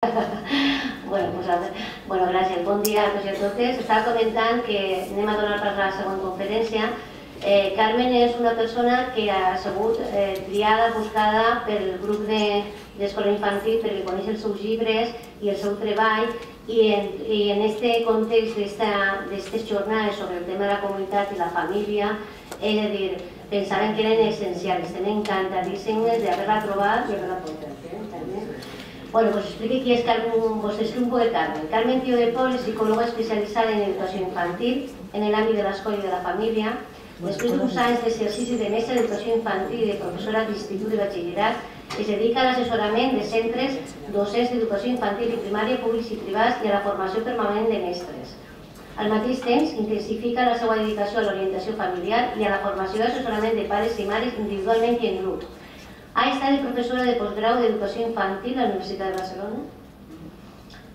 bueno, pues, bueno, gràcies. Bon dia a tots i a totes. Estava comentant que anem a donar a la segona conferència. Eh, Carmen és una persona que ha sigut eh, triada, buscada pel grup d'escola de, infantil perquè coneix els seus llibres i el seu treball i en, i en este context d'aquestes jornades sobre el tema de la comunitat i la família, és a dir, pensaven que eren essencials. Estem encantadíssimes d'haver-la trobat i haver-la portat. Bueno, pues explique quién es Carmen, un poco de Carmen. Carmen Tío de Paul es psicóloga especializada en educación infantil en el ámbito de la escuela y de la familia. Després d'uns anys d'exercici de mestra d'educació infantil i de professora d'institut de batxillerat, es dedica a l'assessorament de centres docents d'educació infantil i primària públics i privats i a la formació permanent de mestres. Al mateix temps, intensifica la seva dedicació a l'orientació familiar i a la formació d'assessorament de pares i mares individualment i en grup, ha estat professora de postgrau d'Educació Infantil a la Universitat de Barcelona,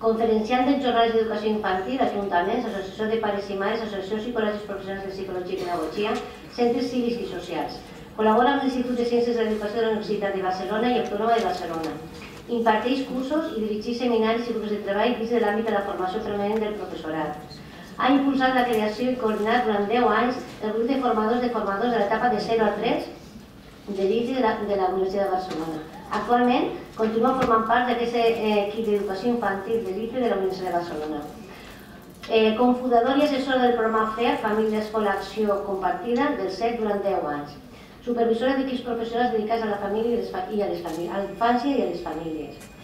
conferenciant dels jornals d'educació infantil, ajuntaments, associació de pares i mares, associació de psicològics professionals de psicologia i pedagogia, centres cívics i socials. Col·labora amb l'Institut de Ciències de l'Educació de la Universitat de Barcelona i Autònoma de Barcelona. Imparteix cursos i dirigeix seminaris i grups de treball dins de l'àmbit de la formació permanent del professorat. Ha impulsat la creació i coordinat durant 10 anys el grup de formadors de formadors de l'etapa de 0 a 3 de l'ICI de, la, de la Universitat de Barcelona. Actualment continua formant part d'aquest eh, equip d'educació infantil de l'ICI de la Universitat de Barcelona. Eh, confundador i assessor del programa FEA, Família Escola Acció Compartida, del SEC durant 10 anys. Supervisora d'equips professionals dedicats a la família i a les i a les famílies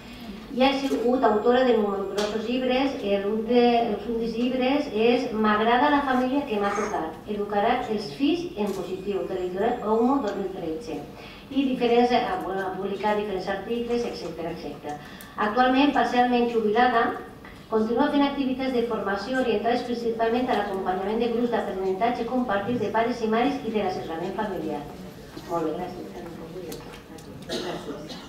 i ha sigut autora de nombrosos llibres, un dels últims llibres és M'agrada la família que m'ha tocat, educarà els fills en positiu, de l'editorial Homo 2013 i diferents, ha publicat diferents articles, etc etc. Actualment, parcialment jubilada, continua fent activitats de formació orientades principalment a l'acompanyament de grups d'aprenentatge compartit de pares i mares i de l'assessorament familiar. Molt bé, gràcies. Gràcies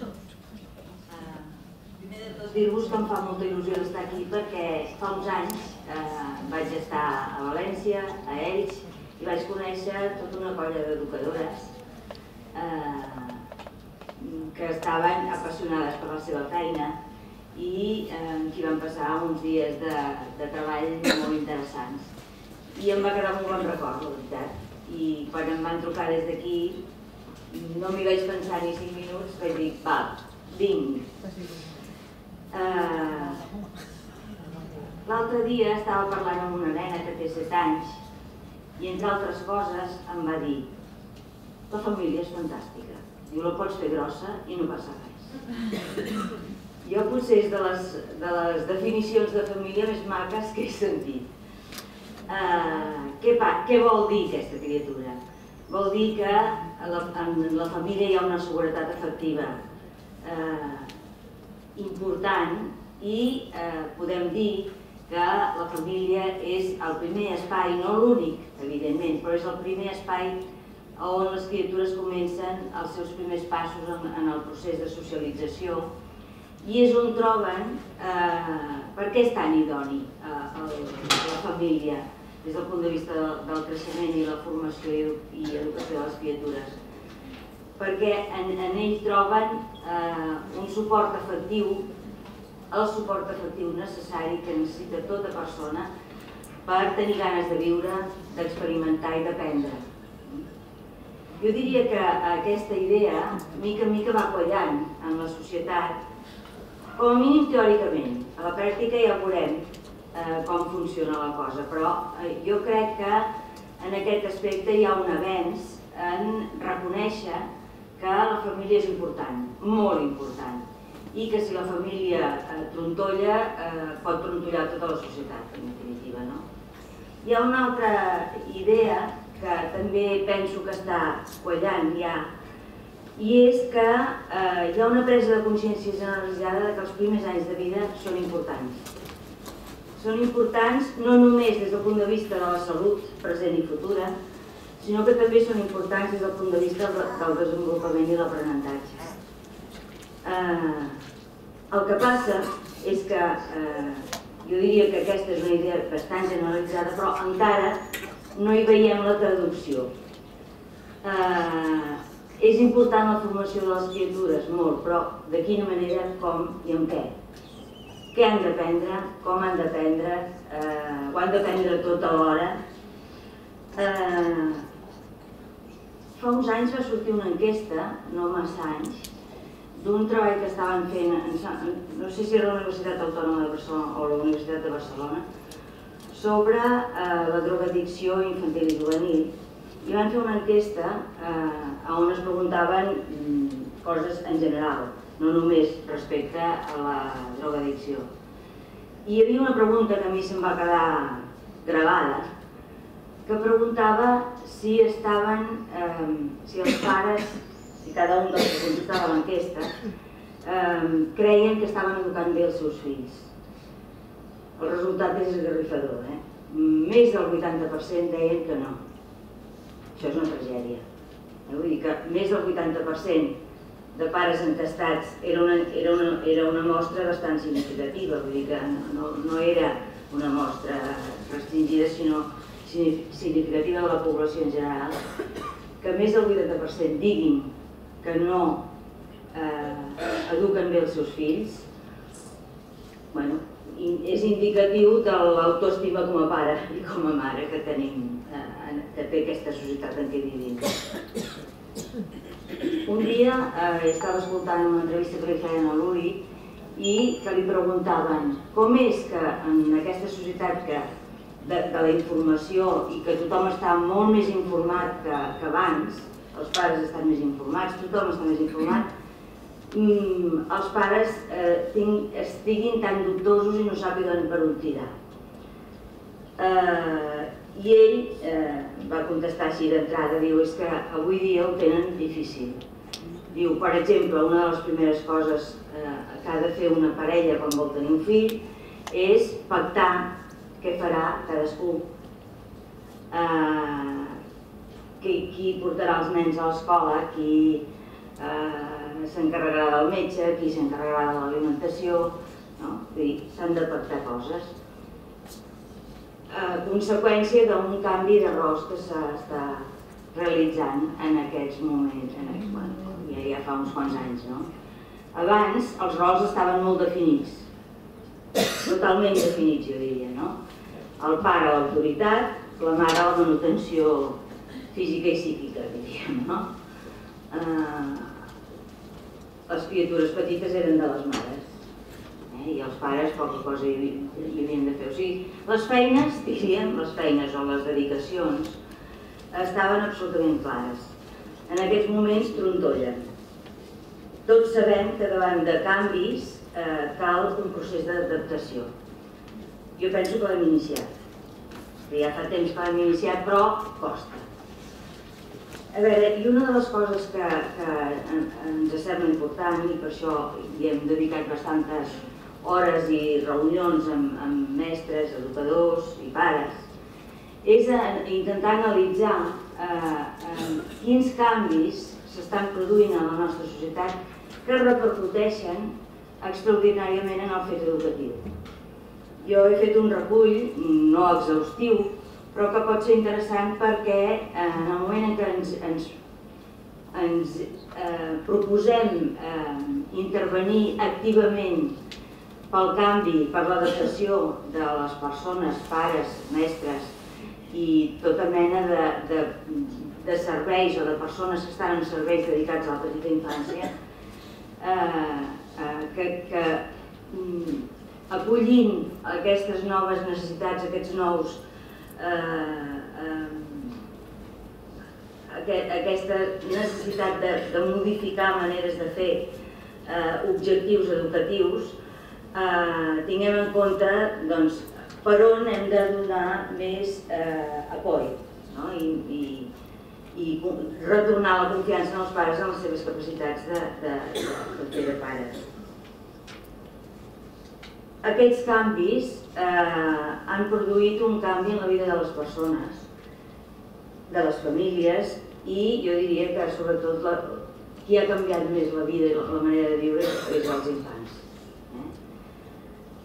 dir-vos que em fa molta il·lusió estar aquí perquè fa uns anys eh, vaig estar a València, a Elx, i vaig conèixer tota una colla d'educadores eh, que estaven apassionades per la seva feina i eh, qui van passar uns dies de, de treball molt interessants. I em va quedar un bon record, la veritat. I quan em van trucar des d'aquí, no m'hi vaig pensar ni cinc minuts, vaig dir, va, vinc. Eh, L'altre dia estava parlant amb una nena que té 7 anys i entre altres coses em va dir la família és fantàstica, diu la pots fer grossa i no passa res. Jo potser és de les, de les definicions de família més maques que he sentit. Uh, què, pa, què vol dir aquesta criatura? Vol dir que la, en la família hi ha una seguretat efectiva. Uh, important i eh, podem dir que la família és el primer espai, no l'únic, evidentment, però és el primer espai on les criatures comencen els seus primers passos en, en el procés de socialització i és on troben eh, per què és tan idoni eh, el, la família des del punt de vista del, del creixement i la formació i, i educació de les criatures? Perquè en, en ell troben eh, un suport efectiu, el suport efectiu necessari que necessita tota persona per tenir ganes de viure, d'experimentar i d'aprendre. Jo diria que aquesta idea, mica en mica, va quallant en la societat, com a mínim teòricament. A la pràctica ja veurem eh, com funciona la cosa, però eh, jo crec que en aquest aspecte hi ha un avenç en reconèixer que la família és important, molt important, i que si la família eh, trontolla eh, pot trontollar tota la societat, en definitiva. No? Hi ha una altra idea que també penso que està quallant ja, i és que eh, hi ha una presa de consciència generalitzada que els primers anys de vida són importants. Són importants no només des del punt de vista de la salut present i futura, sinó que també són importants des del punt de vista del desenvolupament i l'aprenentatge. Eh, el que passa és que eh, jo diria que aquesta és una idea bastant generalitzada, però encara no hi veiem la traducció. Eh, és important la formació de les criatures, molt, però de quina manera, com i amb què. què han d'aprendre, com han d'aprendre, eh, ho han d'aprendre tot alhora. Eh, fa uns anys va sortir una enquesta, no massa anys, d'un treball que estaven fent, no sé si era la Universitat Autònoma de Barcelona o la Universitat de Barcelona, sobre eh, la drogadicció infantil i juvenil i van fer una enquesta eh, on es preguntaven mm, coses en general, no només respecte a la drogadicció. I hi havia una pregunta que a mi se'm va quedar gravada, que preguntava si estaven, eh, si els pares, si cada un dels que contestava l'enquesta, eh, creien que estaven educant bé els seus fills. El resultat és esgarrifador, eh? Més del 80% deien que no això és una tragèdia. Eh? Vull dir que més del 80% de pares entestats era una, era, una, era una mostra bastant significativa, vull dir que no, no era una mostra restringida, sinó significativa de la població en general, que més del 80% diguin que no eh, eduquen bé els seus fills, bueno, és indicatiu de l'autoestima com a pare i com a mare que tenim que té aquesta societat en què vivim. Un dia eh, estava escoltant una entrevista que li feien a l'Uri i que li preguntaven com és que en aquesta societat que, de, de la informació i que tothom està molt més informat que, que abans, els pares estan més informats, tothom està més informat, mm, els pares eh, tinc, estiguin tan dubtosos i no sàpiguen per on tirar. Eh, i ell eh, va contestar així d'entrada, diu, és que avui dia ho tenen difícil. Diu, per exemple, una de les primeres coses eh, que ha de fer una parella quan vol tenir un fill és pactar què farà cadascú. Eh, qui, qui portarà els nens a l'escola, qui eh, s'encarregarà del metge, qui s'encarregarà de l'alimentació, no? s'han de pactar coses eh, conseqüència d'un canvi de rols que s'està realitzant en aquests moments, en ja, ja fa uns quants anys. No? Abans els rols estaven molt definits, totalment definits jo diria. No? El pare l'autoritat, la mare la manutenció física i psíquica, diríem. No? Eh, les criatures petites eren de les mares eh? i els pares poca cosa hi, hi havien de fer. O sigui, les feines, diríem, les feines o les dedicacions estaven absolutament clares. En aquests moments trontollen. Tots sabem que davant de canvis eh, cal un procés d'adaptació. Jo penso que l'hem iniciat. Que ja fa temps que l'hem iniciat, però costa. A veure, i una de les coses que, que ens sembla important, i per això hi hem dedicat bastantes hores i reunions amb, mestres, educadors i pares, és intentar analitzar eh, eh, quins canvis s'estan produint a la nostra societat que repercuteixen extraordinàriament en el fet educatiu. Jo he fet un recull, no exhaustiu, però que pot ser interessant perquè eh, en el moment en què ens, ens, ens eh, proposem eh, intervenir activament pel canvi, per l'adaptació de les persones, pares, mestres i tota mena de, de, de serveis o de persones que estan en serveis dedicats a la petita infància, eh, eh, que, que mm, acollint aquestes noves necessitats, aquests nous eh, eh, aquesta necessitat de, de modificar maneres de fer eh, objectius educatius eh, tinguem en compte doncs, per on hem de donar més eh, apoy no? I, i, i retornar la confiança en els pares en les seves capacitats de, de, de fer de pares. Aquests canvis eh, han produït un canvi en la vida de les persones, de les famílies i jo diria que sobretot la, qui ha canviat més la vida i la, manera de viure és els infants.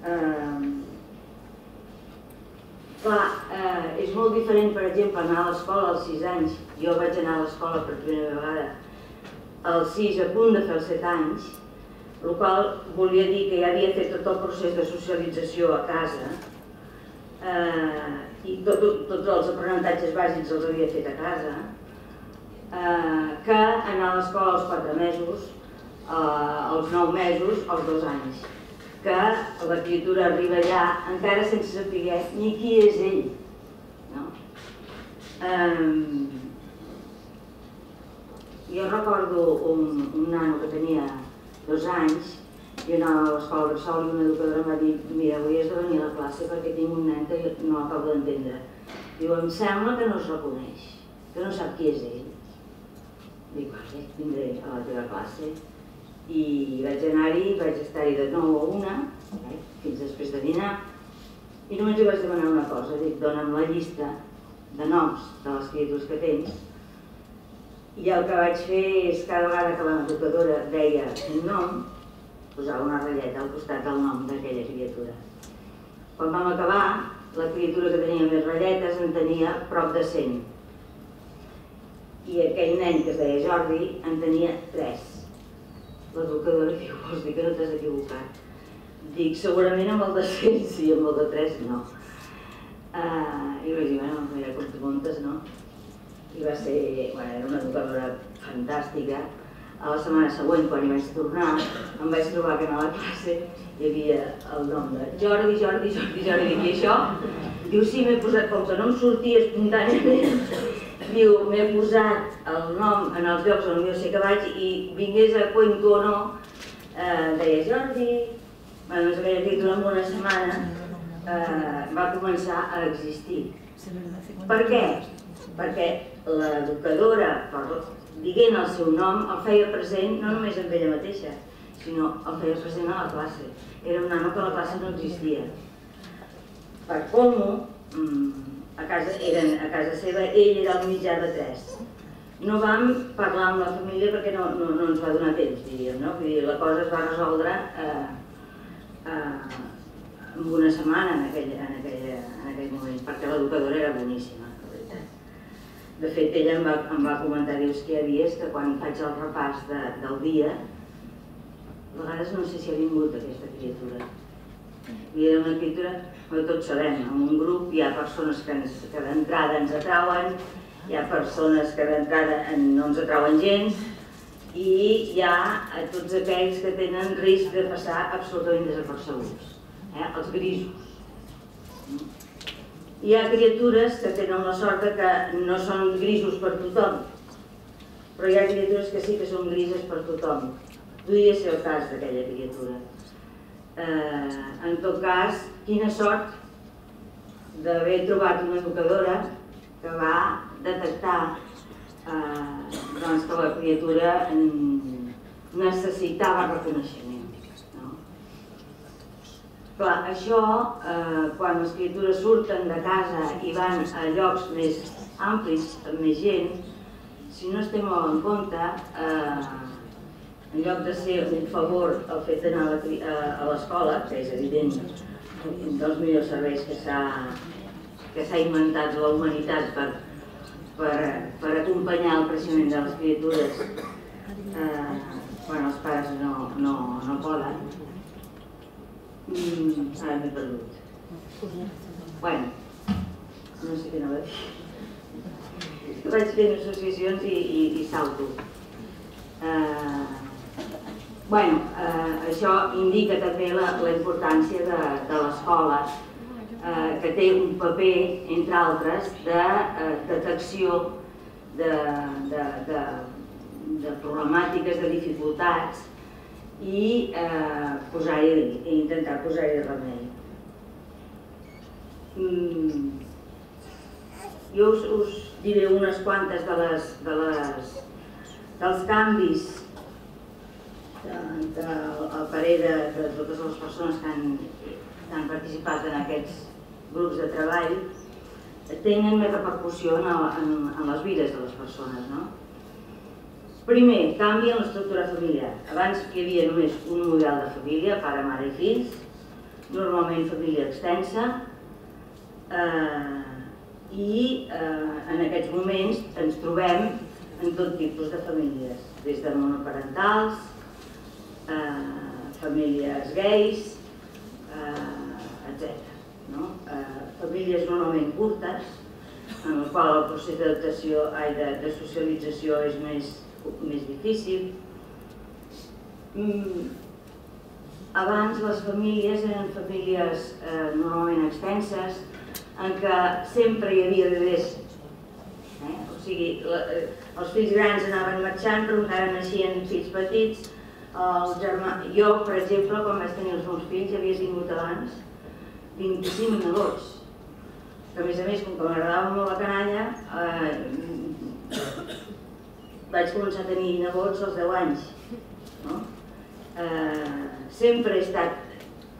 Eh, clar, eh, és molt diferent, per exemple, anar a l'escola als 6 anys. Jo vaig anar a l'escola per primera vegada als 6 a punt de fer els 7 anys, el qual volia dir que ja havia fet tot el procés de socialització a casa eh, i tot, tots els aprenentatges bàsics els havia fet a casa, eh, que anar a l'escola als 4 mesos, eh, als 9 mesos, als 2 anys, que la criatura arriba allà encara sense saber ni qui és ell. No? Eh, jo recordo un, un nano que tenia dos anys i anava a l'escola Bressol i una educadora em va dir mira, avui has de venir a la classe perquè tinc un nen que no acabo d'entendre. Diu, em sembla que no es reconeix, que no sap qui és ell. Dic, vale, vindré a la teva classe. I vaig anar-hi, vaig estar-hi de 9 a 1, eh, fins després de dinar, i només li vaig demanar una cosa, dic, dona'm la llista de noms de les criatures que tens, i el que vaig fer és cada vegada que l'educadora deia un nom, posava una ratlleta al costat del nom d'aquella criatura. Quan vam acabar, la criatura que tenia més ratlletes en tenia prop de 100. I aquell nen que es deia Jordi en tenia 3. L'educadora diu, vols dir que no t'has equivocat? Dic, segurament amb el de 100 sí, amb el de 3 no. Uh, I vaig dir, bueno, mira com? I va ser, bueno, era una educadora fantàstica, a la setmana següent, quan hi vaig tornar, em vaig trobar que a la classe hi havia el nom de Jordi, Jordi, Jordi, Jordi, i això, diu, sí, m'he posat, com que no em sortia espontàniament, diu, m'he posat el nom en els llocs on jo sé que vaig i vingués a Cuento o no, eh, deia Jordi, bueno, doncs aquella títol en una setmana eh, va començar a existir. Per què? Perquè l'educadora, dient el seu nom, el feia present no només amb ella mateixa, sinó el feia present a la classe. Era un nano que a la classe no existia. Per com mm, a casa, eren, a casa seva, ell era el mitjà de tres. No vam parlar amb la família perquè no, no, no ens va donar temps, diríem, no? Vull dir, la cosa es va resoldre eh, eh, en una setmana en aquell, en en aquell moment, perquè l'educadora era boníssima. De fet, ella em va, em va comentar, dius que hi havia, que quan faig el repàs de, del dia, a vegades no sé si ha vingut aquesta criatura. I era una criatura, però tots sabem, en un grup hi ha persones que, ens, que d'entrada ens atrauen, hi ha persones que d'entrada no ens atrauen gens, i hi ha a tots aquells que tenen risc de passar absolutament desapercebuts, eh? els grisos hi ha criatures que tenen la sort que no són grisos per tothom, però hi ha criatures que sí que són grises per tothom. Podria ser el cas d'aquella criatura. Eh, en tot cas, quina sort d'haver trobat una educadora que va detectar eh, doncs que la criatura necessitava reconeixement. Clar, això, eh, quan les criatures surten de casa i van a llocs més amplis, amb més gent, si no estem molt en compte, eh, en lloc de ser un favor el fet d'anar a l'escola, que és evident un dels millors serveis que s'ha inventat la humanitat per, per, per acompanyar el creixement de les criatures eh, quan els pares no, no, no poden, Mm, m'he perdut. Bueno, no sé què anava a dir. Vaig fent associacions i, i, i salto. Uh, bueno, uh, això indica també la, la importància de, de l'escola, uh, que té un paper, entre altres, de uh, detecció de, de, de, de problemàtiques, de dificultats, i eh, posar-hi, intentar posar-hi remei. Mm. Jo us, us diré unes quantes de les, de les, dels canvis de, a parer de, de totes les persones que han, que han participat en aquests grups de treball tenen més repercussió en, en, en les vides de les persones. No? Primer, canvi en l'estructura familiar. Abans hi havia només un model de família, pare, mare i fills, normalment família extensa, eh, i eh, en aquests moments ens trobem en tot tipus de famílies, des de monoparentals, eh, famílies gais, eh, etc. No? Eh, famílies normalment curtes, en el qual el procés d'adaptació, de, de socialització és més, més difícil. Mm, abans les famílies eren famílies eh, normalment extenses, en què sempre hi havia bebès. Eh? O sigui, la, eh, els fills grans anaven marxant, però encara naixien fills petits. El germà... Jo, per exemple, quan vaig tenir els meus fills, havia tingut abans 25 nebots. Que a més a més, com que m'agradava molt la canalla, eh, vaig començar a tenir nebots als 10 anys. No? Eh, sempre he estat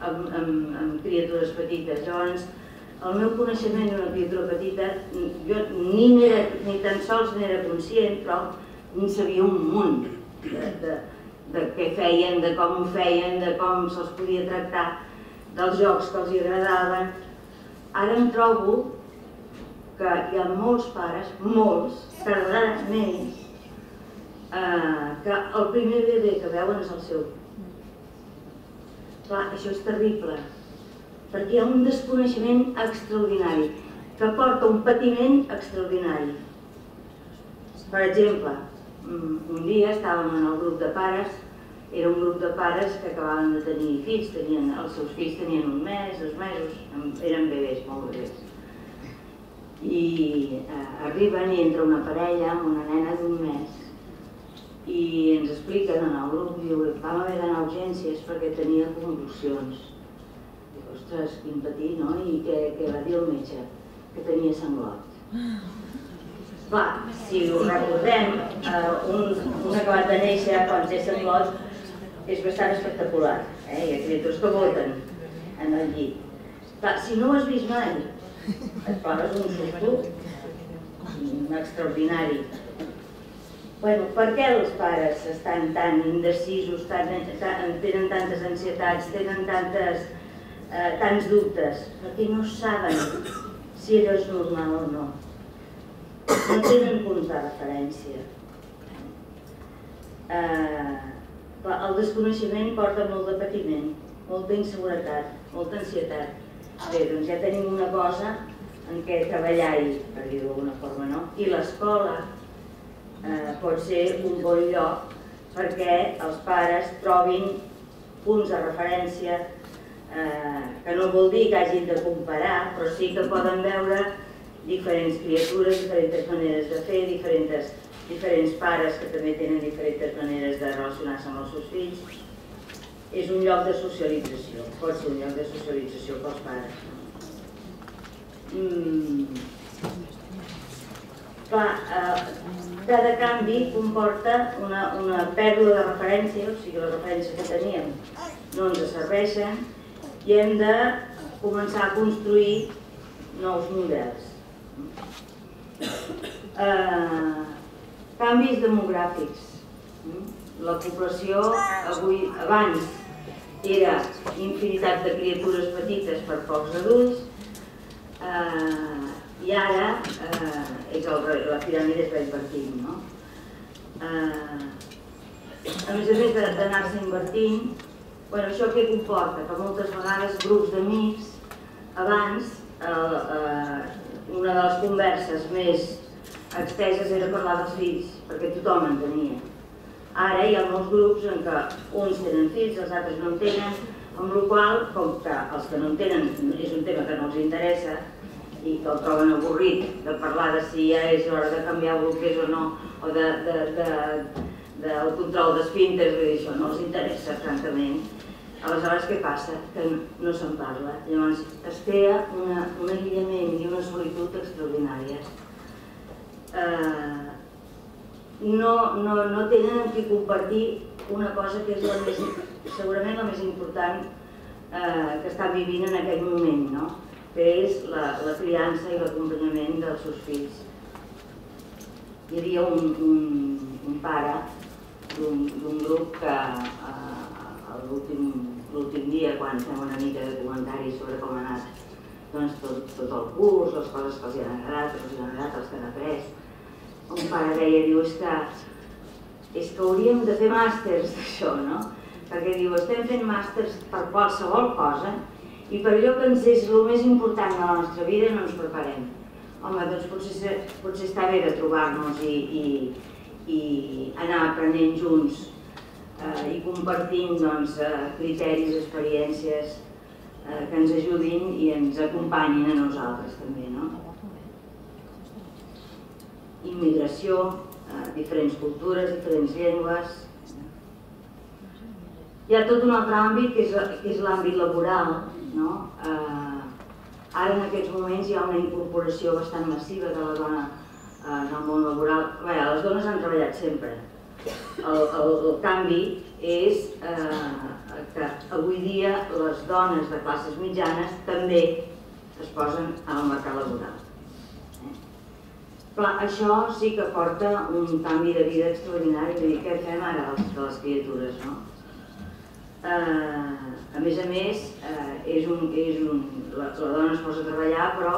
amb, amb, amb criatures petites. Llavors, el meu coneixement d'una criatura petita, jo ni, era, ni tan sols n'era conscient, però en sabia un munt de, de, de què feien, de com ho feien, de com se'ls podia tractar, dels jocs que els agradaven. Ara em trobo que hi ha molts pares, molts, tardanament, eh, que el primer bebè que veuen és el seu. Clar, això és terrible, perquè hi ha un desconeixement extraordinari que porta un patiment extraordinari. Per exemple, mm, un dia estàvem en el grup de pares, era un grup de pares que acabaven de tenir fills, tenien, els seus fills tenien un mes, dos mesos, eren bebès, molt bebès. I eh, arriben i entra una parella amb una nena d'un mes i ens expliquen en el grup, diu, vam haver d'anar a urgències perquè tenia convulsions ostres, quin petit, no? I què, què va dir el metge? Que tenia sanglot. Clar, si ho recordem, eh, un, un acabat de néixer quan té sanglot és bastant espectacular. Eh? Hi ha criatures que voten en el llit. Clar, si no ho has vist mai, et pares un susto extraordinari. Bueno, per què els pares estan tan indecisos, tan, tan, tenen tantes ansietats, tenen tantes eh, tants dubtes, perquè no saben si allò és normal o no. No tenen punts de referència. Eh, el desconeixement porta molt de patiment, molta inseguretat, molta ansietat. Bé, doncs ja tenim una cosa en què treballar-hi, per dir-ho d'alguna forma, no? I l'escola eh, pot ser un bon lloc perquè els pares trobin punts de referència eh, que no vol dir que hagin de comparar, però sí que poden veure diferents criatures, diferents maneres de fer, diferents, diferents pares que també tenen diferents maneres de relacionar-se amb els seus fills. És un lloc de socialització, pot ser un lloc de socialització pels pares. Mm. Clar, eh, cada canvi comporta una, una pèrdua de referència, o sigui, les referències que teníem no ens serveixen, i hem de començar a construir nous models. Eh, canvis demogràfics. La població avui, abans era infinitat de criatures petites per pocs adults eh, i ara eh, és el, la piràmide es va invertint. No? Eh, a més a més d'anar-se invertint, Bueno, això què comporta? Que moltes vegades grups d'amics, abans, eh, eh, una de les converses més exteses era parlar dels fills, perquè tothom en tenia. Ara hi ha molts grups en què uns tenen fills, els altres no en tenen, amb la qual com que els que no en tenen és un tema que no els interessa i que el troben avorrit de parlar de si ja és hora de canviar bloquers o no, o de, de, de, del control d'esfínteres, això no els interessa, francament. Aleshores, què passa? Que no se'n parla. Llavors, es crea una, un aïllament i una solitud extraordinària. Eh, no, no, no tenen amb qui compartir una cosa que és la més, segurament la més important eh, que està vivint en aquell moment, no? que és la, la criança i l'acompanyament dels seus fills. Hi havia un, un, un pare d'un grup que eh, l'últim dia, quan fem una mica de comentaris sobre com ha anat doncs, tot, tot el curs, les coses que els hi han agradat, els hi han agradat, els que han après, un pare deia, diu, és que, és que hauríem de fer màsters d'això, no? perquè diu, estem fent màsters per qualsevol cosa i per allò que ens és el més important de la nostra vida no ens preparem. Home, doncs potser, potser està bé de trobar-nos i, i, i anar aprenent junts eh, i compartint doncs, eh, criteris, experiències eh, que ens ajudin i ens acompanyin a nosaltres també. No? Immigració, eh, diferents cultures, diferents llengües, hi ha tot un altre àmbit que és, que és l'àmbit laboral. No? Eh, ara en aquests moments hi ha una incorporació bastant massiva de la dona eh, en el món laboral. Bé, les dones han treballat sempre. El, el, el canvi és eh, que avui dia les dones de classes mitjanes també es posen al mercat laboral. Clar, això sí que porta un canvi de vida extraordinari, vull dir, què fem ara de les criatures, no? Eh, a més a més, eh, és un, és un, la, la dona es posa a treballar però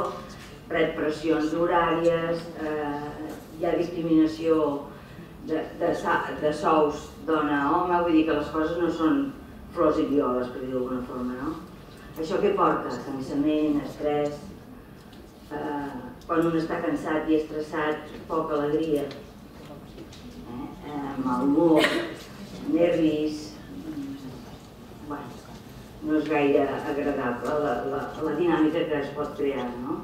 rep pressions horàries, eh, hi ha discriminació de, de, de sous dona-home, vull dir que les coses no són flors i violes, per dir d'alguna forma, no? Això què porta? Cansament, estrès, eh, quan un està cansat i estressat, poca alegria, eh? eh, mal humor, nervis, bueno, no és gaire agradable la, la, la dinàmica que es pot crear, no?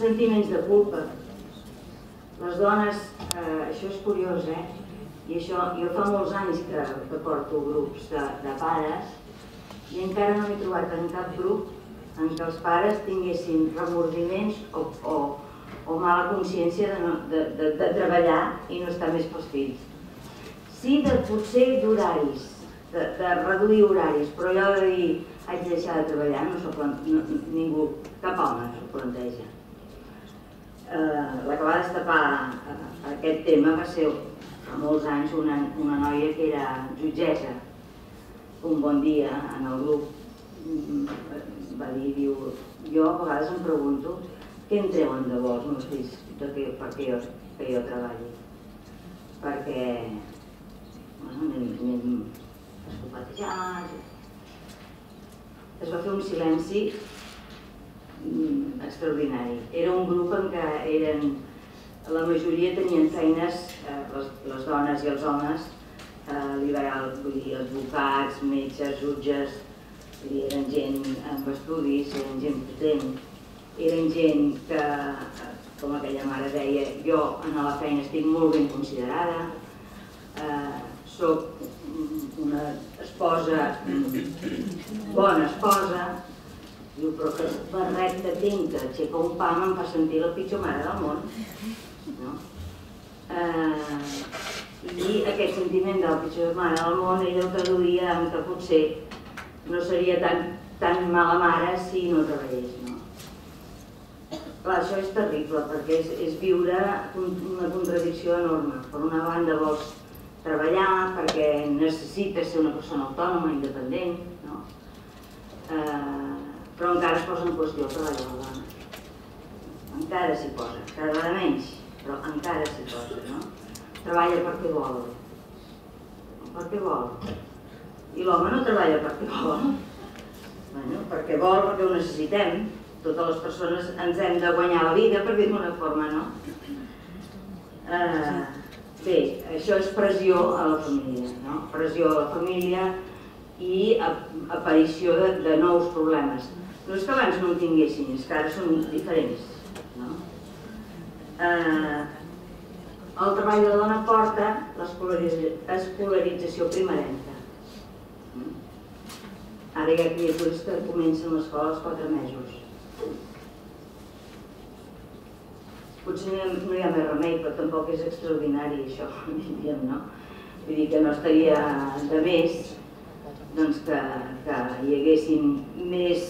Sentiments de culpa. Les dones, eh, això és curiós, eh? I això, jo fa molts anys que, que porto grups de, de pares i encara no m'he trobat en cap grup en què els pares tinguessin remordiments o, o, o mala consciència de, no, de, de, de treballar i no estar més pels fills. Sí, de potser d'horaris, de, de reduir horaris, però allò de dir haig de deixar de treballar, no s'ho no, ningú, cap home s'ho planteja. Eh, la que va destapar eh, aquest tema va ser molts anys una, una noia que era jutgessa. Un bon dia en el grup mm, va dir, diu, jo a vegades em pregunto què em treuen de bo els meus fills que, perquè jo, que jo treballi. Perquè bueno, escopetejant... Es va fer un silenci mm, extraordinari. Era un grup en què eren, la majoria tenien feines, eh, les, les dones i els homes, eh, liberal, vull dir, advocats, metges, jutges, dir, eren gent amb estudis, eren gent potent, eren gent que, com aquella mare deia, jo en la feina estic molt ben considerada, eh, soc una esposa, bona esposa, diu, però que barret que tinc, que aixeca un pam em fa sentir la pitjor mare del món. No? Eh, I aquest sentiment de la pitjor mare del món ella ho traduïa en que potser no seria tan, tan mala mare si no treballés. No? Clar, això és terrible perquè és, és viure una contradicció enorme. Per una banda vols treballar perquè necessita ser una persona autònoma, independent, no? eh, però encara es posa en qüestió el treball de la dona. Encara s'hi posa, cada vegada menys, però encara s'hi posa, no? Treballa perquè vol, perquè vol. I l'home no treballa perquè vol, bueno, perquè vol, perquè ho necessitem. Totes les persones ens hem de guanyar la vida, per dir-ho d'una forma, no? Eh, Bé, això és pressió a la família, no? pressió a la família i aparició de, de nous problemes. No és que abans no en tinguessin, és que ara són diferents. Eh, el treball de dona porta l'escolarització primerenca. Ara hi ha criatures que comencen l'escola als 4 mesos potser no hi ha més remei, però tampoc és extraordinari això, diríem, no? Vull dir que no estaria de més doncs que, que hi haguessin més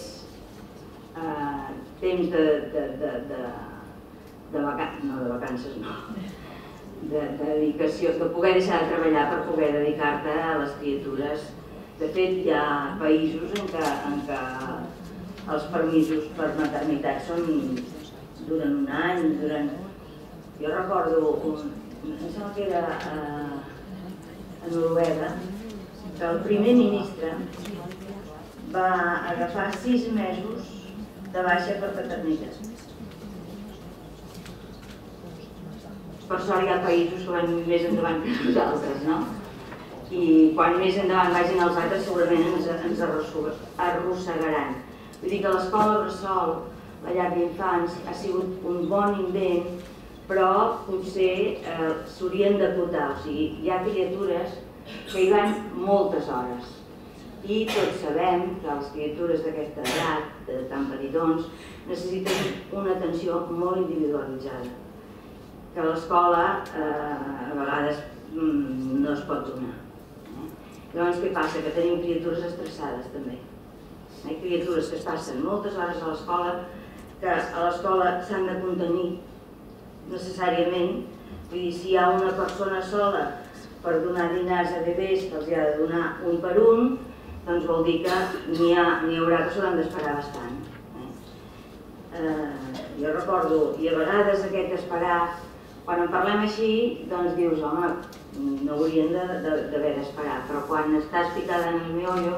eh, temps de, de, de, de, de vacances, no de vacances, no, de, de dedicació, de poder deixar de treballar per poder dedicar-te a les criatures. De fet, hi ha països en què, en què els permisos per maternitat són durant un any, durant... Jo recordo, un, em sembla que era a, a Noruega, que el primer ministre va agafar sis mesos de baixa per paternitat. Per sort hi ha països que van més endavant que nosaltres, no? I quan més endavant vagin els altres segurament ens, ens arrossegaran. Vull dir que l'escola Bressol, la llar d'infants, ha sigut un bon invent, però potser eh, s'haurien d'acotar. O sigui, hi ha criatures que hi van moltes hores i tots sabem que les criatures d'aquesta edat, de tan petitons, necessiten una atenció molt individualitzada, que l'escola eh, a vegades mm, no es pot donar. Eh? Llavors què passa? Que tenim criatures estressades també. Hi ha criatures que es passen moltes hores a l'escola, que a l'escola s'han de contenir necessàriament, vull dir, si hi ha una persona sola per donar dinars a bebès que els ha de donar un per un, doncs vol dir que n'hi ha, haurà que s'hauran d'esperar bastant. Eh? Eh, jo recordo, i a vegades aquest esperar, quan en parlem així, doncs dius, home, no haurien d'haver d'esperar, però quan estàs picada en el meollo,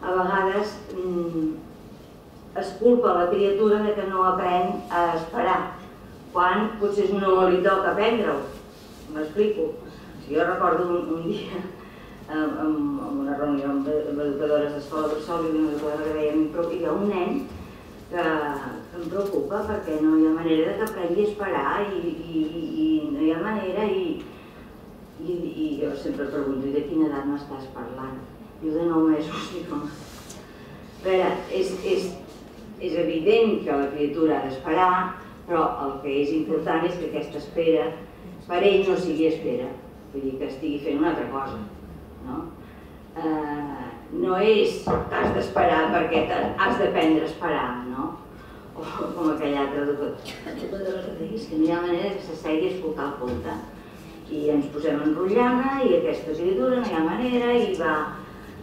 a vegades mm, es culpa la criatura de que no aprèn a esperar, quan potser no li toca aprendre-ho. M'explico. Jo recordo un, un dia amb, amb una reunió amb, educadores d'escola Bressol i una educadora que dèiem però hi ha un nen que em preocupa perquè no hi ha manera de que a esperar i, i, i no hi ha manera i, i, i jo sempre pregunto de quina edat m'estàs parlant? Diu de 9 mesos. Dic, a veure, és, és, és evident que la criatura ha d'esperar, però el que és important és que aquesta espera per ell no sigui espera, vull dir que estigui fent una altra cosa no? Eh, no és que has d'esperar perquè has d'aprendre a esperar, com aquell altre educador que no hi ha manera que s'assegui a escoltar el conte. I ens posem enrotllada i aquesta criatura no hi ha manera i va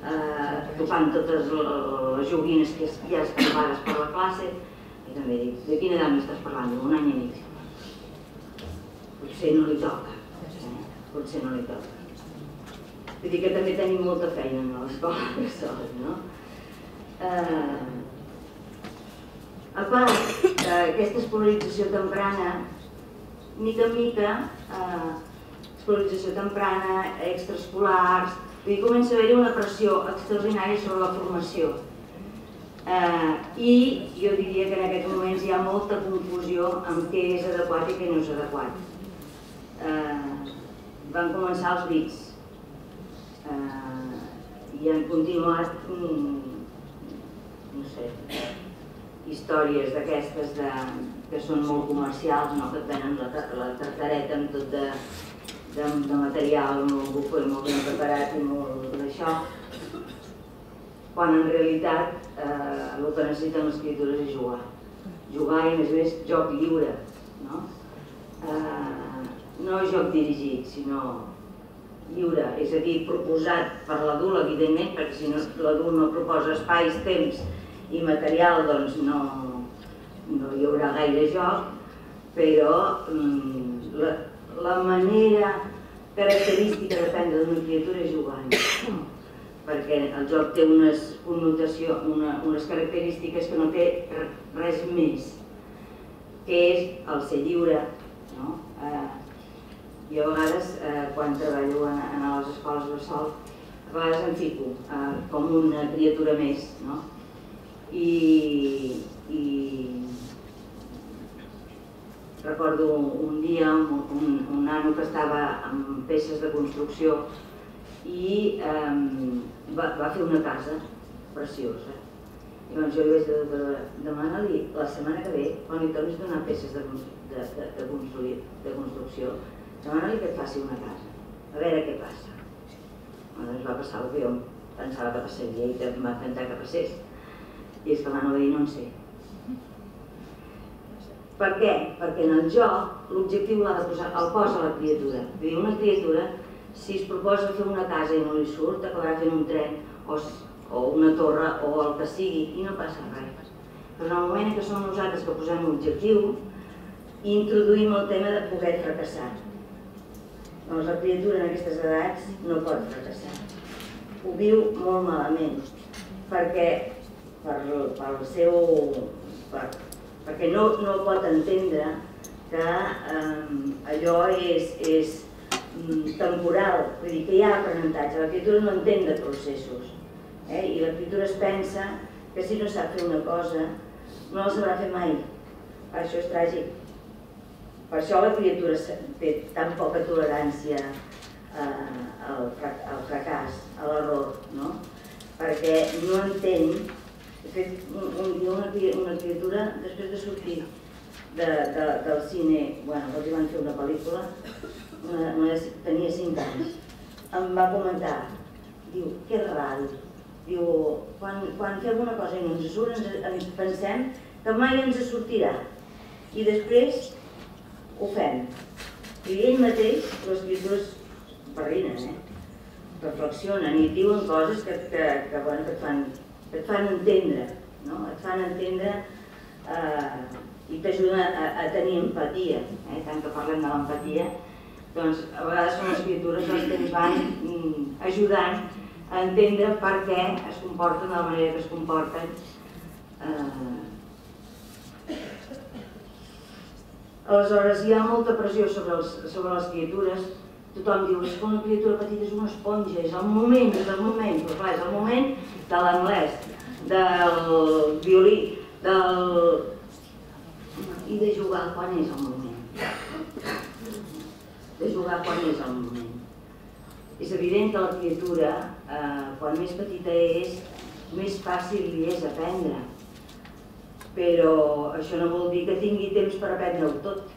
eh, tocant totes les joguines que hi ha escampades per la classe i també dic, de quina edat m'estàs parlant? Un any i mig. Potser no li toca, eh? potser no li toca. Vull dir que també tenim molta feina a l'escola no? Eh, a part d'aquesta escolarització temprana, mica en mica, eh, escolarització temprana, extraescolars, dir, comença a haver-hi una pressió extraordinària sobre la formació. Eh, I jo diria que en aquests moments hi ha molta confusió amb què és adequat i què no és adequat. Eh, van començar els bits, eh, i han continuat mm, no sé, històries d'aquestes que són molt comercials, no? que et venen la, la tartareta amb tot de, de, de material molt bufó i molt ben preparat i molt d'això, quan en realitat eh, el que necessiten les criatures és jugar. Jugar i més a més joc lliure, no? Eh, no joc dirigit, sinó lliure, és a dir, proposat per l'adult, evidentment, perquè si no, l'adult no proposa espais, temps i material, doncs no, no hi haurà gaire joc, però mm, la, la manera característica d'aprendre d'una criatura és jugant, perquè el joc té unes connotació, una, unes característiques que no té res més, que és el ser lliure, no? Eh, jo a vegades, eh, quan treballo en, en les escoles bressol, a vegades em fico eh, com una criatura més, no? I, i recordo un dia un, un, nano que estava amb peces de construcció i eh, va, va fer una casa preciosa. I doncs jo li vaig de, demanar-li la setmana que ve, quan li tornis donar peces de, de, de, de, construir, de construcció, demana-li que et faci una casa, a veure què passa. Bueno, va passar el que jo pensava que passaria i em va intentar que passés. I és que l'Anna va dir, no en sé. Per què? Perquè en el joc l'objectiu l'ha de posar, el posa la criatura. Vull dir, una criatura, si es proposa fer una casa i no li surt, acabarà fent un tren o, o una torre o el que sigui i no passa res. Però en el moment en som nosaltres que posem l'objectiu, introduïm el tema de poder fracassar. Doncs la criatura en aquestes edats no pot fracassar. ho viu molt malament, perquè per, per el seu, per, perquè no, no pot entendre que eh, allò és, és mm, temporal, vull dir que hi ha aprenentatge, l'escriptura no entén de processos, eh? i l'escriptura es pensa que si no sap fer una cosa no la sabrà fer mai, això és tràgic. Per això la criatura té tan poca tolerància eh, al, al fracàs, a l'error, no? perquè no entén, fet, un, un una, criatura, després de sortir de, de, del cine, bueno, els van fer una pel·lícula, una, una, tenia 5 anys, em va comentar, diu, que raro, diu, quan, quan fem una cosa i no ens surt, ens, ens pensem que mai ens sortirà, i després ho fem. I ell mateix, les criatures barrinen, eh? reflexionen i diuen coses que, que, que, bueno, que, et, fan, et fan entendre, no? et fan entendre eh, i t'ajuden a, a tenir empatia. Eh? Tant que parlem de l'empatia, doncs a vegades són les criatures les que ens van mm, ajudant a entendre per què es comporten de la manera que es comporten eh, Aleshores, hi ha molta pressió sobre, els, sobre les criatures. Tothom diu, que una criatura petita és una esponja, és el moment, és el moment. Però clar, és el moment de l'anglès, del violí, del... i de jugar quan és el moment. De jugar quan és el moment. És evident que la criatura, eh, quan més petita és, més fàcil li és aprendre però això no vol dir que tingui temps per aprendre-ho tot.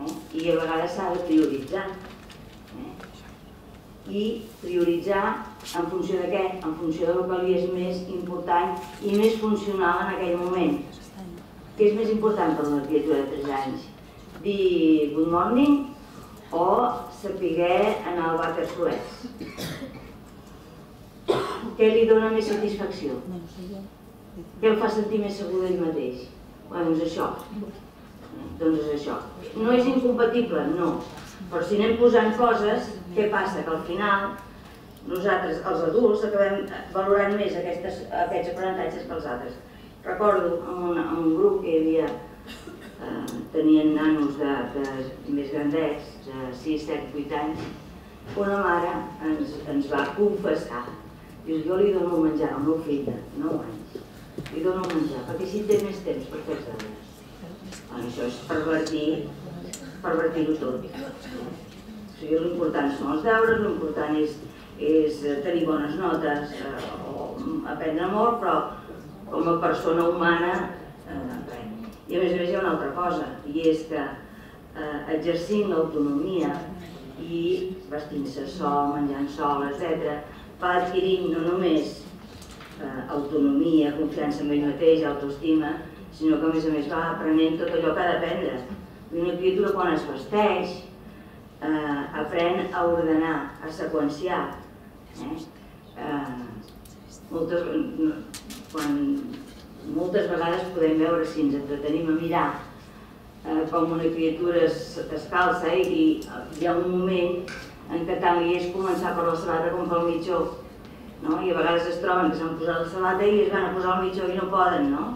Eh? I a vegades s'ha de prioritzar. I prioritzar en funció de què? En funció del que li és més important i més funcional en aquell moment. Què és més important per una criatura de 3 anys? Dir good morning o saber anar al vàter suez? Què li dona més satisfacció? Què el fa sentir més segur d'ell mateix? Bueno, doncs això. Doncs és això. No és incompatible, no. Però si anem posant coses, què passa? Que al final nosaltres, els adults, acabem valorant més aquestes, aquests aprenentatges que els altres. Recordo en un, en un grup que hi havia, eh, tenien nanos de, de més grandets, de 6, 7, 8 anys, una mare ens, ens va confessar. Dius, jo li dono menjar al meu fill de 9 anys li dono menjar, perquè així té més temps per fer els deures. Bueno, això és pervertir, pervertir-ho tot. O sigui, l'important són els deures, l'important és, és tenir bones notes eh, o aprendre molt, però com a persona humana eh, aprèn. I a més a més hi ha una altra cosa, i és que eh, exercint l'autonomia i vestint-se sol, menjant sol, etc., va adquirint no només eh, autonomia, confiança en ell mateix, autoestima, sinó que a més a més va aprenent tot allò que ha d'aprendre. Una criatura quan es vesteix eh, aprèn a ordenar, a seqüenciar. Eh? Eh, moltes, quan, moltes vegades podem veure si ens entretenim a mirar eh, com una criatura es, es calça i, i hi ha un moment en què tant li és començar per la sabata com pel mitjó no? i a vegades es troben que s'han posat la sabata i es van a posar el mitjó i no poden, no?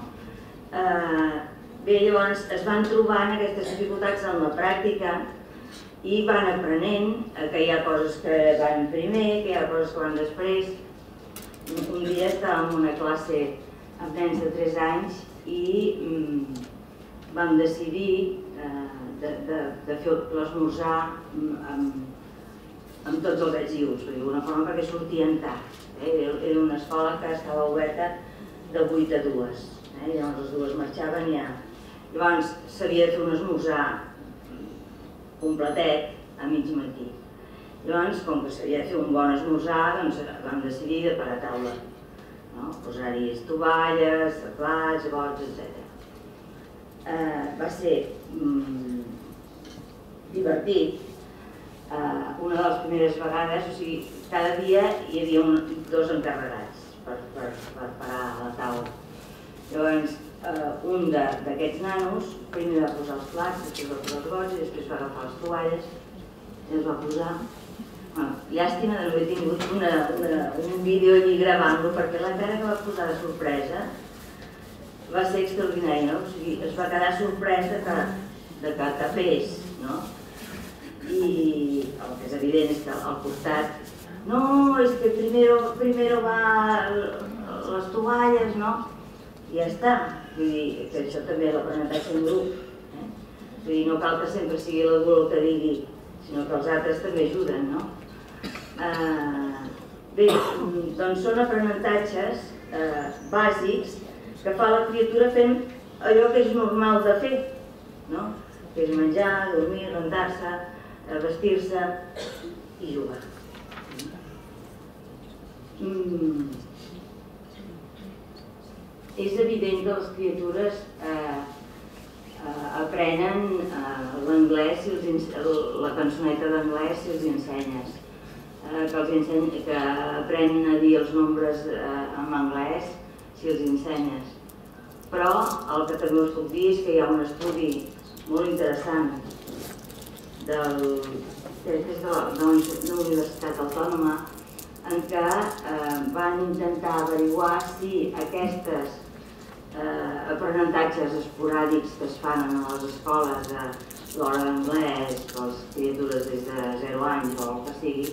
Eh, bé, llavors es van trobant aquestes dificultats en la pràctica i van aprenent que hi ha coses que van primer, que hi ha coses que van després. Un dia estàvem en una classe amb nens de 3 anys i mm, vam decidir eh, de, de, de fer l'esmorzar amb, amb tots els exius, d'alguna forma perquè sortien tard. Eh? Era una escola que estava oberta de 8 a 2. Eh? Llavors les dues marxaven ja. Llavors s'havia de fer un esmorzar completet a mig matí. Llavors, com que s'havia de fer un bon esmorzar, doncs vam decidir de per a taula. No? Posar-hi tovalles, plats, gots, etc. Eh, va ser mm, divertit. Eh, una de les primeres vegades, o sigui, cada dia hi havia un, dos encarregats per, per, per parar a la taula. Llavors, eh, un d'aquests nanos primer va posar els plats, després va posar els gots i després va agafar les tovalles i els va posar Bueno, llàstima de no haver tingut una, una, un vídeo allí gravant-lo, perquè la cara que va posar de sorpresa va ser extraordinari, no? O sigui, es va quedar sorprès de que, de que tapés, no? I el que és evident és que al costat no, és que primero, primero va les tovalles, no? I ja està. Vull dir, que això també l'aprenentatge en grup. Eh? Vull dir, no cal que sempre sigui l'adult el que digui, sinó que els altres també ajuden, no? Eh, bé, doncs són aprenentatges eh, bàsics que fa la criatura fent allò que és normal de fer, no? que és menjar, dormir, rentar-se, eh, vestir-se i jugar. Mm. És evident que les criatures eh, eh, aprenen eh, l'anglès, els, la cançoneta d'anglès si els ensenyes, eh, que, els enseny, que aprenen a dir els nombres eh, en anglès si els ensenyes. Però el que també us puc dir és que hi ha un estudi molt interessant del, crec que és de la, de la Universitat Autònoma en què eh, van intentar averiguar si aquestes eh, aprenentatges esporàdics que es fan a les escoles a l'hora d'anglès, per les criatures des de 0 anys o el que sigui,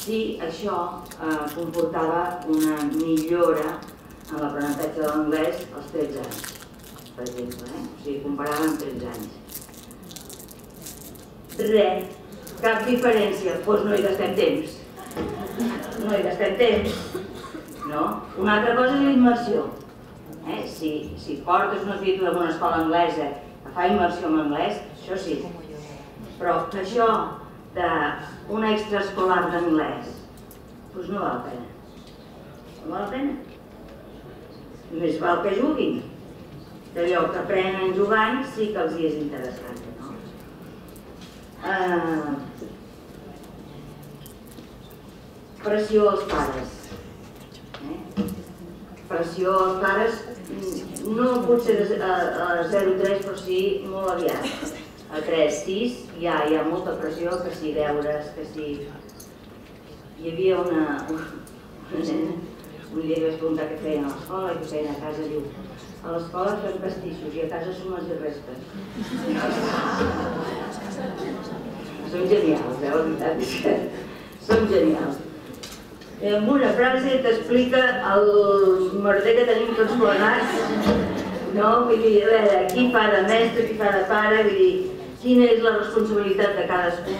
si això eh, comportava una millora en l'aprenentatge de l'anglès als 13 anys, per exemple. Eh? O sigui, comparada amb 13 anys. Res, cap diferència, doncs no hi gastem temps. No hi gastem temps. No? Una altra cosa és la immersió. Eh? Si, si portes una criatura en una escola anglesa que fa immersió en anglès, això sí. Però això d'una extraescolar d'anglès, doncs no val pena. No val pena més val que juguin. D'allò que aprenen jugant sí que els hi és interessant. No? Uh, pressió als pares. Eh? Pressió als pares no potser a, a 0,3 però sí molt aviat. A 3, 6 ja hi ha molta pressió, que si deures, que si... Hi havia una, una nena un dia li vaig preguntar què feien a l'escola i què feien a casa, diu, a l'escola fem pastissos i a casa som els i restes. Són genials, eh? la veritat és que són genials. Amb una frase t'explica el merder que tenim tots plegats, no? Vull dir, a veure, qui fa de mestre, qui fa de pare, vull dir, quina és la responsabilitat de cadascú,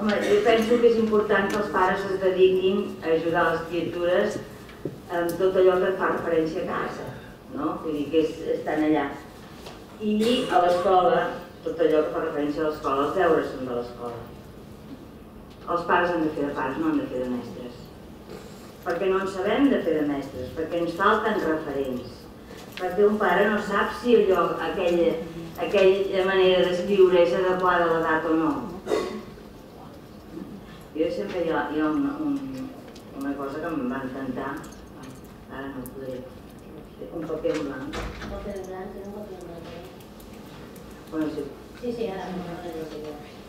Home, jo penso que és important que els pares es dediquin a ajudar les criatures amb tot allò que fa referència a casa, no? Vull dir que és, estan allà. I a l'escola, tot allò que fa referència a l'escola, els deures són de l'escola. Els pares han de fer de pares, no han de fer de mestres. Perquè no en sabem de fer de mestres, perquè ens falten referents. Perquè un pare no sap si allò, aquella, aquella manera d'escriure és adequada a l'edat o no jo sempre hi ha, hi ha una, un, una cosa que em va encantar, ara no ho podré, un paper blanc. Un paper blanc, un paper blanc. Bueno, sí. Sí, sí, ara no ho sé.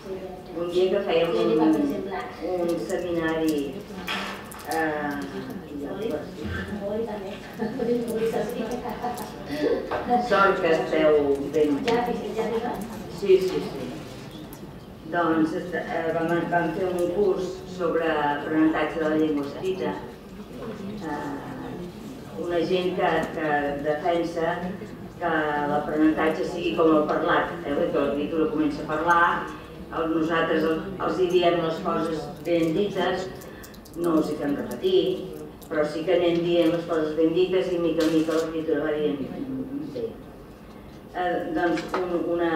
Un dia que fèiem un, un seminari eh, Sort que esteu ben... Sí, sí, sí. Doncs eh, vam, vam fer un curs sobre aprenentatge de la llengua escrita. Eh, una gent que, que defensa que l'aprenentatge sigui com el parlat, eh, que l'escriptura comença a parlar, nosaltres el, els diem les coses ben dites, no els hi fem repetir, però sí que anem dient les coses ben dites i mica en mica l'escriptura va dient bé. Eh, doncs un, una,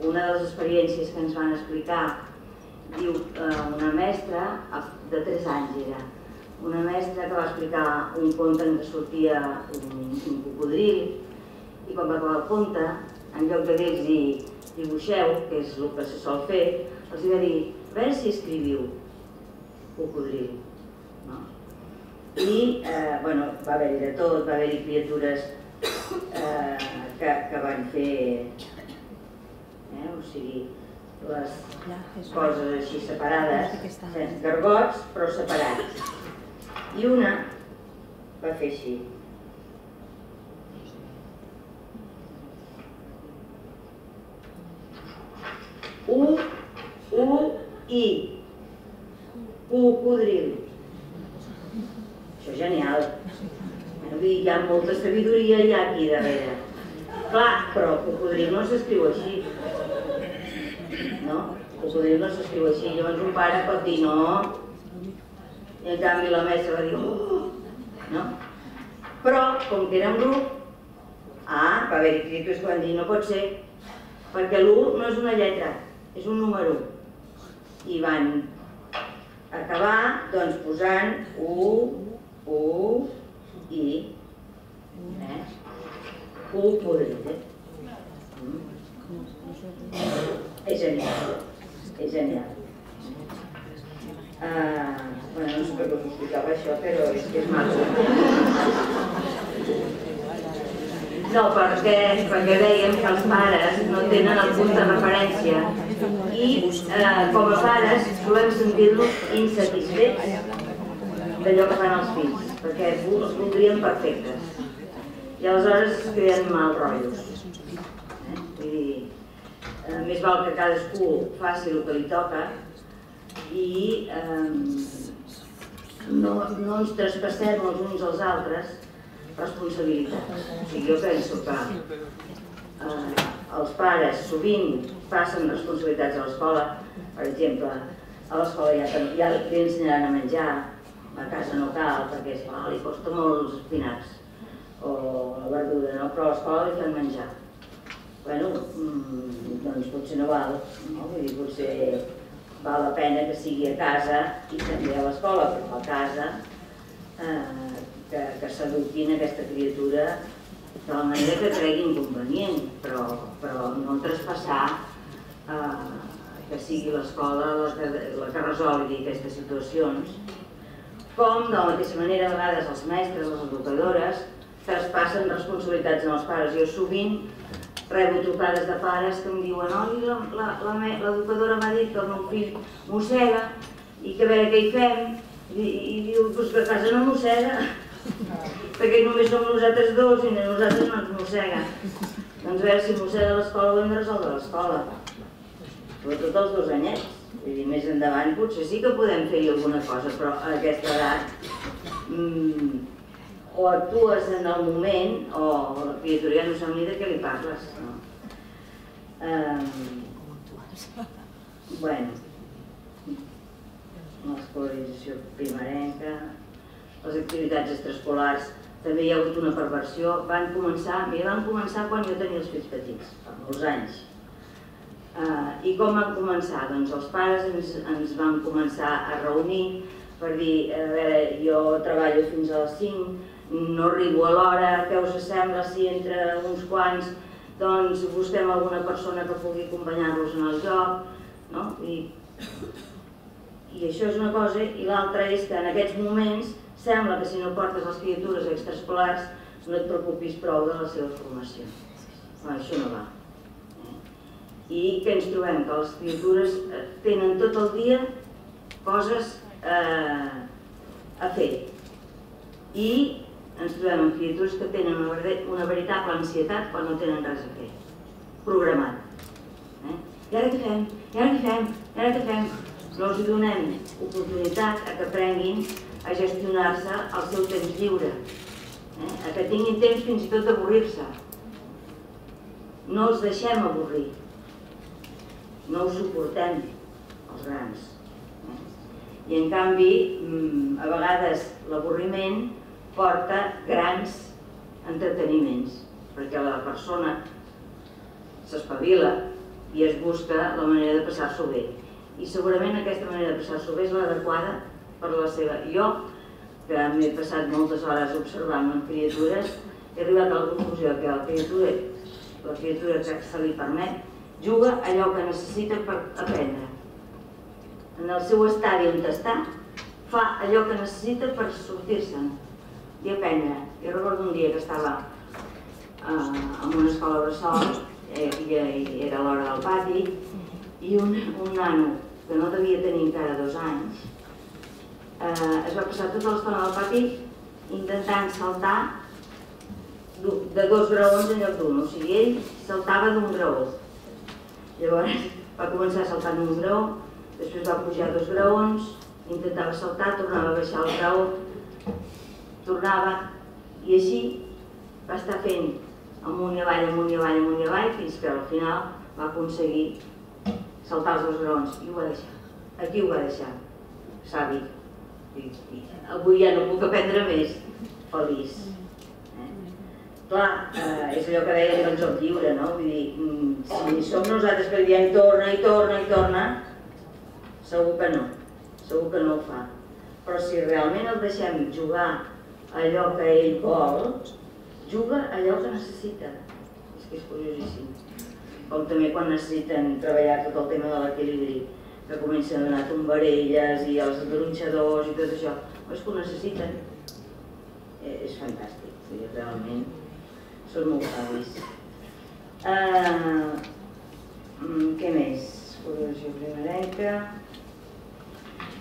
una de les experiències que ens van explicar, diu eh, una mestra, de 3 anys era, una mestra que va explicar un conte en què sortia un, un cocodril i quan va acabar el conte, en lloc de dir-los dibuixeu, que és el que se sol fer, els va dir, a veure si escriviu cocodril. No? I eh, bueno, va haver-hi de tot, va haver-hi criatures eh, que, que van fer Eh? O sigui, les coses així separades, gargots però separats. I una va fer així. U, U, I. Cocodril. Això és genial. Hi ha molta sabidoria ja aquí darrere. Clar, però cocodril no s'escriu així. No? Cocodril no s'escriu així. Llavors un pare pot dir no. I en canvi la mestra va dir oh. no? Però, com que era un grup, ah, va haver-hi crítics que van dir no pot ser, perquè l'1 no és una lletra, és un número. I van acabar doncs, posant U, U, I. Eh? U podrit. Eh? Mm. És genial, és genial. Uh, bueno, no sé per què us explicava això, però és que és maco. No, perquè, perquè dèiem que els pares no tenen el punt de referència i eh, com a pares volem sentir-nos insatisfets d'allò que fan els fills, perquè els voldríem perfectes. I aleshores es creen mal rotllos. Eh? Vull dir, eh, més val que cadascú faci el que li toca i eh, no, no ens traspassem els uns als altres responsabilitat. O sigui, jo penso que eh, els pares sovint passen responsabilitats a l'escola, per exemple, a l'escola ja, ja li ensenyaran a menjar, a casa no cal, perquè és, ah, li costa molt els espinacs, o la verdura, no? però a l'escola li fan menjar. Bueno, mmm, doncs potser no val, no? Vull dir, potser val la pena que sigui a casa i també a l'escola, però a casa eh, que, que s'adoptin aquesta criatura de la manera que cregui inconvenient, però, però no traspassar eh, que sigui l'escola la, que, la que resolgui aquestes situacions, com de la mateixa manera a vegades els mestres, les educadores, traspassen responsabilitats en els pares. Jo sovint rebo trucades de pares que em diuen oi, l'educadora m'ha dit que el meu fill mossega i que a veure què hi fem, i, i diu, pues que a casa no mossega, perquè només som nosaltres dos i nosaltres no ens mossega. Doncs a veure si mossega l'escola ho hem de l'escola. Sobretot els dos anyets. Vull dir, més endavant potser sí que podem fer-hi alguna cosa, però a aquesta edat mmm, o actues en el moment o la criatura ja no sap ni de què li parles. No? Um, bueno, l'escolarització primerenca, les activitats extraescolars, també hi ha hagut una perversió. Van començar, mira, van començar quan jo tenia els fills petits, fa molts anys. Uh, I com van començar? Doncs els pares ens, ens van començar a reunir per dir, a veure, jo treballo fins a les 5, no arribo a l'hora, què us sembla si entre uns quants doncs busquem alguna persona que pugui acompanyar-los en el joc, no? I, I això és una cosa, i l'altra és que en aquests moments sembla que si no portes les criatures extraescolars no et preocupis prou de la seva formació. Però això no va. I què ens trobem? Que les criatures eh, tenen tot el dia coses eh, a fer. I ens trobem amb criatures que tenen una, una veritable ansietat quan no tenen res a fer. Programat. Eh? I ara què fem? I ara què fem? I ara què fem? No els donem oportunitat a que prenguin a gestionar-se el seu temps lliure, eh? a que tinguin temps fins i tot d'avorrir-se. No els deixem avorrir, no ho suportem, els grans. Eh? I en canvi, mm, a vegades l'avorriment porta grans entreteniments, perquè la persona s'espavila i es busca la manera de passar-s'ho bé. I segurament aquesta manera de passar-s'ho bé és l'adequada per la seva... Jo, que m'he passat moltes hores observant amb criatures, he arribat a la conclusió que la criatura, la criatura que se li permet, juga allò que necessita per aprendre. En el seu estadi on està, fa allò que necessita per sortir-se'n i aprendre. Jo recordo un dia que estava eh, en una escola bressol, eh, i era l'hora del pati, i un, un nano que no devia tenir encara dos anys eh, es va passar tota l'estona al pati intentant saltar de dos graons en lloc d'un, o sigui, ell saltava d'un graó. Llavors va començar a saltar d'un graó, després va pujar dos graons, intentava saltar, tornava a baixar el graó, tornava, i així va estar fent amunt i avall, amunt i avall, amunt i avall, fins que al final va aconseguir saltar els dos graons i ho va deixar. Aquí ho va deixar, savi. Avui ja no puc aprendre més, feliç. Eh? Clar, eh, és allò que deia doncs, el lliure, no? Vull dir, mm, si som nosaltres que diem torna i torna i torna, segur que no, segur que no ho fa. Però si realment el deixem jugar allò que ell vol, juga allò que necessita. És que és curiosíssim. Com també quan necessiten treballar tot el tema de l'equilibri, que comencen a donar tombarelles i els gronxadors i tot això, és que ho necessiten. Eh, és fantàstic, realment són molt savis. Uh, què més? Curació primerenca.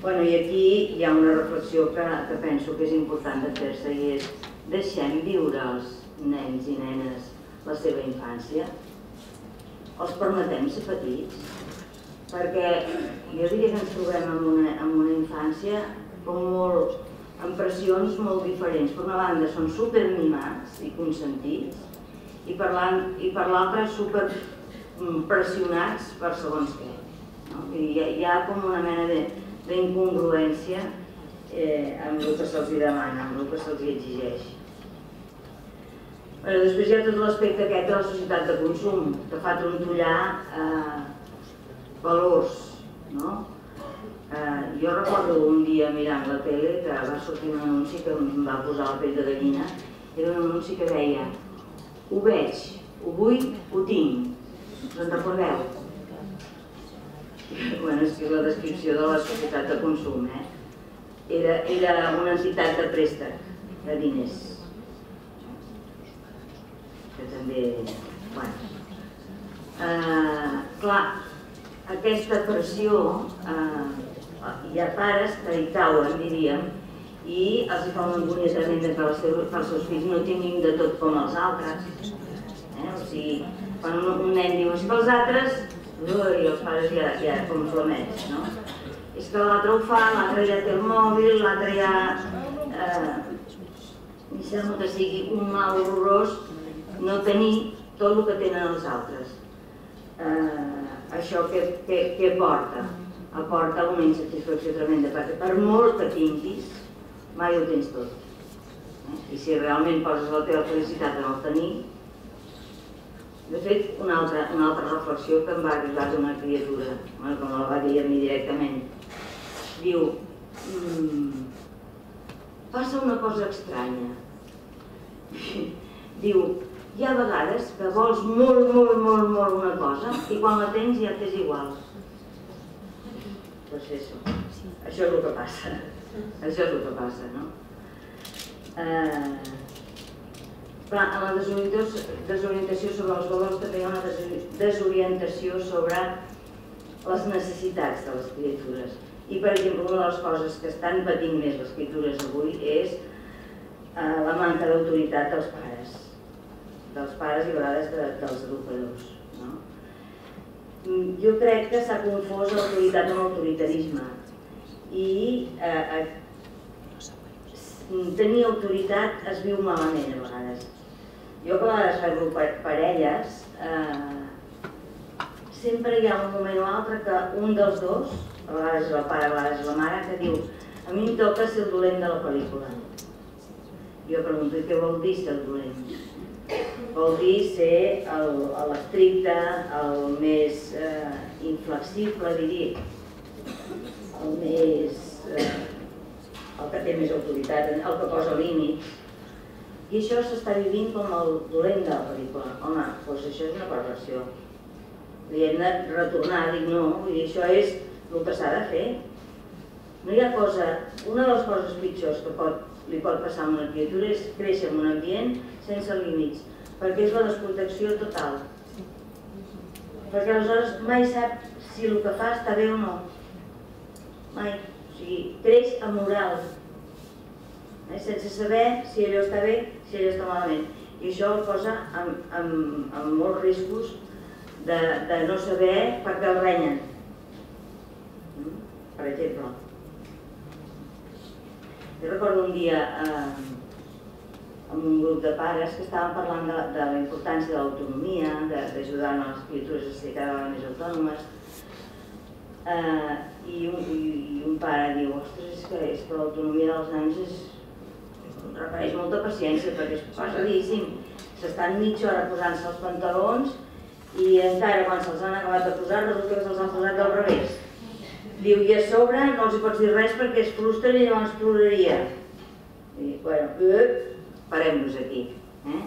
Bueno, i aquí hi ha una reflexió que, que penso que és important de fer-se i és deixem viure els nens i nenes la seva infància, els permetem ser petits, perquè jo diria que ens trobem en una, en una infància com molt, amb pressions molt diferents. Per una banda són super mimats i consentits i per l'altra super mm, pressionats per segons què. No? I hi, ha, hi ha com una mena d'incongruència eh, amb el que se'ls demana, amb el que se'ls exigeix. Bueno, després hi ha tot l'aspecte aquest de la societat de consum, que fa trontollar eh, valors, no? Eh, jo recordo un dia mirant la tele que va sortir un anunci que em va posar la pell de gallina, era un anunci que deia ho veig, ho vull, ho tinc, us en recordeu? bueno, és que la descripció de la societat de consum, eh? Era, era una entitat de préstec de diners que també... Bueno. Eh, clar, aquesta pressió, eh, hi ha pares que hi cauen, diríem, i els fa una angúnia tremenda que els seus, els seus fills no tinguin de tot com els altres. Eh? O sigui, quan un, un nen diu, és que els altres, ui, els pares ja, ja com flamets, no? És que l'altre ho fa, l'altre ja té el mòbil, l'altre ja... Eh, em sembla que sigui un mal horrorós no tenir tot el que tenen els altres. Eh, això que, que, que porta? Aporta una insatisfacció tremenda, perquè per molt que tinguis, mai ho tens tot. Eh? I si realment poses la teva felicitat en el tenir, de fet, una altra, una altra reflexió que em va arribar d'una criatura, bueno, com la va dir a mi directament, diu, mmm, passa una cosa estranya. diu, hi ha vegades que vols molt, molt, molt, molt una cosa i quan la tens ja t'és igual. Doncs això, això és el que passa. Això és el que passa, no? Eh, clar, en la desorientació sobre els valors també hi ha una desorientació sobre les necessitats de les criatures. I, per exemple, una de les coses que estan patint més les criatures avui és eh, la manca d'autoritat dels pares dels pares i a vegades de, dels educadors. No? Mm, jo crec que s'ha confós l'autoritat amb l'autoritarisme i eh, eh, tenir autoritat es viu malament a vegades. Jo que a vegades faig parelles, eh, sempre hi ha un moment o altre que un dels dos, a vegades el pare, a vegades la mare, que diu a mi em toca ser el dolent de la pel·lícula. Jo pregunto, què vol dir ser el dolent? Vol dir ser l'estricte, el, el més eh, inflexible, diria, el més... Eh, el que té més autoritat, el que posa límits. I això s'està vivint com el dolent de la pel·lícula. Home, doncs això és una perversió. Li hem de retornar, dic no, vull dir, això és el que s'ha de fer. No hi ha cosa, una de les coses pitjors que pot, li pot passar a una criatura és créixer en un ambient sense límits, perquè és la desprotecció total. Perquè aleshores mai sap si el que fa està bé o no. Mai. O sigui, creix a moral. Eh? Sense saber si allò està bé, si allò està malament. I això el posa amb, amb, amb molts riscos de, de no saber per què el renyen. Mm? Per exemple. Jo recordo un dia eh, amb un grup de pares que estaven parlant de, de la importància de l'autonomia, d'ajudar a les criatures a ser cada vegada més autònomes, eh, i, un, i, i un pare diu, ostres, és que, que l'autonomia dels nens és, requereix molta paciència perquè és pesadíssim. S'estan mitja hora posant-se els pantalons i encara quan se'ls han acabat de posar resulta que se'ls han posat del revés. Diu, i a sobre no els hi pots dir res perquè es frustren i llavors ploraria. I, bueno, eh, parem-nos aquí. Eh?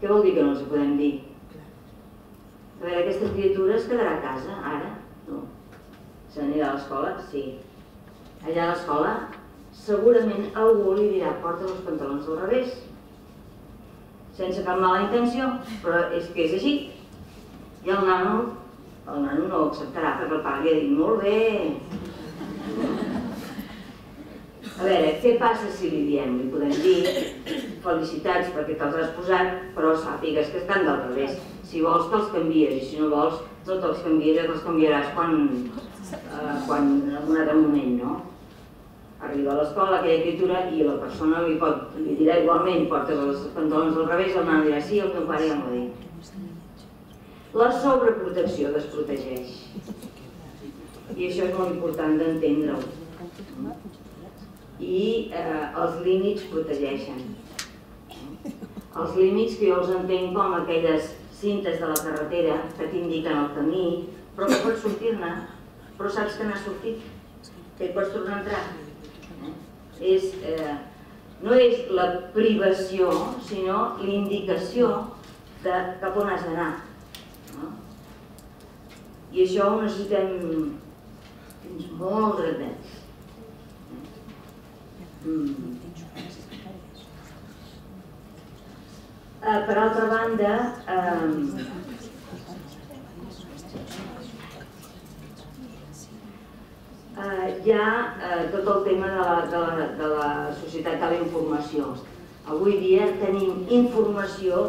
Què vol dir que no els podem dir? A veure, aquesta criatura es quedarà a casa, ara? No. Se n'anirà a l'escola? Sí. Allà a l'escola segurament algú li dirà porta els pantalons al revés. Sense cap mala intenció, però és que és així. I el nano, el nano no ho acceptarà perquè el pare li ha dit molt bé, a veure, què passa si li diem? Li podem dir felicitats perquè te'ls has posat, però sàpigues que estan del revés. Si vols te'ls canvies i si no vols no te'ls canvies, te'ls canviaràs quan, eh, quan en un altre moment, no? Arriba a l'escola aquella criatura i la persona li, pot, li dirà igualment portes els pantalons al revés, el nano dirà sí, el teu pare ja m'ho ha. La sobreprotecció desprotegeix. I això és molt important d'entendre-ho i eh, els límits protegeixen. Els límits que jo els entenc com aquelles cintes de la carretera que t'indiquen el camí, però que pots sortir-ne, però saps que n'has sortit, que hi pots tornar a entrar. Eh? És, eh, no és la privació, sinó l'indicació de cap on has d'anar. No? I això ho necessitem fins molt drets Uh, per altra banda, um, uh, hi ha uh, tot el tema de la, de la, de la societat de la informació. Avui dia tenim informació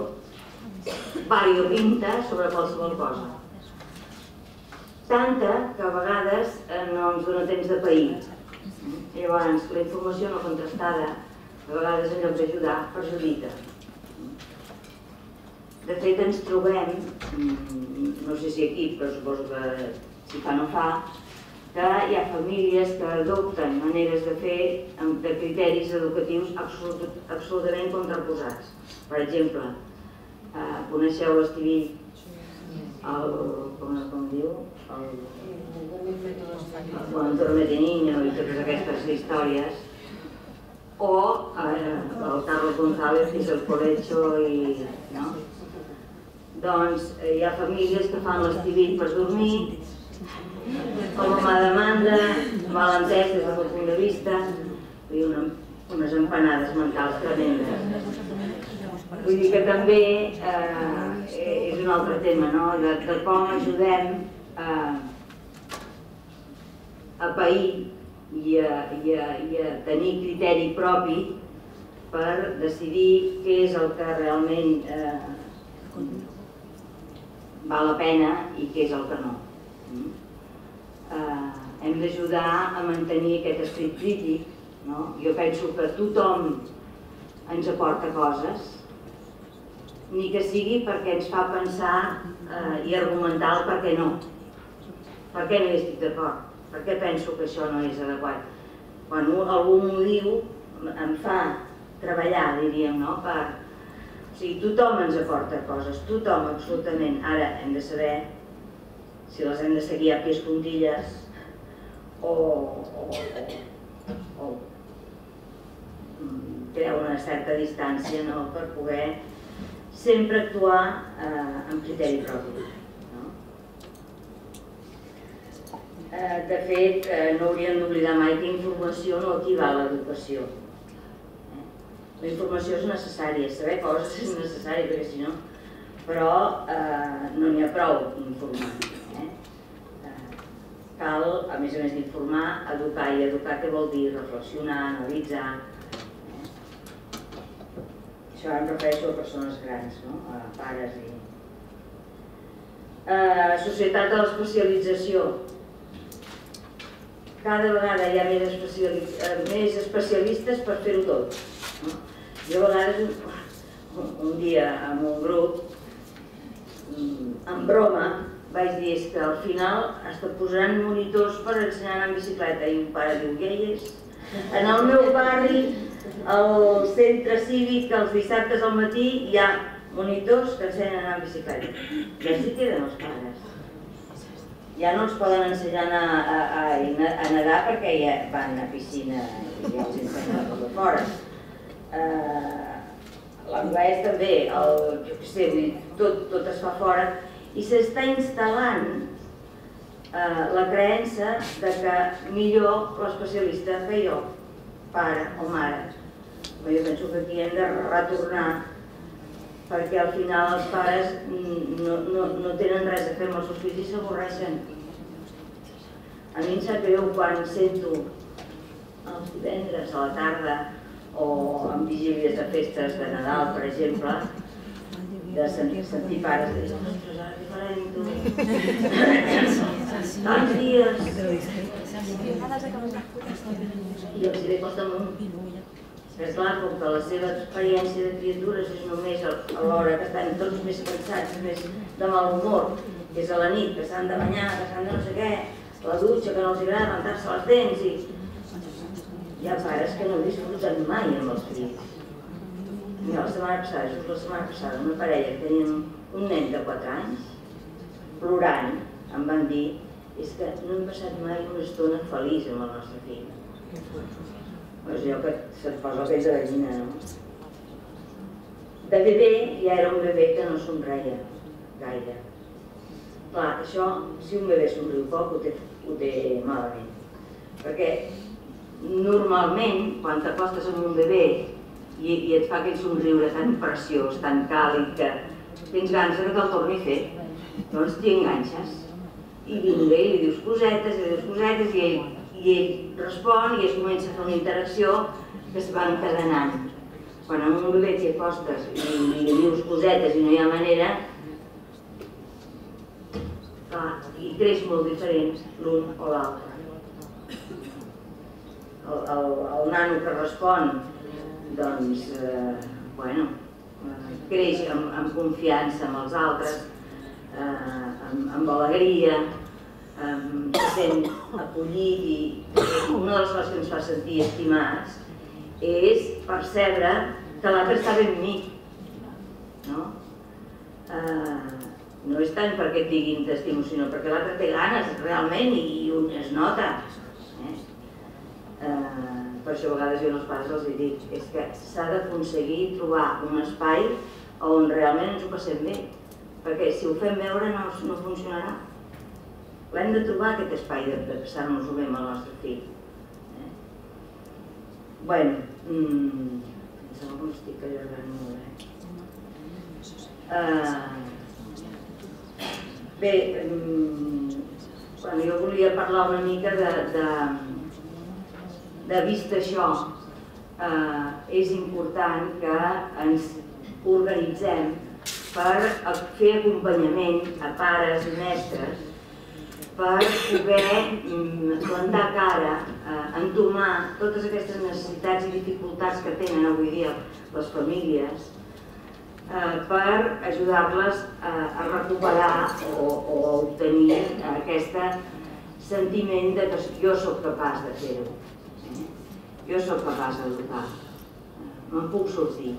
variopinta sobre qualsevol cosa. Tanta que a vegades eh, no ens dona temps de pair Llavors, la informació no contrastada, a vegades en lloc d'ajudar, perjudica. De fet, ens trobem, mm, no sé si aquí, però suposo que si fa no fa, que hi ha famílies que adopten maneres de fer de criteris educatius absolut, absolutament contraposats. Per exemple, eh, coneixeu l'Estivill, el, com, com diu? El, l'entorn de Niño i totes aquestes històries, o eh, el Carlos González, és el colecho i... No? Doncs eh, hi ha famílies que fan l'estivit per dormir, com a demanda, mal entès des del punt de vista, i una, unes empanades mentals tremendes. Vull dir que també eh, és un altre tema, no? de, de com ajudem eh, a pair i a, i, a, i a tenir criteri propi per decidir què és el que realment eh, val la pena i què és el que no. Mm? Eh, hem d'ajudar a mantenir aquest esprit crític. No? Jo penso que tothom ens aporta coses, ni que sigui perquè ens fa pensar eh, i argumentar el per què no. Per què no hi estic d'acord? Per què penso que això no és adequat? Quan algú m'ho diu, em fa treballar, diríem, no? Per... O sigui, tothom ens aporta coses, tothom, absolutament. Ara hem de saber si les hem de seguir a pies puntilles o, o, o, o crear una certa distància no? per poder sempre actuar eh, amb criteri propi. Eh, de fet, eh, no hauríem d'oblidar mai que informació no equival a l'educació. Eh? La informació és necessària, saber coses és necessari, perquè si no... Però eh, no n'hi ha prou informar. Eh? cal, a més a més d'informar, educar i educar què vol dir reflexionar, analitzar. Això em refereixo a persones grans, no? a pares i... Eh, societat de l'especialització. Cada vegada hi ha més, especialis eh, més especialistes per fer-ho tot. No? Jo a vegades, un, dia amb un grup, mm, en broma, vaig dir és que al final està posant monitors per ensenyar en bicicleta i un pare diu, hi és? En el meu barri, al centre cívic, els dissabtes al matí hi ha monitors que ensenyen en bicicleta. I així queden els pares. Ja no els poden ensenyar a, a, a, a nedar perquè ja van a piscina i ja els ensenyen a fora. Uh, L'anglès també, el, jo què sé, tot, tot es fa fora i s'està instal·lant eh, la creença de que millor l'especialista que jo, pare o mare. Però jo penso que aquí hem de retornar perquè al final els pares no, no, no tenen res a fer amb els seus fills i s'avorreixen. A mi em sap greu quan sento els divendres a la tarda o en vigílies de festes de Nadal, per exemple, de sentir, sentir pares de dir, ostres, ara què farem tu? Tants dies. I els hi ve costa molt. És clar, com que la seva experiència de criatures és només a l'hora que estan tots més cansats, més de mal humor, que és a la nit, que s'han de banyar, que s'han de no sé què, la dutxa, que no els agrada rentar-se les dents i... Hi ha pares que no disfruten mai amb els fills Mira, la setmana passada, just la setmana passada, una parella que tenien un nen de 4 anys, plorant, em van dir és que no hem passat mai una estona feliç amb el nostre fill. Pues allò que se't posa el pell de gallina, no? De bebè ja era un bebè que no somreia gaire. Clar, això, si un bebè somriu poc, ho té, ho té malament. Perquè normalment, quan t'acostes amb un bebè i, i et fa aquell somriure tan preciós, tan càlid, que tens ganes que te'l torni a fer. Llavors t'hi enganxes i vinga i li dius cosetes, i li dius cosetes, i ell, i ell respon i es comença a fer una interacció que es va encadenant. Quan amb un bebè t'hi acostes i, i dius cosetes i no hi ha manera, i creix molt diferent l'un o l'altre. El, nano que respon doncs, eh, bueno, eh, creix amb, confiança amb els altres, eh, amb alegria, se sent acollit i una de les coses que ens fa sentir estimats és percebre que l'altre està ben mi. No? Eh, no és tant perquè et diguin t'estimo, sinó perquè l'altre té ganes realment i, i es nota. Eh? Eh, per això a vegades jo als pares els dic, és que s'ha d'aconseguir trobar un espai on realment ens ho passem bé, perquè si ho fem veure no, no funcionarà. L'hem de trobar aquest espai de, passar-nos-ho bé amb el nostre fill. Eh? Bueno, mmm, em sembla que m'estic allargant molt, eh? Uh, bé, um, bueno, jo volia parlar una mica de, de, de vist això, eh, és important que ens organitzem per fer acompanyament a pares i mestres per poder mm, plantar cara, eh, entomar totes aquestes necessitats i dificultats que tenen avui dia les famílies eh, per ajudar-les a, a recuperar o, o a obtenir aquest sentiment de que jo sóc capaç de fer-ho jo sóc capaç d'educar, me'n puc sortir.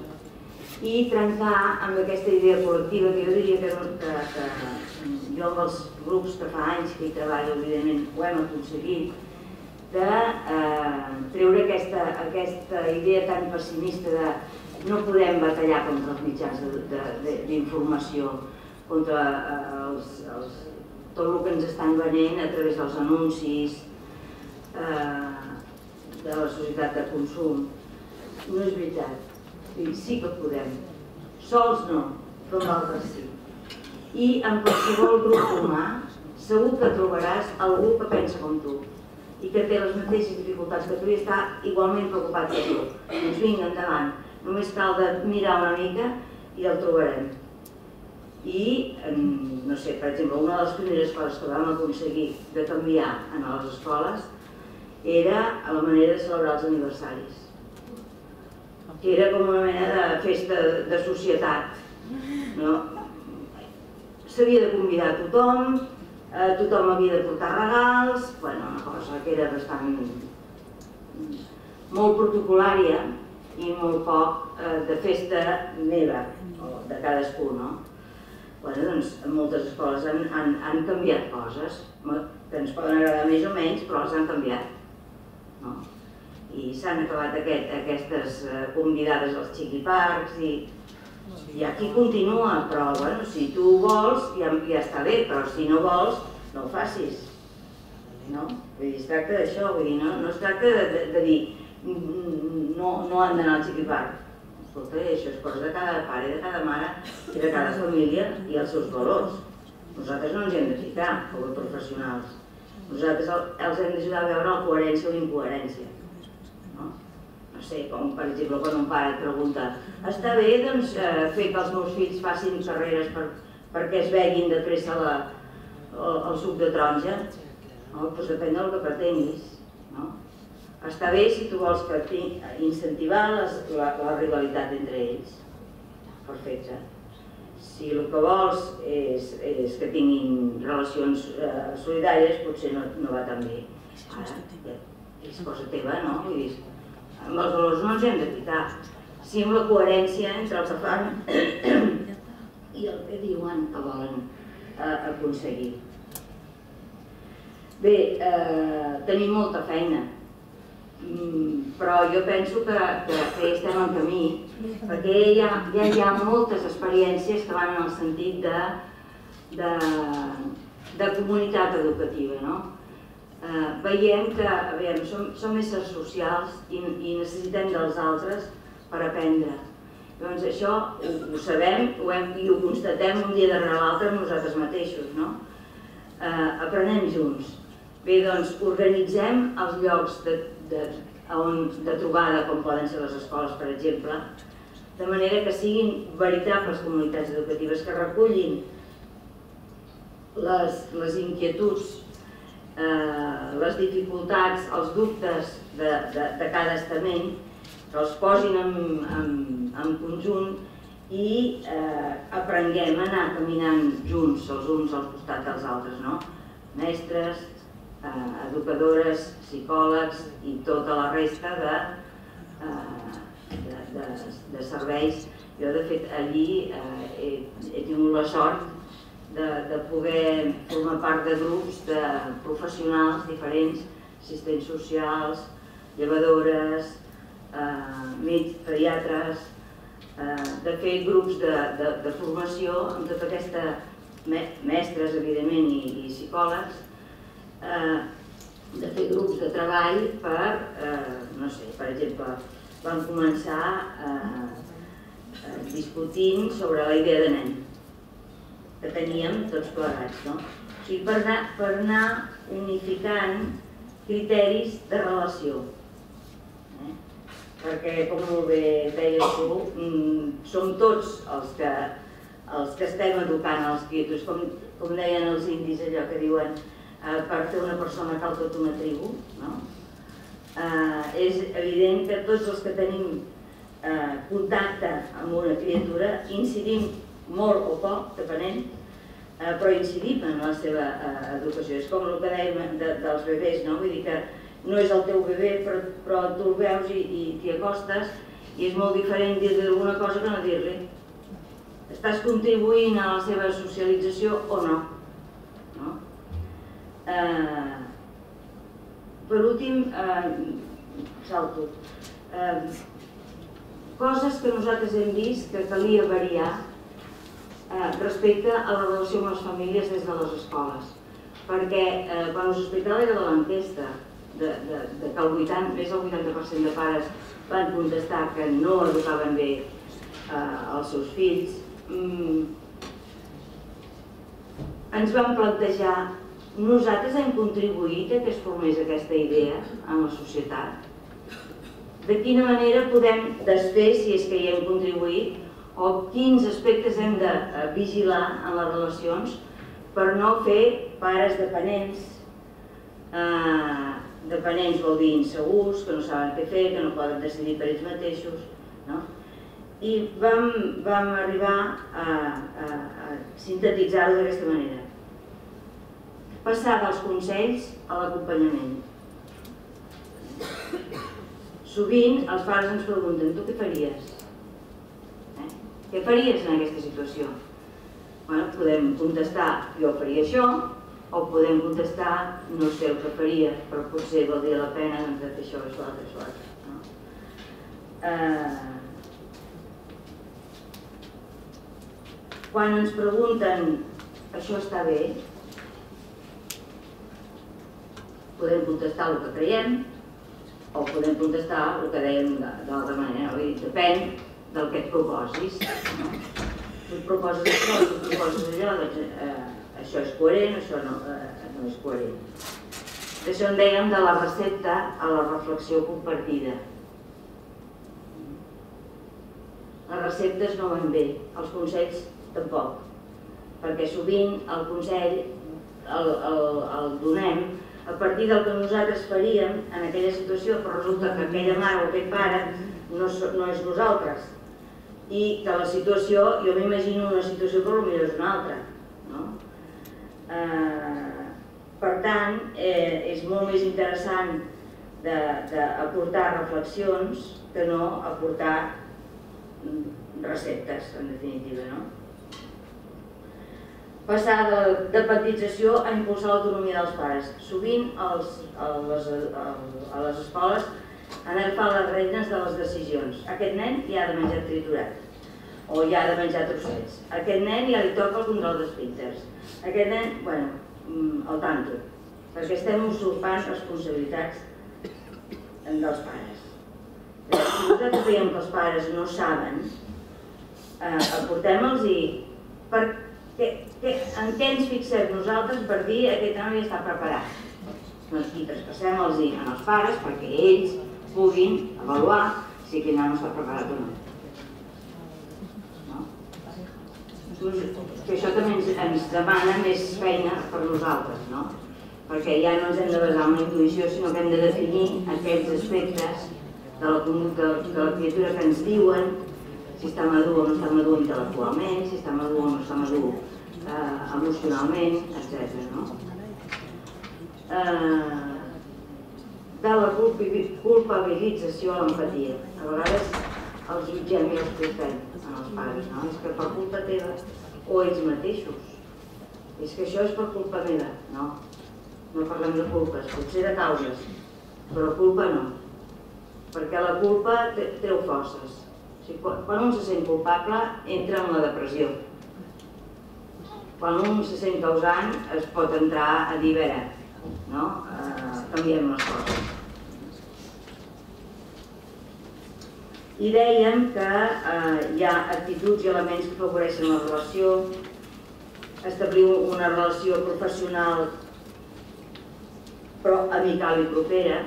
I trencar amb aquesta idea col·lectiva que jo diria que, que, que jo amb els grups que fa anys que hi treballo, evidentment, ho hem aconseguit, de eh, treure aquesta, aquesta idea tan pessimista de no podem batallar contra els mitjans d'informació, contra eh, els, els, tot el que ens estan venent a través dels anuncis, eh, de la societat de consum. No és veritat. Sí que podem. Sols no, però amb altres sí. I en qualsevol grup humà segur que trobaràs algú que pensa com tu i que té les mateixes dificultats que tu i està igualment preocupat que tu. Doncs vinga, endavant. Només cal de mirar una mica i el trobarem. I, no sé, per exemple, una de les primeres coses que vam aconseguir de canviar en les escoles era la manera de celebrar els aniversaris que era com una mena de festa de societat. No? S'havia de convidar a tothom, eh, tothom havia de portar regals, bueno, una cosa que era bastant molt protocolària i molt poc eh, de festa meva, o de cadascú, no? Bueno, doncs, moltes escoles han, han, han canviat coses, que ens poden agradar més o menys, però les han canviat. No? i s'han acabat aquest, aquestes eh, convidades als xiquiparcs i, i aquí continua, però bueno, si tu vols ja, ja està bé, però si no vols no ho facis. No? Vull dir, es tracta d'això, vull dir, no, no es tracta de, de, de dir no, no han d'anar al xiquiparc. Escolta, això és cosa de cada pare, de cada mare i de cada família i els seus valors. Nosaltres no ens hem de ficar com a professionals. Nosaltres els hem d'ajudar a veure la coherència o l'incoherència no sé, com per exemple quan un pare et pregunta està bé doncs eh, fer que els meus fills facin carreres per, perquè es veguin de pressa la, el, el suc de taronja? No, doncs depèn del que pretenguis. No? Està bé si tu vols que incentivar les, la, la rivalitat entre ells. Perfecte. Si el que vols és, és que tinguin relacions eh, solidàries, potser no, no va tan bé. Ara, és cosa teva, no? Vull dir, amb els valors no ens hem de ficar, sí amb la coherència entre el que fan i el que diuen que volen eh, aconseguir. Bé, eh, tenim molta feina, mm, però jo penso que, que, que estem en camí, perquè ja, ja hi ha moltes experiències que van en el sentit de, de, de comunitat educativa, no? Eh, veiem que a veure, som, som éssers socials i, i necessitem dels altres per aprendre. Doncs això ho, ho sabem ho hem, i ho constatem un dia darrere l'altre nosaltres mateixos, no? Eh, aprenem junts. Bé, doncs organitzem els llocs de, de, on, de trobada, com poden ser les escoles, per exemple, de manera que siguin veritables comunitats educatives que recullin les, les inquietuds eh, les dificultats, els dubtes de, de, de cada estament, que els posin en, en, en conjunt i eh, aprenguem a anar caminant junts, els uns al costat dels altres, no? Mestres, eh, educadores, psicòlegs i tota la resta de, eh, de, de, de serveis. Jo, de fet, allí eh, he, he tingut la sort de, de poder formar part de grups de professionals diferents, assistents socials, llevadores, eh, mig, pediatres, eh, de fer grups de, de, de formació amb tota aquesta mestres, evidentment, i, i psicòlegs, eh, de fer grups de treball per, eh, no sé, per exemple, vam començar eh, eh, discutint sobre la idea de nen que teníem tots plegats. No? Sigui, per anar, per anar unificant criteris de relació. Eh? Perquè, com molt bé deies tu, mm, som tots els que, els que estem educant els criatures, com, com deien els indis allò que diuen eh, per fer una persona cal tota una tribu. No? Eh, és evident que tots els que tenim eh, contacte amb una criatura incidim molt o poc, depenent, eh, però incidim en la seva eh, educació. És com el que dèiem de, dels bebès, no? Vull dir que no és el teu bebè, però, però tu el veus i, i t'hi acostes i és molt diferent dir-li alguna cosa que no dir-li. Estàs contribuint a la seva socialització o no? no? Eh, per últim, eh, salto. Eh, coses que nosaltres hem vist que calia variar eh, respecte a la relació amb les famílies des de les escoles. Perquè eh, quan us explicava era de l'enquesta, de, de, de que el 80, més del 80% de pares van contestar que no educaven bé eh, els seus fills, mm, ens vam plantejar nosaltres hem contribuït a que es formés aquesta idea en la societat? De quina manera podem desfer, si és que hi hem contribuït, o quins aspectes hem de eh, vigilar en les relacions per no fer pares dependents, eh, dependents vol dir insegurs, que no saben què fer, que no poden decidir per ells mateixos, no? I vam, vam arribar a, a, a sintetitzar-ho d'aquesta manera. Passar dels consells a l'acompanyament. Sovint els pares ens pregunten, tu què faries? Què faries en aquesta situació? Bueno, podem contestar, jo faria això, o podem contestar, no sé el que faria, però potser valdria la pena doncs, de fer això, això, això, això. No? Eh, quan ens pregunten això està bé, podem contestar el que creiem, o podem contestar el que dèiem d'altra manera, vull dir, depèn del que et proposis. Tu et proposes això, tu et proposes allò, doncs eh, això és coherent, això no, eh, no és coherent. D'això en dèiem de la recepta a la reflexió compartida. Les receptes no van bé, els consells tampoc, perquè sovint el consell el, el, el donem a partir del que nosaltres faríem en aquella situació, però resulta que aquella mare o aquell pare no, no és nosaltres i que la situació, jo m'imagino una situació però potser és una altra. No? Eh, per tant, eh, és molt més interessant d'aportar reflexions que no aportar receptes, en definitiva. No? passar de, de petització a impulsar l'autonomia dels pares. Sovint els, les, a les escoles han agafat les regnes de les decisions. Aquest nen ja ha de menjar triturat o ja ha de menjar trossets. Aquest nen ja li toca el control d'espínters. Aquest nen, bueno, mm, al tanto, perquè estem usurpant responsabilitats dels pares. Si nosaltres veiem que els pares no saben, eh, aportem-los i per que, que, en què ens fixem nosaltres per dir aquest nano ja està preparat? Doncs i traspassem els en els pares perquè ells puguin avaluar si aquest nano està preparat o no. Que això també ens, ens demana més feina per nosaltres, no? perquè ja no ens hem de basar en la intuïció, sinó que hem de definir aquells aspectes de la conducta de la criatura que ens diuen si està madur o no està madur intel·lectualment, si està madur o no està madur eh, emocionalment, etc. No? Eh, de la culpabilització a l'empatia. A vegades els jutgem i els culpem els pares, no? És que per culpa teva o ells mateixos. És que això és per culpa meva, no? No parlem de culpes, potser de causes, però culpa no. Perquè la culpa treu forces. O sigui, quan, un se sent culpable, entra en la depressió quan un se sent causant es pot entrar a dir, veure, no? eh, canviem les coses. I dèiem que eh, hi ha actituds i elements que favoreixen la relació, establir una relació professional però amical i propera,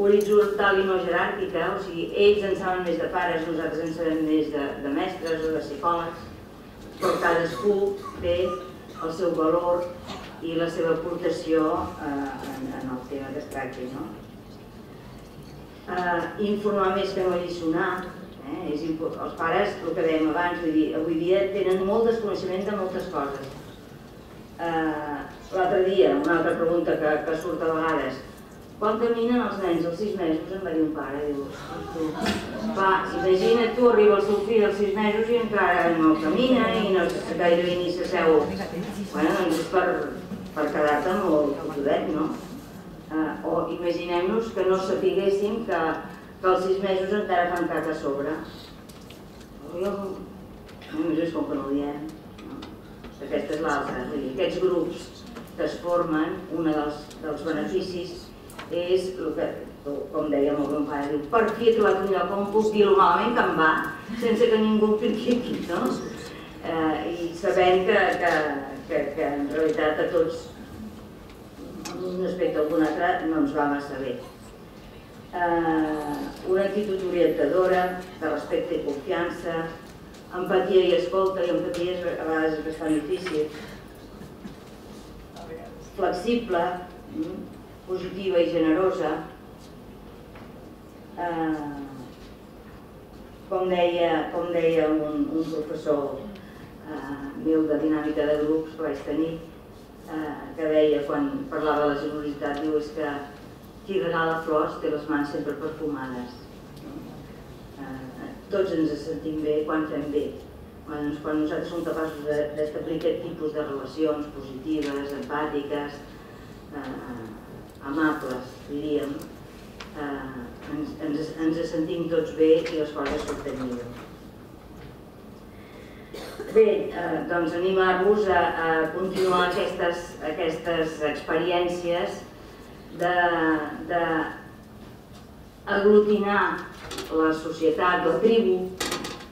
horitzontal i no jeràrquica, o sigui, ells en saben més de pares, nosaltres en sabem més de, de mestres o de psicòlegs, però cadascú té el seu valor i la seva aportació eh, en, en el tema que es tracti. No? Eh, informar més que no alliçonar, eh? és els pares, el que dèiem abans, vull dir, avui dia tenen molt desconeixement de moltes coses. Eh, L'altre dia, una altra pregunta que, que surt a vegades, quan caminen els nens als sis mesos, em va dir un pare, diu, va, imagina't tu, arriba el seu fill als sis mesos i encara no camina i no gairebé ni s'asseu. Bueno, doncs és per, per quedar-te molt fotudet, no? Uh, o imaginem-nos que no sapiguéssim que, que als sis mesos encara fan caca a sobre. Jo, només és com que no ho diem. No? Aquesta és l'altra. Aquests grups que es formen, un dels, dels beneficis és el que, com deia el meu pare, diu, per fi he trobat un lloc on puc dir lo malament que em va, sense que ningú em critiqui, no? eh, i sabent que, que, que, que en realitat a tots un aspecte o un altre no ens va massa bé. Eh, una actitud orientadora, de respecte i confiança, empatia i escolta, i empatia és, a vegades bastant difícil, flexible, mm, positiva i generosa, eh, com deia, com deia un, un professor eh, meu de dinàmica de grups que vaig tenir, eh, que deia quan parlava de la generositat, diu és que qui regala flors té les mans sempre perfumades. Eh, tots ens sentim bé quan fem bé. Quan, quan nosaltres som capaços d'establir aquest tipus de relacions positives, empàtiques, eh, amables, diríem, eh, ens, ens, ens sentim tots bé i les coses surten millor. Bé, eh, doncs animar-vos a, a continuar aquestes, aquestes experiències de, de aglutinar la societat, la tribu,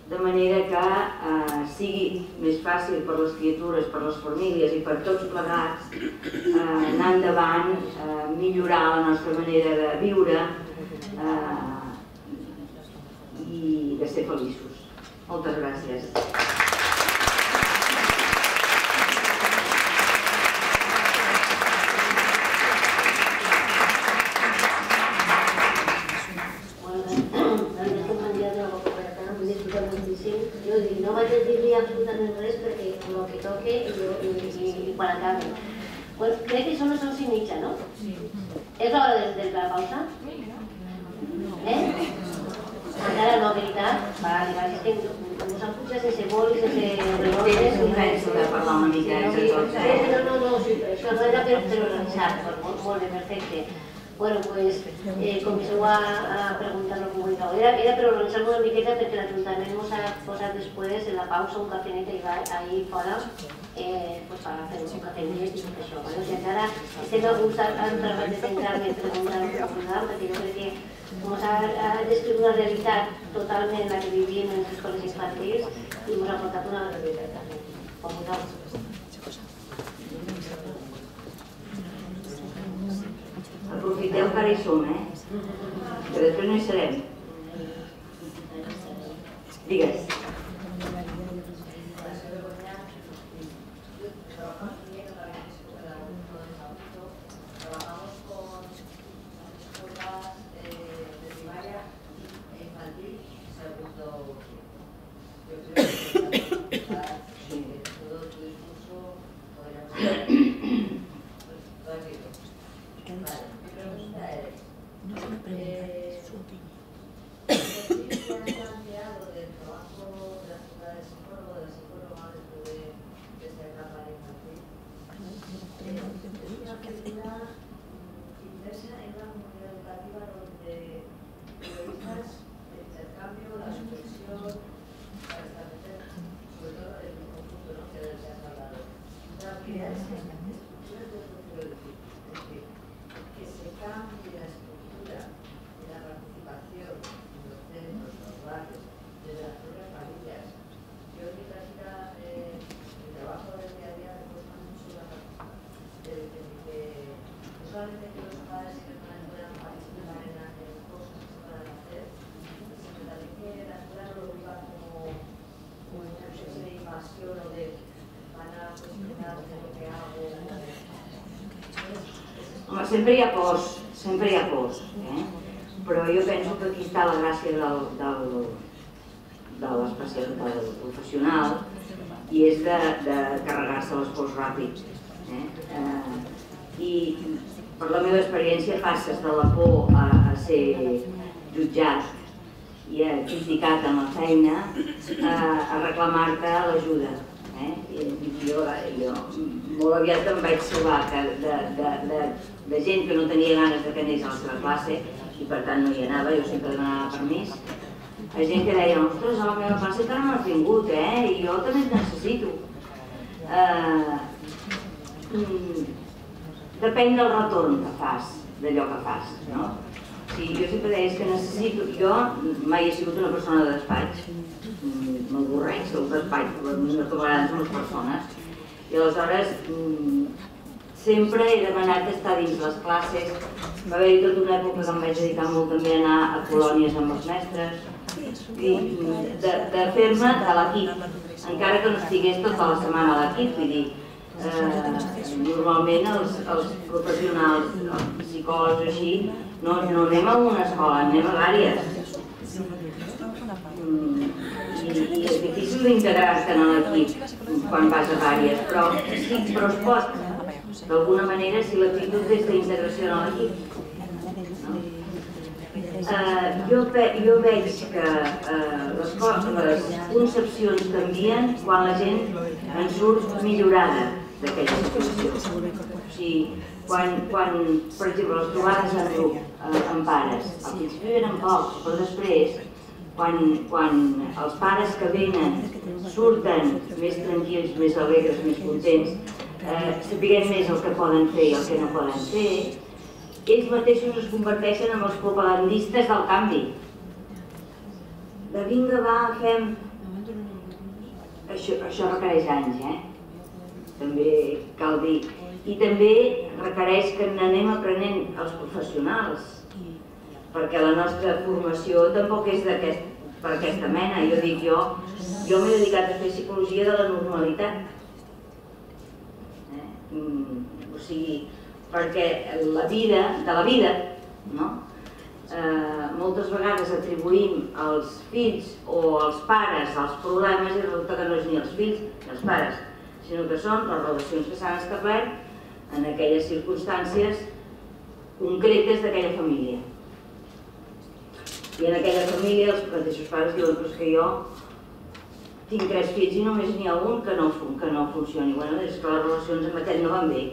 de manera que eh, sigui més fàcil per les criatures, per les famílies i per tots plegats eh, anar endavant, eh, millorar la nostra manera de viure eh, i de ser feliços. Moltes gràcies. absolutament res perquè toque i, i, i, i quan acabi. Pues, crec que són les 11 i mitja, no? Sí. És l'hora de, de la pausa? Eh? Encara no, veritat? Vale, ens han pujat sense vol i sense revoltes. Sí, penso de parlar una mica entre tots. Eh? No, no, no, sí, això no era per, organitzar, molt, molt bé, perfecte. Bueno, pues, eh, comenceu a, a preguntar lo que Era, era per organitzar una miqueta perquè l'Ajuntament ens ha posat després en la pausa un cafenet que hi va ahir fora eh, pues, per fer un cafenet i tot això. Bueno, si encara estem alguns entrarrats de centrar-me per preguntar lo que perquè jo que ens ha, ha descrit una realitat totalment en la que vivim en les escoles infantils i ens ha portat una realitat també, com vosaltres. Aprofiteu que ara hi som, eh? Que després no hi serem. Digues. Sempre hi ha pors, sempre hi ha pors, eh? però jo penso que aquí està la gràcia del, del, de l'especial del professional i és de, de carregar-se les pors ràpid. Eh? Eh, I per la meva experiència passes de la por a, a ser jutjat i a criticat en la feina a, a reclamar-te l'ajuda. Eh? I jo, jo molt aviat em vaig trobar que de, de, de de gent que no tenia ganes de que anés a la seva classe i per tant no hi anava, jo sempre demanava permís, a gent que deia, ostres, a la meva classe encara no has vingut, eh? I jo també et necessito. Uh, depèn del retorn que fas, d'allò que fas, no? Sí, jo sempre deia que necessito... Jo mai he sigut una persona de despatx. Mm, m'avorreix el despatx, però no amb les persones. I aleshores mm, sempre he demanat estar dins les classes. Va haver-hi tota una època que em vaig dedicar molt també a anar a colònies amb els mestres i de, de fer-me de l'equip, encara que no estigués tota la setmana a l'equip, vull dir, eh, normalment els, els professionals, els psicòlegs així, no, no anem a una escola, anem a vàries. Mm, i, i és difícil d'integrar-te en l'equip quan vas a vàries, però sí, però es pot, d'alguna manera, si l'actitud és d'integració en l'equip. Uh, jo, jo veig que uh, les, les concepcions canvien quan la gent en surt millorada d'aquella situació. Quan, quan, per exemple, les trobades en grup, uh, amb pares, al principi eren pocs, però després, quan, quan els pares que venen surten més tranquils, més alegres, més contents, eh, sapiguem més el que poden fer i el que no poden fer, ells mateixos es converteixen en els propagandistes del canvi. De vinga, va, fem... Això, això requereix anys, eh? També cal dir. I també requereix que n'anem aprenent els professionals, perquè la nostra formació tampoc és d'aquest per aquesta mena. Jo dic, jo, jo m'he dedicat a fer psicologia de la normalitat, Mm, o sigui, perquè la vida, de la vida, no? Eh, moltes vegades atribuïm als fills o als pares els problemes i resulta que no és ni els fills ni els pares, sinó que són les relacions que s'han establert en aquelles circumstàncies concretes d'aquella família. I en aquella família els mateixos pares diuen que jo tinc tres fills i només n'hi ha un que no, que no funcioni. Bueno, és que les relacions amb aquest no van bé.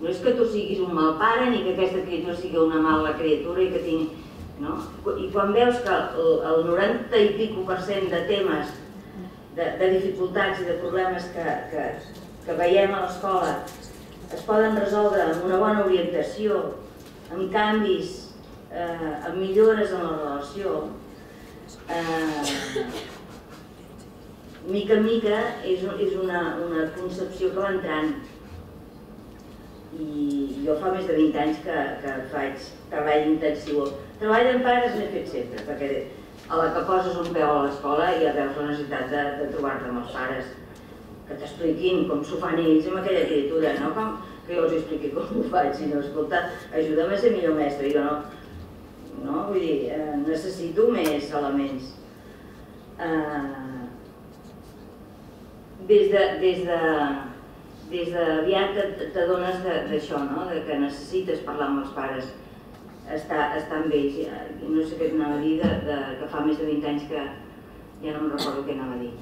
No és que tu siguis un mal pare ni que aquesta criatura sigui una mala criatura i que tingui... No? I quan veus que el, el 90 i pico per cent de temes, de, de dificultats i de problemes que, que, que veiem a l'escola es poden resoldre amb una bona orientació, amb canvis, eh, amb millores en la relació, eh, mica en mica és, és una, una concepció que va entrant i jo fa més de 20 anys que, que faig treball intensiu. Treball en pares l'he fet sempre, perquè a la que poses un peu a l'escola ja veus la necessitat de, de trobar-te amb els pares, que t'expliquin com s'ho fan ells amb aquella criatura, no com que jo els expliqui com ho faig, sinó, escolta, ajuda'm a ser millor mestre. Jo no, no? Vull dir, eh, necessito més elements. Eh, des de, des de, des d'aviat t'adones d'això, no? de que necessites parlar amb els pares, estar, estar amb ells. No sé què anava a dir, de, de, que fa més de 20 anys que ja no em recordo què anava a dir.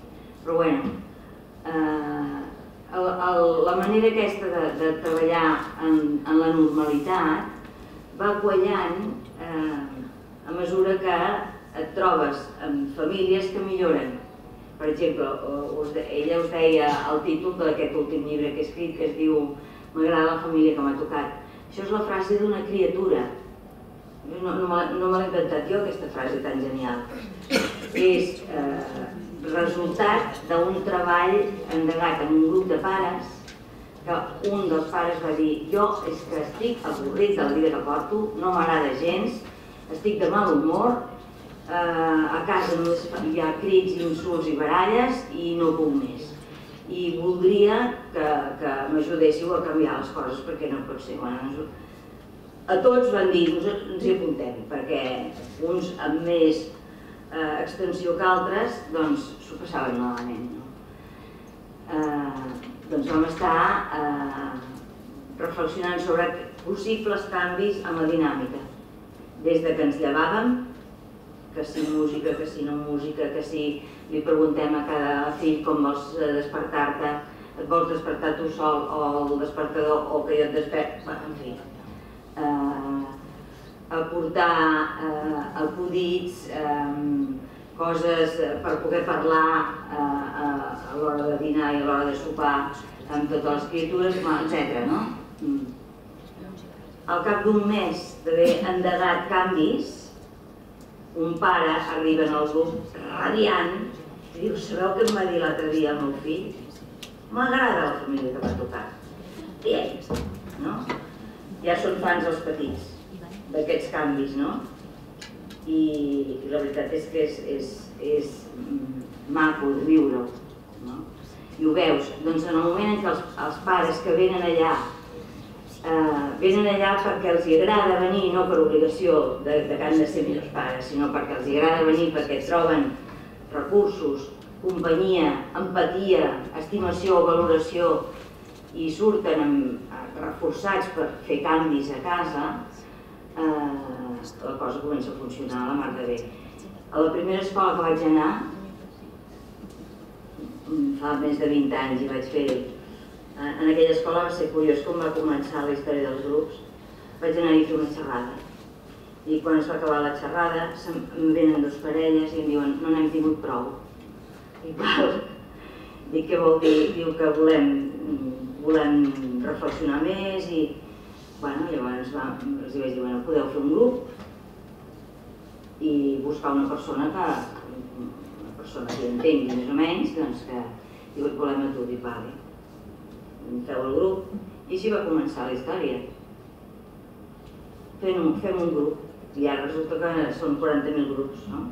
Però bueno, eh, el, el, la manera aquesta de, de treballar en, en la normalitat va quallant eh, a mesura que et trobes amb famílies que milloren per exemple, us de, ella us deia el títol d'aquest últim llibre que he escrit que es diu M'agrada la família que m'ha tocat. Això és la frase d'una criatura. No, no, no me l'he inventat jo, aquesta frase tan genial. És eh, resultat d'un treball endegat en un grup de pares que un dels pares va dir jo és que estic avorrit de la vida que porto, no m'agrada gens, estic de mal humor eh, a casa només hi ha crits, insults i baralles i no puc més. I voldria que, que m'ajudéssiu a canviar les coses perquè no pot ser. Bueno, a tots van dir, ens hi apuntem, perquè uns amb més eh, extensió que altres, doncs s'ho passaven malament. No? Eh, doncs vam estar eh, reflexionant sobre possibles canvis en la dinàmica. Des de que ens llevàvem que si música, que si no música, que si li preguntem a cada fill com vols eh, despertar-te, et vols despertar tu sol o el despertador o que jo et despert, en fi. Eh, aportar eh, acudits, eh, coses per poder parlar eh, a, a l'hora de dinar i a l'hora de sopar amb totes les criatures, etc. No? Mm. al cap d'un mes d'haver endegat canvis, un pare arriba en el grup radiant i diu, sabeu què em va dir l'altre dia el meu fill? M'agrada la família que va tocar. Bien, no? Ja són fans els petits d'aquests canvis, no? I, I la veritat és que és, és, és mm, maco viure-ho, no? I ho veus, doncs en el moment en què els, els pares que venen allà eh, venen allà perquè els agrada venir, no per obligació de, de que han de ser millors pares, sinó perquè els agrada venir perquè troben recursos, companyia, empatia, estimació, valoració i surten amb, eh, reforçats per fer canvis a casa, eh, la cosa comença a funcionar a la mar de bé. A la primera escola que vaig anar, fa més de 20 anys i vaig fer en aquella escola va ser curiós com va començar la història dels grups. Vaig anar-hi a fer una xerrada. I quan es va acabar la xerrada, em venen dos parelles i em diuen no n'hem tingut prou. I clar, dic què vol dir? Diu que volem, volem reflexionar més i bueno, llavors va, els vaig dir, bueno, podeu fer un grup i buscar una persona que, una persona que entengui més o menys, doncs que diu, volem a tu, dic, vale feu el grup, i així va començar la història. Fem fem un grup, i ara resulta que són 40.000 grups, no?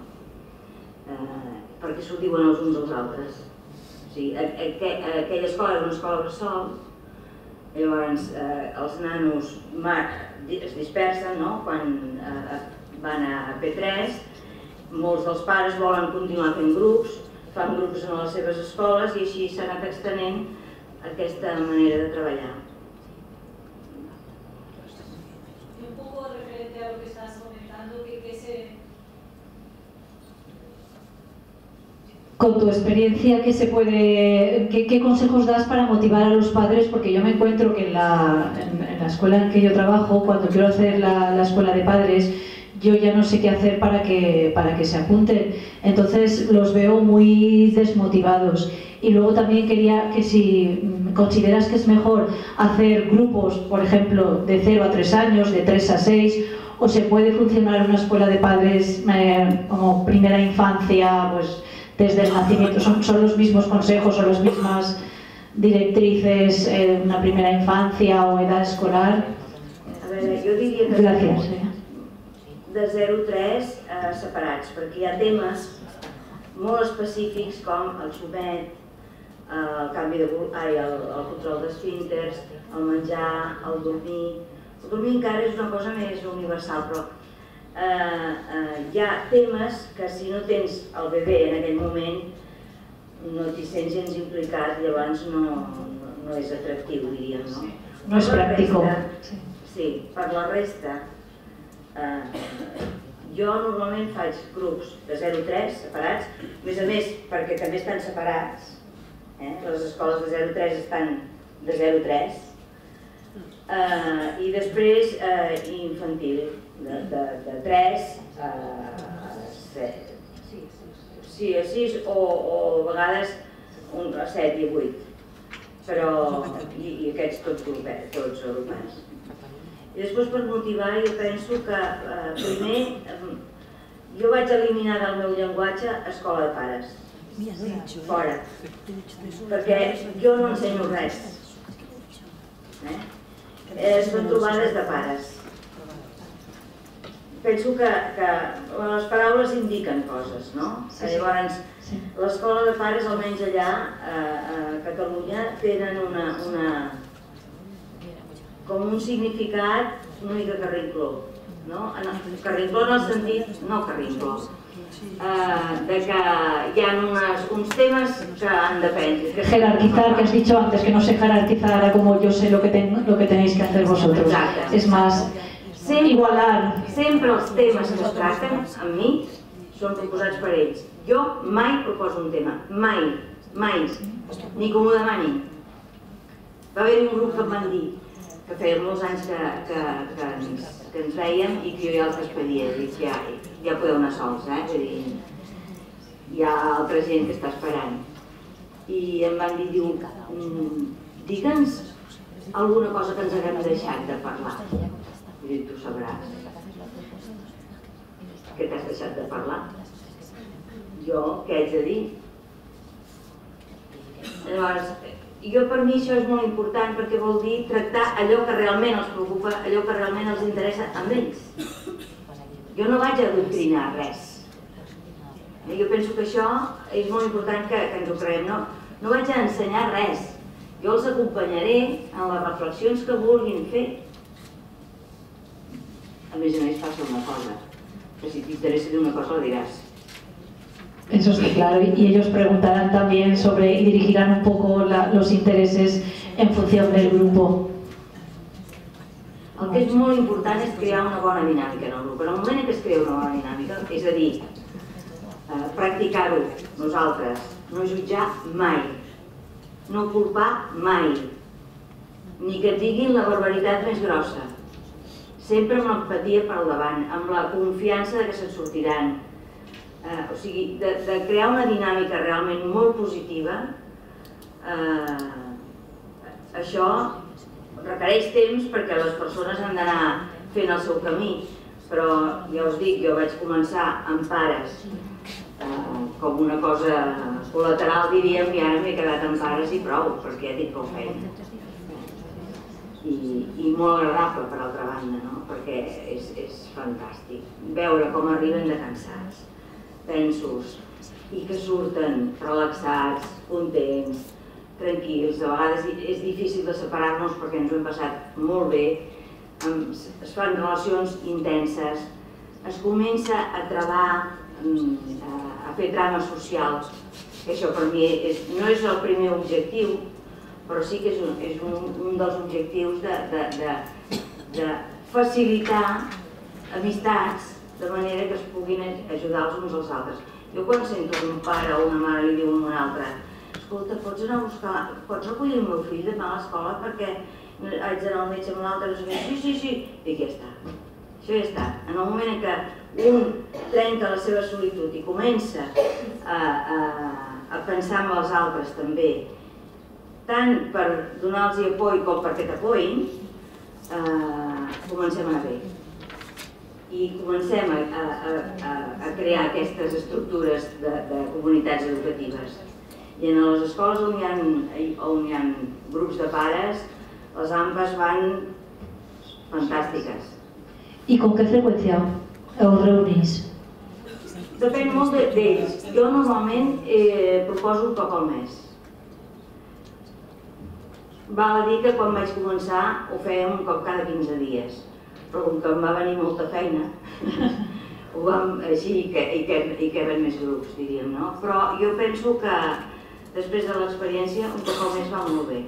Eh, perquè s'ho diuen els uns als altres. O sigui, aqu aquella escola era una escola bressol, llavors eh, els nanos es dispersen no? quan eh, van a P3, molts dels pares volen continuar fent grups, fan grups en les seves escoles i així s'ha anat extenent aquesta manera de treballar. un poco referente a lo que estás comentando, que, que se... Con tu experiencia, ¿qué, se puede, qué, qué, consejos das para motivar a los padres? Porque yo me encuentro que en la, en, en la escuela en que yo trabajo, cuando quiero hacer la, la escuela de padres, yo ya no sé qué hacer para que, para que se apunten. Entonces los veo muy desmotivados. Y luego también quería que si mm, consideras que es mejor hacer grupos, por ejemplo, de 0 a 3 años, de 3 a 6, o se puede funcionar una escuela de padres eh, como primera infancia, pues desde el nacimiento, son, son los mismos consejos o las mismas directrices en eh, una primera infancia o edad escolar. A veure, jo diria que Gràcies. Eh? de 0 a 3 eh, separats, perquè hi ha temes molt específics com el xumet, el canvi de ai, el, el control d'esfínters, el menjar, el dormir... El dormir encara és una cosa més universal, però eh, eh, hi ha temes que si no tens el bebè en aquell moment no t'hi sents gens implicat, llavors no, no, no és atractiu, diríem, no? No és pràctic. Sí. sí, per la resta, eh, jo normalment faig grups de 0 a 3 separats, a més a més perquè també estan separats, Eh? Les escoles de 0 a 3 estan de 0 a 3. Eh, I després eh, infantil, de, de, de 3 a, a 7. Sí, a 6 o, o a vegades un, a 7 i a 8. Però, i, i aquests tots, grupets, tots agrupats. I després per motivar jo penso que eh, primer eh, jo vaig eliminar del meu llenguatge escola de pares fora, perquè jo no ensenyo res. Eh? eh? Són trobades de pares. Penso que, que les paraules indiquen coses, no? Sí. Llavors, l'escola de pares, almenys allà a, a Catalunya, tenen una, una, com un significat una mica carrincló. No? Carrincló en el sentit, no carrincló, eh, de que hi ha unes, uns temes que han d'aprendre. Que jerarquizar, que has dicho antes, que no sé jerarquizar como yo sé lo que, ten, lo que tenéis que hacer vosotros. Exacte. Es más, sempre, igualar. Sempre els temes que es tracten amb mi són proposats per ells. Jo mai proposo un tema, mai, mai, ni com ho demani. Va haver-hi un grup que em van dir, que feia molts anys que, que, que, ens, que ens veiem i que jo ja els despedia, dic, ja, ja podeu anar sols, eh? Vull dir, hi ha altra gent que està esperant. I em van dir, diu, mm, digue'ns alguna cosa que ens haguem deixat de parlar. I tu sabràs que t'has deixat de parlar. Jo què haig de dir? Llavors, jo per mi això és molt important perquè vol dir tractar allò que realment els preocupa, allò que realment els interessa amb ells. Jo no vaig a adoctrinar res. Eh, jo penso que això és molt important que, que ens ho creiem. No, no vaig a ensenyar res. Jo els acompanyaré en les reflexions que vulguin fer. A més a més passa una cosa, que si t'interessa dir una cosa la diràs. Eso está claro. Y ellos preguntarán también sobre y dirigirán un poco la, los intereses en función del grupo. El que és molt important és crear una bona dinàmica en el grup. En el moment en què es crea una bona dinàmica, és a dir, eh, practicar-ho nosaltres, no jutjar mai, no culpar mai, ni que et diguin la barbaritat més grossa, sempre amb l'empatia per al davant, amb la confiança de que se'n sortiran, eh, o sigui, de, de crear una dinàmica realment molt positiva, eh, això requereix temps perquè les persones han d'anar fent el seu camí, però ja us dic, jo vaig començar amb pares eh, com una cosa col·lateral diríem i ara m'he quedat amb pares i prou perquè he dit prou feina. I, i molt agradable per altra banda no? perquè és, és fantàstic. Veure com arriben de cansats pensos i que surten relaxats, contents tranquils, a vegades és difícil de separar-nos perquè ens ho hem passat molt bé, es fan relacions intenses, es comença a trebar, mm, a fer trames socials, que això per mi no és el primer objectiu, però sí que és un, és un, un dels objectius de, de, de, de facilitar amistats de manera que es puguin ajudar els uns als altres. Jo quan sento un pare o una mare li diu a un altre escolta, pots anar a buscar, pots recollir el meu fill demà a l'escola perquè haig d'anar al metge amb l'altre, no sé sí, sí, sí, i ja està. Això ja està. En el moment en què un trenca la seva solitud i comença a, a, a pensar en els altres també, tant per donar-los apoi com perquè t'apoïn, eh, comencem a anar bé. I comencem a, a, a, a crear aquestes estructures de, de comunitats educatives. I en les escoles on hi ha, on hi ha grups de pares, les AMPAs van fantàstiques. ¿Y con qué frecuencia os reunís? Depèn molt d'ells. De, jo normalment eh, proposo un cop al mes. Val a dir que quan vaig començar ho fèiem un cop cada 15 dies, però com que em va venir molta feina, ho vam així i que, i que, i que eren més grups, diríem, no? Però jo penso que després de l'experiència un cop al mes va molt bé.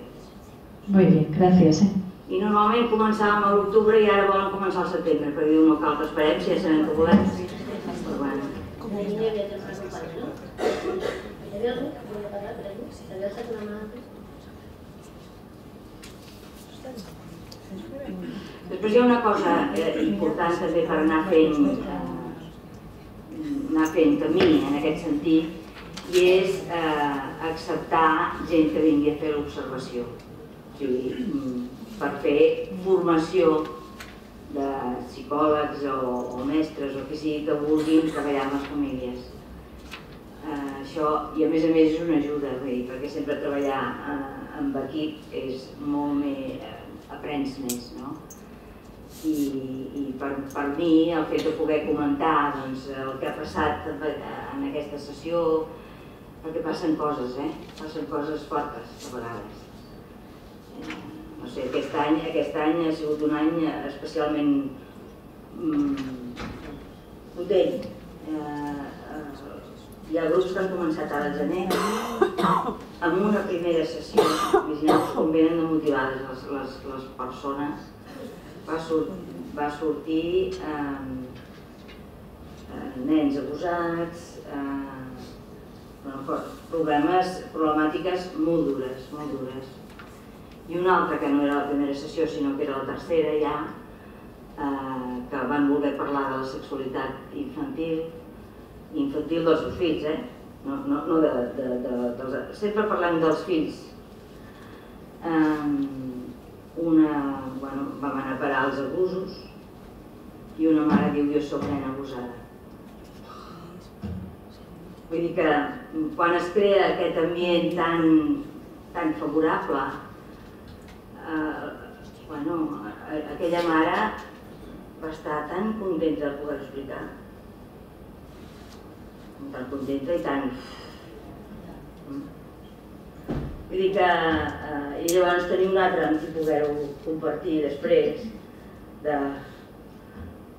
Muy bien, gracias. Eh? I normalment començàvem a l'octubre i ara volen començar al setembre, perquè diu no cal que esperem si ja sabem que volem. Però bueno. Després hi ha una cosa eh, important també per anar fent, eh, anar fent camí en aquest sentit, i és eh, acceptar gent que vingui a fer l'observació. O sigui, mm, per fer formació de psicòlegs o, o mestres o que sigui que vulguin treballar amb les famílies. Eh, això, i a més a més és una ajuda, dir, perquè sempre treballar eh, amb equip és molt més, eh, aprens més, no? I, i per, per mi el fet de poder comentar doncs, el que ha passat en aquesta sessió, perquè passen coses, eh? Passen coses fortes a vegades. Eh, no sé, aquest any, aquest any ha sigut un any especialment mm, potent. Eh, eh, hi ha grups que han començat ara gener amb una primera sessió, imagineu com venen de motivades les, les, les persones, va, va sortir eh, eh, nens abusats, eh, bueno, problemes, problemàtiques molt dures, molt dures. I una altra que no era la primera sessió, sinó que era la tercera ja, eh, que van voler parlar de la sexualitat infantil, infantil dels seus fills, eh? no, no, no de, de, de, dels, sempre parlem dels fills. Um, una, bueno, vam anar a parar els abusos, i una mare diu jo sóc nena abusada. Vull dir que quan es crea aquest ambient tan, tan favorable, eh, bueno, aquella mare va estar tan contenta de poder explicar, tan contenta i tan... Vull dir que, eh, i llavors tenim un altre amb qui poder-ho compartir després, de,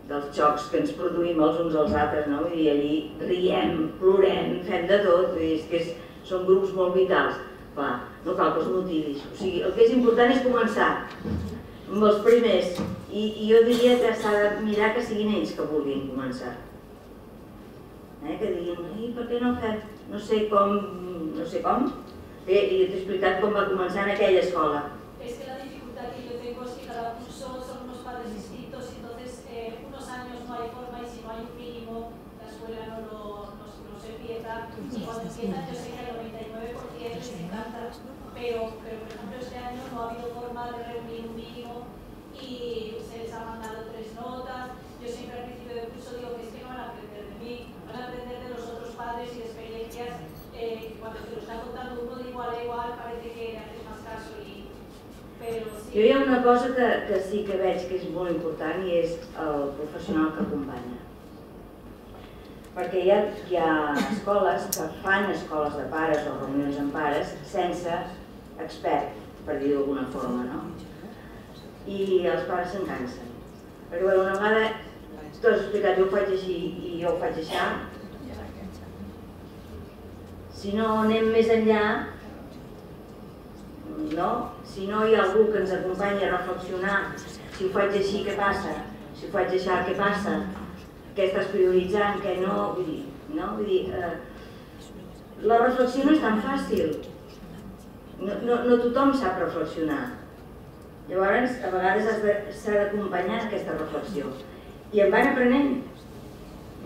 dels xocs que ens produïm els uns als altres, no? Vull dir, allí riem, plorem, fem de tot, vull dir, és que és, són grups molt vitals. Clar, no cal que els motivis. O sigui, el que és important és començar amb els primers i, i jo diria que s'ha de mirar que siguin ells que vulguin començar. Eh? Que diguin, per què no fem? No sé com, no sé com, Bé, i t'he explicat com va començar en aquella escola. Es que la dificultad que yo tengo es que cada curso son unos padres distintos, entonces eh, unos años no hay forma y si no hay un mínimo, la escuela no, lo, no, no se empieza. Y cuando empiezan, yo sé que al 99% les encanta, pero, pero por ejemplo este año no ha habido forma de reunir un mínimo y se les ha mandado tres notas. Yo siempre al principio del curso digo que es que no van a aprender de mí, van a aprender de los otros padres y experiencias eh, lo de igual a igual que. Pero sí. Jo hi ha una cosa que, que sí que veig que és molt important i és el professional que acompanya. Perquè hi ha, hi ha escoles que fan escoles de pares o reunions amb pares sense expert, per dir-ho d'alguna forma, no? I els pares se'n cansen. Perquè bueno, una vegada tu has explicat, jo ho faig així i jo ho faig així, si no anem més enllà, no? si no hi ha algú que ens acompanyi a reflexionar, si ho faig així, què passa? Si ho faig així, què passa? Què estàs prioritzant, què no? Vull dir, no? Vull dir, eh, la reflexió no és tan fàcil. No, no, no tothom sap reflexionar. Llavors, a vegades s'ha d'acompanyar aquesta reflexió. I en van aprenent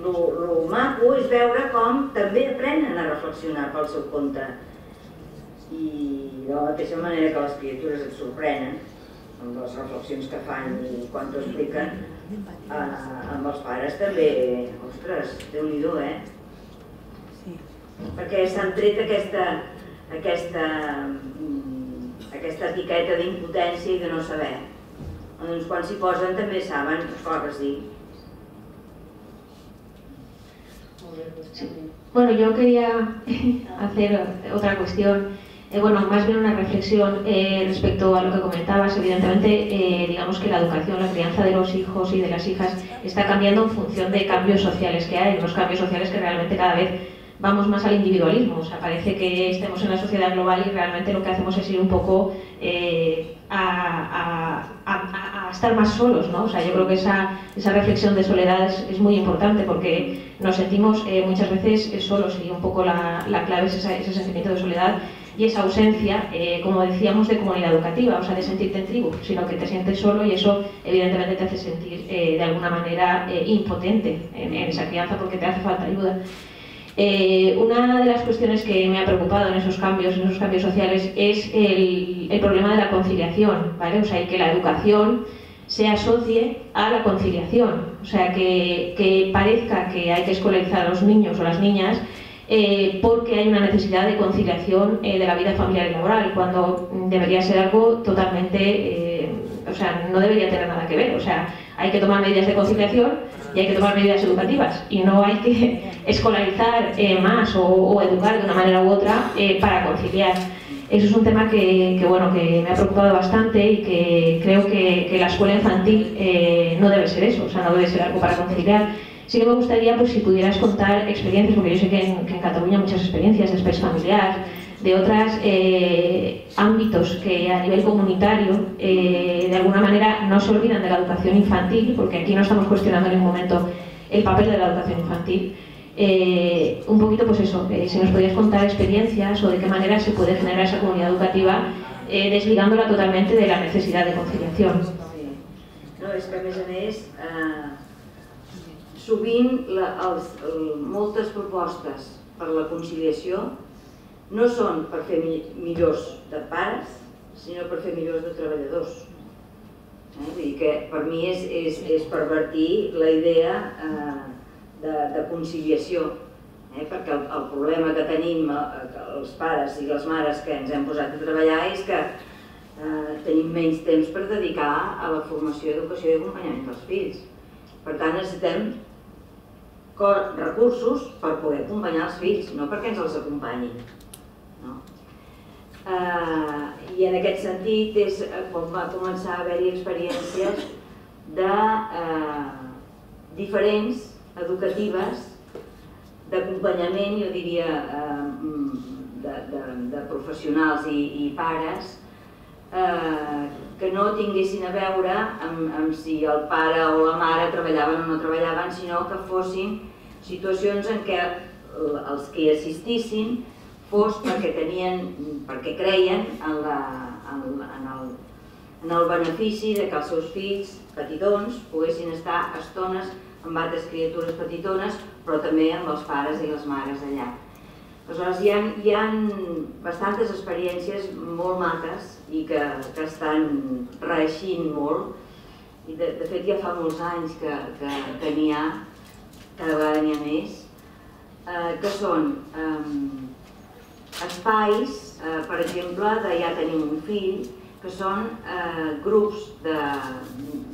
el maco és veure com també aprenen a reflexionar pel seu compte. I de la mateixa manera que les criatures et sorprenen amb les reflexions que fan i quan t'ho expliquen, eh, amb els pares també, ostres, déu nhi eh? Sí. Perquè s'han tret aquesta, aquesta, mm, aquesta etiqueta d'impotència i de no saber. Doncs quan s'hi posen també saben, clar que sí, Bueno, yo quería hacer otra cuestión, eh, bueno, más bien una reflexión eh, respecto a lo que comentabas. Evidentemente, eh, digamos que la educación, la crianza de los hijos y de las hijas está cambiando en función de cambios sociales que hay, unos cambios sociales que realmente cada vez vamos más al individualismo. O sea, parece que estemos en la sociedad global y realmente lo que hacemos es ir un poco a, estar más solos, ¿no? O sea, yo creo que esa, esa reflexión de soledad es, muy importante porque nos sentimos eh, muchas veces solos y un poco la, la clave es ese sentimiento de soledad y esa ausencia, eh, como decíamos, de comunidad educativa, o sea, de sentirte en tribu, sino que te sientes solo y eso evidentemente te hace sentir eh, de alguna manera impotente en, esa crianza porque te hace falta ayuda. Eh, una de las cuestiones que me ha preocupado en esos cambios, en esos cambios sociales, es el, problema de la conciliación, ¿vale? O sea, y que la educación se asocie a la conciliación, o sea, que, parezca que hay que escolarizar a los niños o las niñas eh, porque hay una necesidad de conciliación eh, de la vida familiar y laboral, cuando debería ser algo totalmente, o sea, no debería tener nada que ver, o sea, hay que tomar medidas de conciliación y hay que tomar medidas educativas y no hay que escolarizar eh, más o, educar de una manera u otra eh, para conciliar. Eso es un tema que, bueno, que me ha preocupado bastante y que creo que, la escuela infantil eh, no debe ser eso, o sea, no debe ser algo para conciliar. Sí que me gustaría pues, si pudieras contar experiencias, porque yo sé que en, Cataluña hay muchas experiencias de espacio familiar, de otros eh, ámbitos que a nivel comunitario eh, de alguna manera no se olvidan de la educación infantil, porque aquí no estamos cuestionando en ningún momento el papel de la educación infantil. Eh, un poquito, pues eso, si nos podías contar experiencias o de qué manera se puede generar esa comunidad educativa desligándola totalmente de la necesidad de conciliación. No, és que a més a més eh, sovint la, els, el, moltes propostes per la conciliació no són per fer millors de pares, sinó per fer millors de treballadors. Eh? Vull dir que per mi és, és, és pervertir la idea eh, de, de conciliació, eh? perquè el, el problema que tenim eh, els pares i les mares que ens hem posat a treballar és que eh, tenim menys temps per dedicar a la formació, educació i acompanyament dels fills. Per tant, necessitem recursos per poder acompanyar els fills, no perquè ens els acompanyin. No? Eh, I en aquest sentit és eh, quan va començar a haver-hi experiències de eh, diferents educatives d'acompanyament, jo diria, eh, de, de, de professionals i, i pares, eh, que no tinguessin a veure amb, amb si el pare o la mare treballaven o no treballaven, sinó que fossin situacions en què els que assistissin fos perquè tenien, perquè creien en, la, en, en, el, en el benefici de que els seus fills petitons poguessin estar estones amb altres criatures petitones, però també amb els pares i les mares allà. Aleshores, hi ha, hi ha bastantes experiències molt maques i que, que estan reeixint molt, i de, de fet ja fa molts anys que, que, que n'hi ha, cada vegada n'hi ha més, eh, que són eh, espais, eh, per exemple, de ja tenim un fill, que són eh, grups de,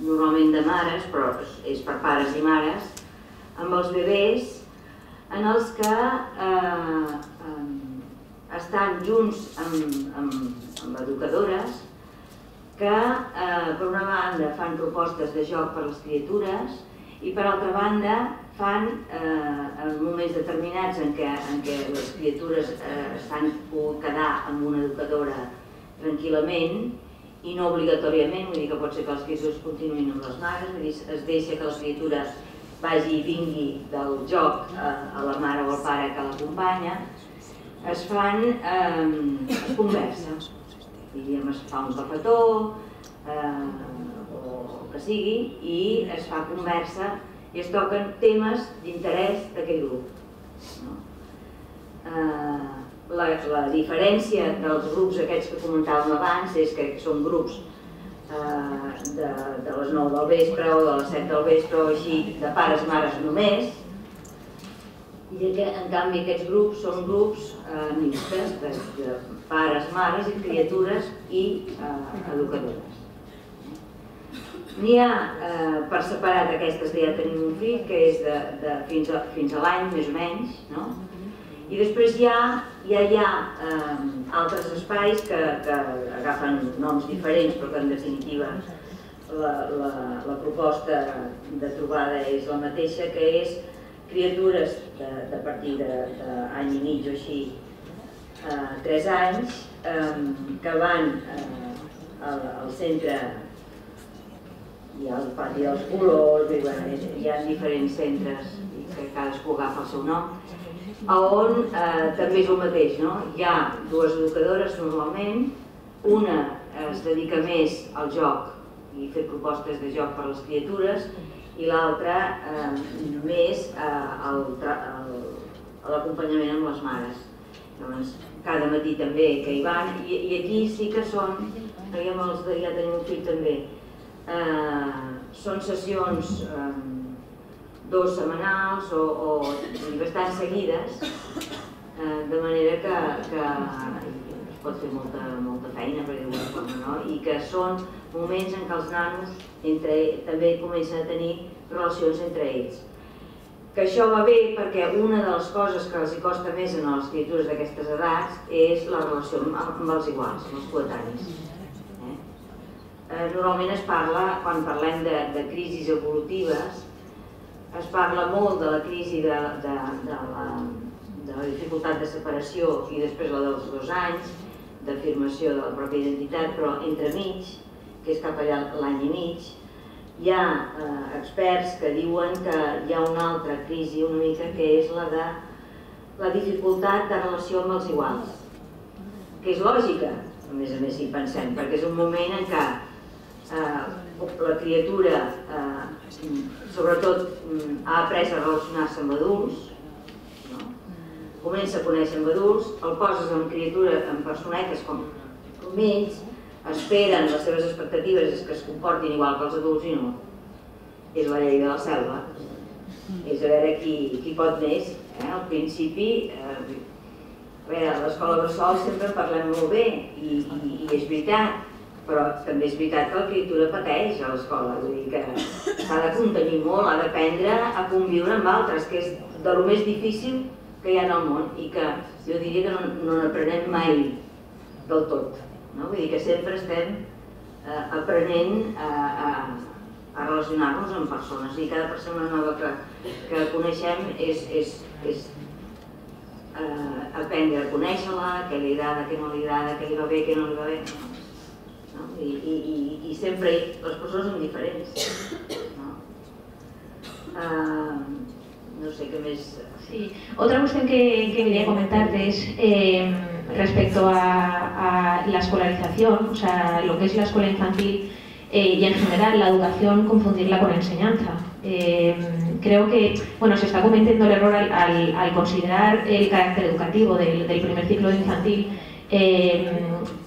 normalment de mares, però és per pares i mares, amb els bebès, en els que eh, eh, estan junts amb, amb, amb educadores, que eh, per una banda fan propostes de joc per a les criatures i per altra banda fan eh, en moments determinats en què, en què les criatures eh, estan pogut quedar amb una educadora tranquil·lament i no obligatòriament, vull dir que pot ser que les criatures continuïn amb les mares, vull dir, es deixa que les criatures vagi i vingui del joc a, eh, a la mare o al pare que l'acompanya, es fan, eh, es conversa, diríem, es fa un cafetó, eh, o el que sigui, i es fa conversa i es toquen temes d'interès d'aquell grup. No? Eh, la, la diferència dels grups aquests que comentàvem abans és que són grups eh, de, de les 9 del vespre o de les 7 del vespre o així, de pares, mares només, i en canvi aquests grups són grups eh, mixtes de, de pares, mares i criatures i eh, educadores. N'hi ha eh, per separat aquestes de ja tenim un fill, que és de, de fins a, fins a l'any més o menys, no? I després hi ha, ja hi ha eh, altres espais que, que agafen noms diferents, però que en definitiva la, la, la proposta de trobada és la mateixa, que és criatures de, de partir d'any i mig o així, eh, 3 anys, eh, que van eh, al, centre hi ha el pati dels colors, i, hi ha diferents centres i que cadascú agafa el seu nom, on eh, també és el mateix, no? hi ha dues educadores normalment, una es dedica més al joc i fer propostes de joc per a les criatures i l'altra eh, més eh, a l'acompanyament amb les mares. Llavors, cada matí també que hi van, i, i aquí sí que són, els ja tenim un fill també, eh, són sessions eh, dos setmanals o, o bastant seguides, eh, de manera que, que es pot fer molta, molta feina, per dir forma, no? i que són moments en què els nanos entre, també comencen a tenir relacions entre ells. Que això va bé perquè una de les coses que els costa més en les criatures d'aquestes edats és la relació amb, els iguals, amb els coetanis eh, normalment es parla, quan parlem de, de crisis evolutives, es parla molt de la crisi de, de, de, la, de la dificultat de separació i després la dels dos anys, d'afirmació de la pròpia identitat, però entremig, que és cap allà l'any i mig, hi ha eh, experts que diuen que hi ha una altra crisi una mica que és la de la dificultat de relació amb els iguals, que és lògica, a més a més si pensem, perquè és un moment en què eh, la criatura eh, sobretot mm, ha après a relacionar-se amb adults, no? comença a conèixer amb adults, el poses amb criatura, amb personetes com, com ells, esperen, les seves expectatives és que es comportin igual que els adults i no. És la llei de la selva. És a veure qui, qui pot més. Eh? Al principi, eh, a veure, a l'escola Bressol sempre parlem molt bé i, i, i és veritat, però també és veritat que la criatura pateix a l'escola, vull dir que s'ha de contenir molt, ha d'aprendre a conviure amb altres, que és de lo més difícil que hi ha en el món i que jo diria que no, no n'aprenem mai del tot. No? Vull dir que sempre estem eh, aprenent a, a, a relacionar-nos amb persones i cada persona nova que, que coneixem és, és, és eh, aprendre a conèixer-la, què li agrada, què no li agrada, què li va bé, què no li va bé. No? I, i, i, sempre les persones són diferents. No? Uh, no sé qué más. Sí. Otra cuestión que, que quería comentarte es eh, respecto a, la escolarización, o sea, lo que es la escuela infantil eh, y en general la educación, confundirla con enseñanza. Eh, creo que bueno, se está cometiendo el error al, al, considerar el carácter educativo del, del primer ciclo infantil eh,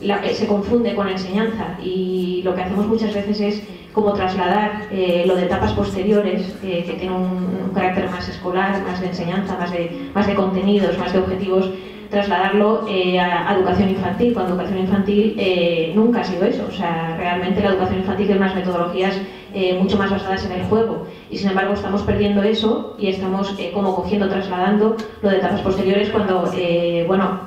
la, se confunde con enseñanza y lo que hacemos muchas veces es como trasladar eh, lo de etapas posteriores, eh, que tiene un, un, carácter más escolar, más de enseñanza, más de, más de contenidos, más de objetivos, trasladarlo eh, a, educación infantil, cuando educación infantil eh, nunca ha sido eso. O sea, realmente la educación infantil tiene unas metodologías eh, mucho más basadas en el juego. Y sin embargo estamos perdiendo eso y estamos como cogiendo, trasladando lo de etapas posteriores cuando, bueno,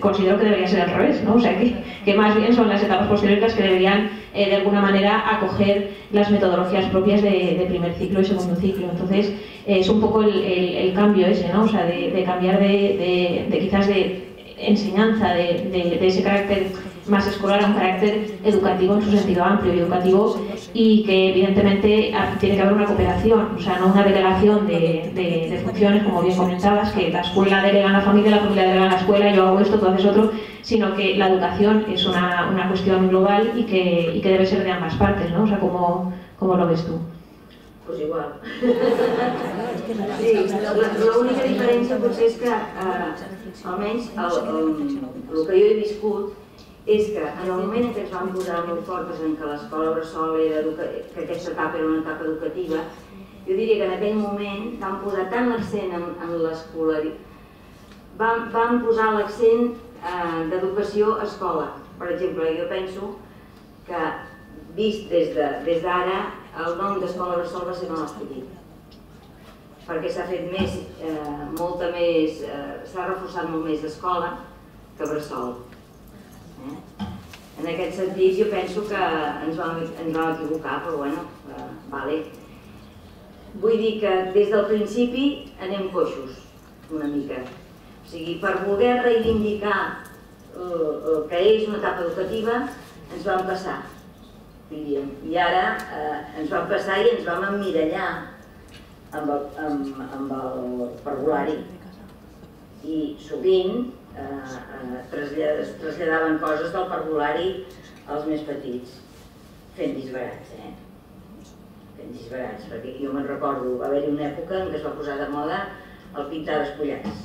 considero que debería ser al revés, ¿no? O sea, que, que más bien son las etapas posteriores las que deberían eh, de alguna manera acoger las metodologías propias de, primer ciclo y segundo ciclo. Entonces, es un poco el, cambio ese, ¿no? O sea, de, de cambiar de, de, quizás de enseñanza, de, ese carácter más escolar a un carácter educativo en su sentido amplio y educativo y que evidentemente tiene que haber una cooperación, o sea, no una delegación de, de, de funciones, como bien comentabas, que la escuela delega a la familia, la familia delega a la escuela, yo hago esto, tú haces otro, sino que la educación es una, una cuestión global y que, y que, debe ser de ambas partes, ¿no? O sea, ¿cómo, cómo lo ves tú? Pues igual. Sí, l'única diferència potser és que, eh, almenys, el, el, el que jo he viscut és que en el moment en què ens vam posar molt fortes en que l'escola Bressol era que aquesta etapa era una etapa educativa, jo diria que en aquell moment vam posar tant l'accent en, en l'escolaritat, vam, vam posar l'accent eh, d'educació a escola. Per exemple, jo penso que vist des d'ara, de, des el nom d'Escola Bressol va ser mal escollit perquè s'ha fet més, eh, molta més, eh, s'ha reforçat molt més escola que Bressol. Eh? En aquest sentit jo penso que ens vam, ens vam equivocar, però bueno, eh, vale. Vull dir que des del principi anem coixos, una mica. O sigui, per voler reivindicar el, el que és una etapa educativa, ens vam passar, diríem. I ara eh, ens vam passar i ens vam emmirallar amb el, amb, amb el parvulari. I sovint eh, eh, traslladaven coses del parvulari als més petits, fent disbarats, eh? Fent disbarats, perquè jo me'n recordo, va haver-hi una època en què es va posar de moda el pintar despullats.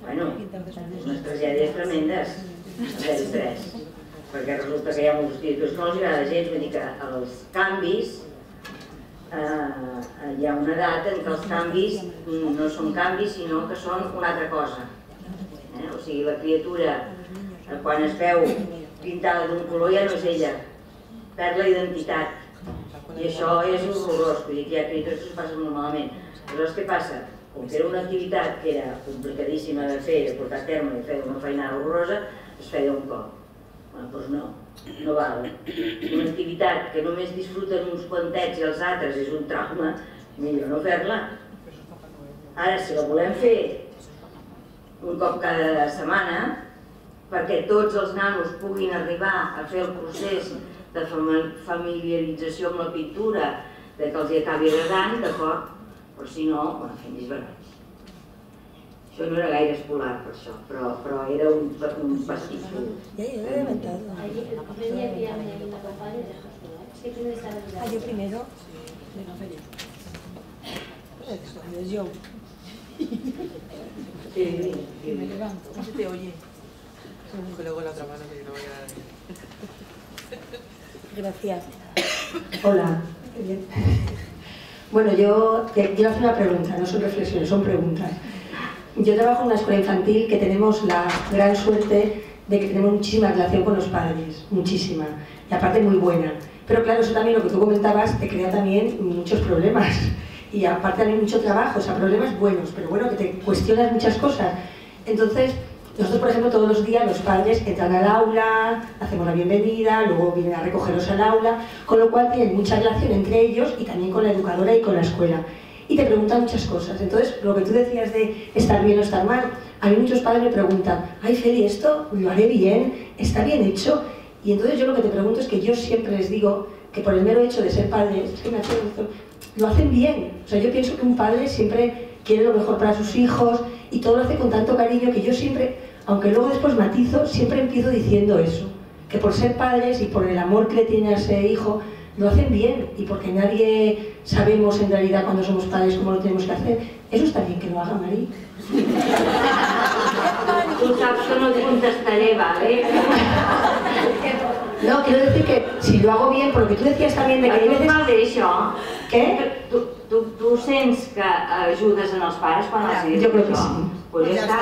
Bueno, unes tragèdies tremendes, a tres, perquè resulta que hi ha molts que no els agrada gens, vull dir que els canvis eh, hi ha una edat en què els canvis no són canvis, sinó que són una altra cosa. Eh? O sigui, la criatura, quan es veu pintada d'un color, ja no és ella, perd la identitat. I això és horrorós, vull dir que hi ha criatures que es passen molt malament. Aleshores, què passa? Com que era una activitat que era complicadíssima de fer, de portar a terme i fer una feinada horrorosa, es feia un cop. Bueno, doncs no, no val. Una activitat que només disfruten uns quantets i els altres és un trauma, millor no fer-la. Ara, si la volem fer un cop cada setmana, perquè tots els nanos puguin arribar a fer el procés de familiarització amb la pintura, de que els hi acabi agradant, d'acord? Però si no, bueno, fem disbarats. Això no era gaire escolar per això, però, però era un, un pastis. Ja, ja he levantado. Ah, yo primero. Pues yo. Sí, me levanto, no se te oye. Luego la otra mano que no voy a dar. Gracias. Hola. Bien. Bueno, yo te quiero hacer una pregunta, no son reflexiones, son preguntas. Yo trabajo en una escuela infantil que tenemos la gran suerte de que tenemos muchísima relación con los padres, muchísima, y aparte muy buena. Pero claro, eso también lo que tú comentabas te crea también muchos problemas y aparte también mucho trabajo, o sea, problemas buenos, pero bueno, que te cuestionas muchas cosas. Entonces, nosotros, por ejemplo, todos los días los padres entran al aula, hacemos la bienvenida, luego vienen a recogerlos al aula, con lo cual tienen mucha relación entre ellos y también con la educadora y con la escuela. Y te preguntan muchas cosas. Entonces, lo que tú decías de estar bien o estar mal, a mí muchos padres me preguntan, ay Feli, ¿esto lo haré bien? ¿Está bien hecho? Y entonces yo lo que te pregunto es que yo siempre les digo que por el mero hecho de ser padres, es que me hace esto, lo hacen bien. O sea, yo pienso que un padre siempre quiere lo mejor para sus hijos y todo lo hace con tanto cariño que yo siempre, aunque luego después matizo, siempre empiezo diciendo eso. Que por ser padres y por el amor que le tiene a ese hijo, lo hacen bien y porque nadie sabemos en realidad cuando somos padres cómo lo tenemos que hacer. Eso está bien que lo haga Marí. Saps que no contestaré, ¿vale? No, quiero decir que si lo hago bien, por lo que tú decías también de que hay veces... Què? Tu, tu, tu sents que ajudes en els pares quan els dius Jo creo que sí. Pues ja està.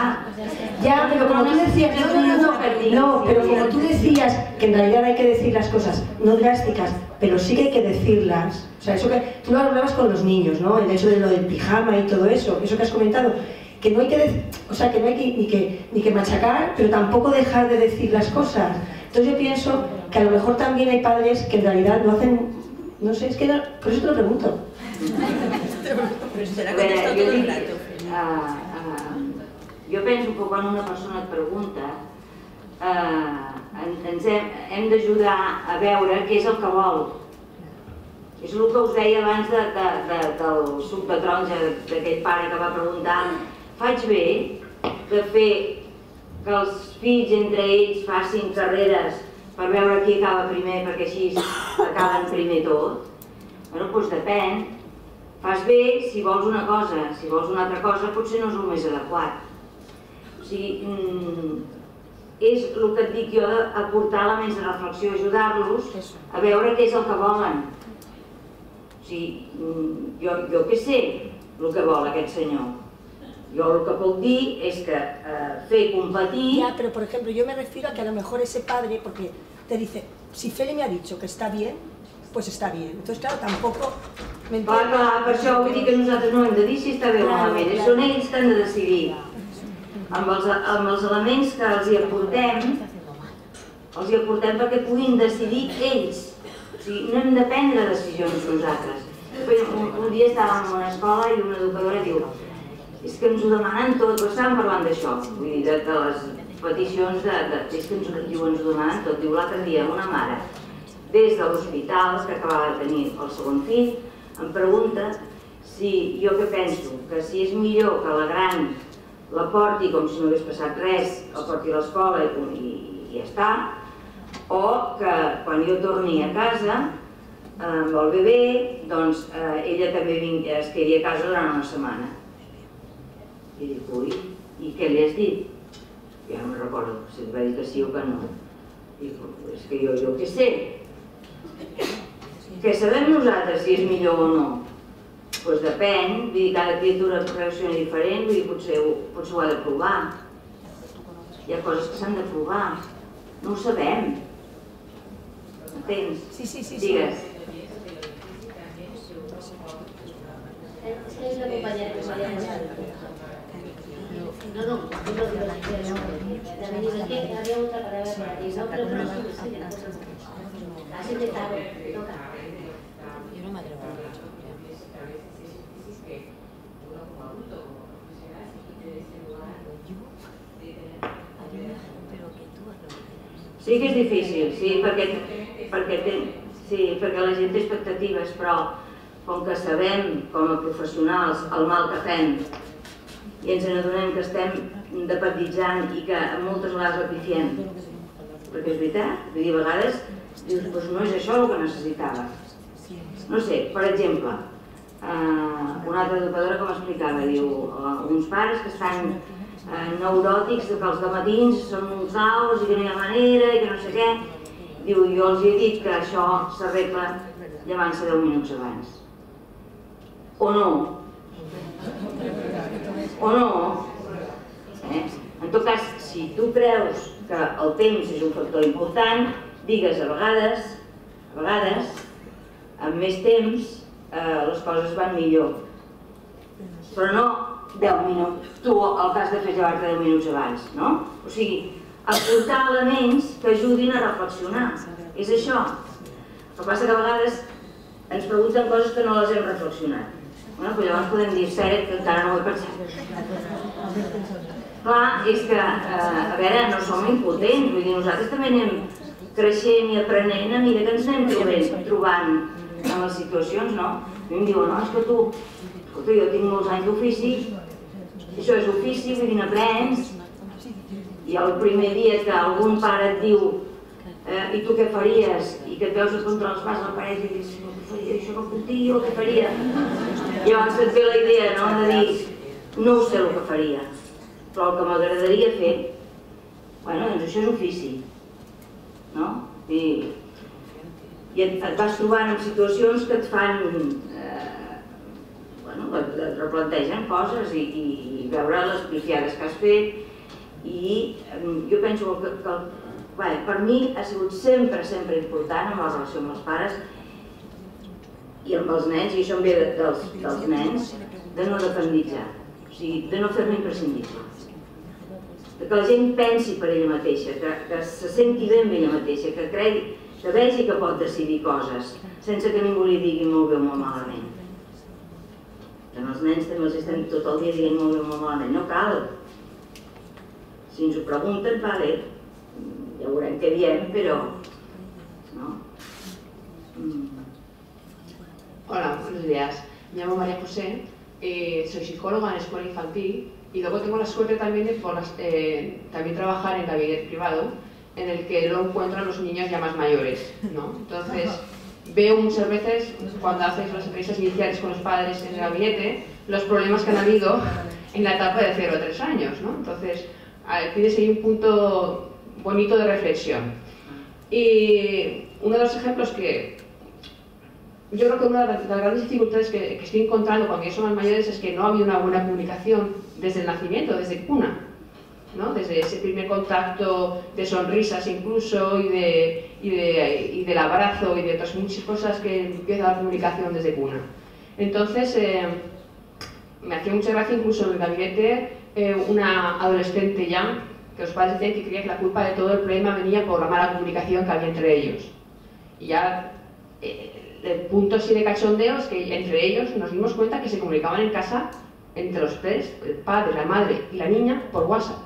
Ya, pero como tú decías, no, no, no, no, pero como tú decías que en realidad hay que decir las cosas, no drásticas, pero sí que hay que decirlas. O sea, eso que tú lo hablabas con los niños, ¿no? El hecho de lo del pijama y todo eso, eso que has comentado, que no hay que, o sea, que no hay que, ni que ni que machacar, pero tampoco dejar de decir las cosas. Entonces yo pienso que a lo mejor también hay padres que en realidad no hacen, no sé, es que no, por eso te lo pregunto. Pero si te la A ha veure, contestado jo todo el rato. uh, uh, jo penso que quan una persona et pregunta uh, ens hem, hem d'ajudar a veure què és el que vol. És el que us deia abans de, de, de, del suc de taronja d'aquell pare que va preguntar faig bé de fer que els fills entre ells facin carreres per veure qui acaba primer perquè així acaben primer tot? Bueno, doncs depèn. Fas bé si vols una cosa, si vols una altra cosa potser no és el més adequat. O sigui, mm, és el que et dic jo d'aportar elements de reflexió, ajudar-los a veure què és el que volen. O sigui, mm, jo, jo què sé el que vol aquest senyor. Jo el que puc dir és que eh, competir... Ya, pero por ejemplo, yo me refiero a que a lo mejor ese padre, porque te dice, si Feli me ha dicho que está bien, pues está bien. Entonces, claro, tampoco me entiendo. clar, per això vull dir que nosaltres no hem de dir si està bé o malament, clar. són ells que han de decidir. Amb els, amb els elements que els hi aportem, els hi aportem perquè puguin decidir ells. O sigui, no hem de prendre decisions nosaltres. Un, un dia estàvem en una escola i una educadora diu és que ens ho demanen tot, però estàvem parlant d'això, vull dir, de, de les peticions de, de, és que ens, ho- diu, ens ho demanen tot. Diu l'altre dia una mare des de l'hospital, que acabava de tenir el segon fill, em pregunta si jo què penso, que si és millor que la gran la porti com si no hagués passat res, el porti a l'escola i, i, i ja està, o que quan jo torni a casa eh, amb el bebè, doncs eh, ella també vingui, es quedi a casa durant una setmana. I dic, ui, i què li has dit? Ja no recordo si li va dir que sí o que no. Dic, és que jo, jo què sé? Què sabem nosaltres si és millor o no? Doncs pues depèn, vull dir, cada criatura reacciona diferent, vull dir, potser, ho- potser ho ha de provar. Hi ha coses que s'han de provar. No ho sabem. Entens? Sí, sí, sí. sí. Digues. Es que es la que. No, no, no, no, no, no, no, no, no a mucho. Sí que és difícil, sí, perquè, perquè, té, sí, perquè la gent té expectatives, però com que sabem, com a professionals, el mal que fem i ens n'adonem que estem dependitzant i que moltes vegades la pifiem, perquè és veritat, vull dir, a vegades dius, doncs no és això el que necessitava. No sé, per exemple, eh, una altra educadora com explicava, diu, eh, uns pares que estan eh, neuròtics de que els matins són uns daus i que no hi ha manera i que no sé què. Diu, jo els he dit que això s'arregla llevant-se 10 minuts abans. O no? O no? Eh? En tot cas, si tu creus que el temps és un factor important, digues a vegades, a vegades, amb més temps, eh, les coses van millor. Però no 10 minuts, tu el cas de fer llevar-te 10 minuts abans, no? O sigui, aportar elements que ajudin a reflexionar. És això. El que passa que a vegades ens pregunten coses que no les hem reflexionat. Bueno, però llavors podem dir, espera, que encara no ho he pensat. Clar, és que, eh, a veure, no som impotents, vull dir, nosaltres també anem creixent i aprenent a mesura que ens anem trobant, trobant en les situacions, no? I em diuen, no, és que tu, escolta, jo tinc molts anys d'ofici, això és ofici, vull dir, n'aprens, i el primer dia que algun pare et diu eh, i tu què faries? I que et veus contra els pas a la paret i dius, no, què faria? Això no puc dir, jo què faria? I llavors et ve la idea, no?, de dir, no ho sé el que faria, però el que m'agradaria fer, bueno, doncs això és ofici, no? I, i et, et vas trobant en situacions que et fan, eh, bueno, et, et replantegen coses i, i, i veure les pifiades que has fet i jo penso que, que bé, per mi ha sigut sempre, sempre important en la relació amb els pares i amb els nens, i això em ve de, dels, dels nens, de no dependitzar, o sigui, de no fer-me imprescindible que la gent pensi per ella mateixa, que, que se senti bé amb ella mateixa, que cregui, que vegi que pot decidir coses, sense que ningú li digui molt bé o molt malament. Que els nens també els estem tot el dia dient molt bé o molt malament. No cal. Si ens ho pregunten, vale, ja què diem, però... No? Mm. Hola, buenos días. Me llamo María José, eh, soy psicóloga en escuela infantil Y luego tengo la suerte también de por las, eh, también trabajar en gabinete privado, en el que lo encuentro a los niños ya más mayores. ¿no? Entonces, veo muchas veces, cuando haces las entrevistas iniciales con los padres en el gabinete, los problemas que han habido en la etapa de 0 a 3 años. ¿no? Entonces, tienes ahí un punto bonito de reflexión. Y uno de los ejemplos que yo creo que una de las, grandes dificultades que, estoy encontrando cuando ya son más mayores es que no había una buena comunicación desde el nacimiento, desde cuna, ¿no? desde ese primer contacto de sonrisas incluso y, de, y, de, y del abrazo y de otras muchas cosas que empieza la comunicación desde cuna. Entonces, eh, me hacía mucha gracia incluso en el gabinete eh, una adolescente ya, que los padres decían que creía que la culpa de todo el problema venía por la mala comunicación que había entre ellos. Y ya eh, el punto así de cachondeo es que entre ellos nos dimos cuenta que se comunicaban en casa entre los tres, el padre, la madre y la niña, por WhatsApp.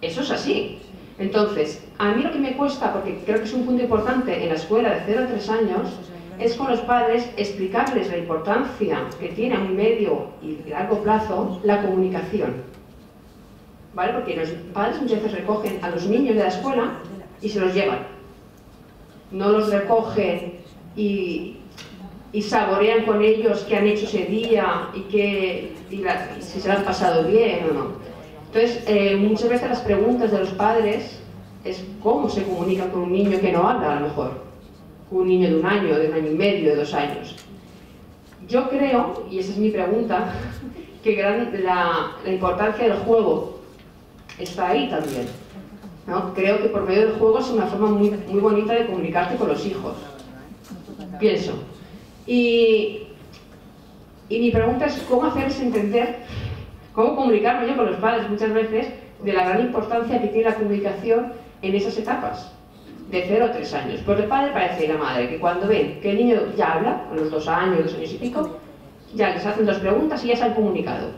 eso es así. Entonces, a mí lo que me cuesta, porque creo que es un punto importante en la escuela de 0 a 3 años, es con los padres explicarles la importancia que tiene a un medio y largo plazo la comunicación. ¿Vale? Porque los padres muchas veces recogen a los niños de la escuela y se los llevan no los recogen y, saborean con ellos qué han hecho ese día y, que, si se lo han pasado bien o no. Entonces, eh, muchas veces las preguntas de los padres es cómo se comunican con un niño que no habla a lo mejor, con un niño de un año, de un año y medio, de dos años. Yo creo, y esa es mi pregunta, que la, la importancia del juego está ahí también. Creo que por medio del juego es una forma muy, muy bonita de comunicarte con los hijos. Pienso. Y, y mi pregunta es cómo hacerles entender, cómo comunicarme yo con los padres muchas veces de la gran importancia que tiene la comunicación en esas etapas, de 0 a 3 años. Pues el padre parece y la madre, que cuando ven que el niño ya habla, a los dos años, dos años y pico, ya les hacen dos preguntas y ya se han comunicado.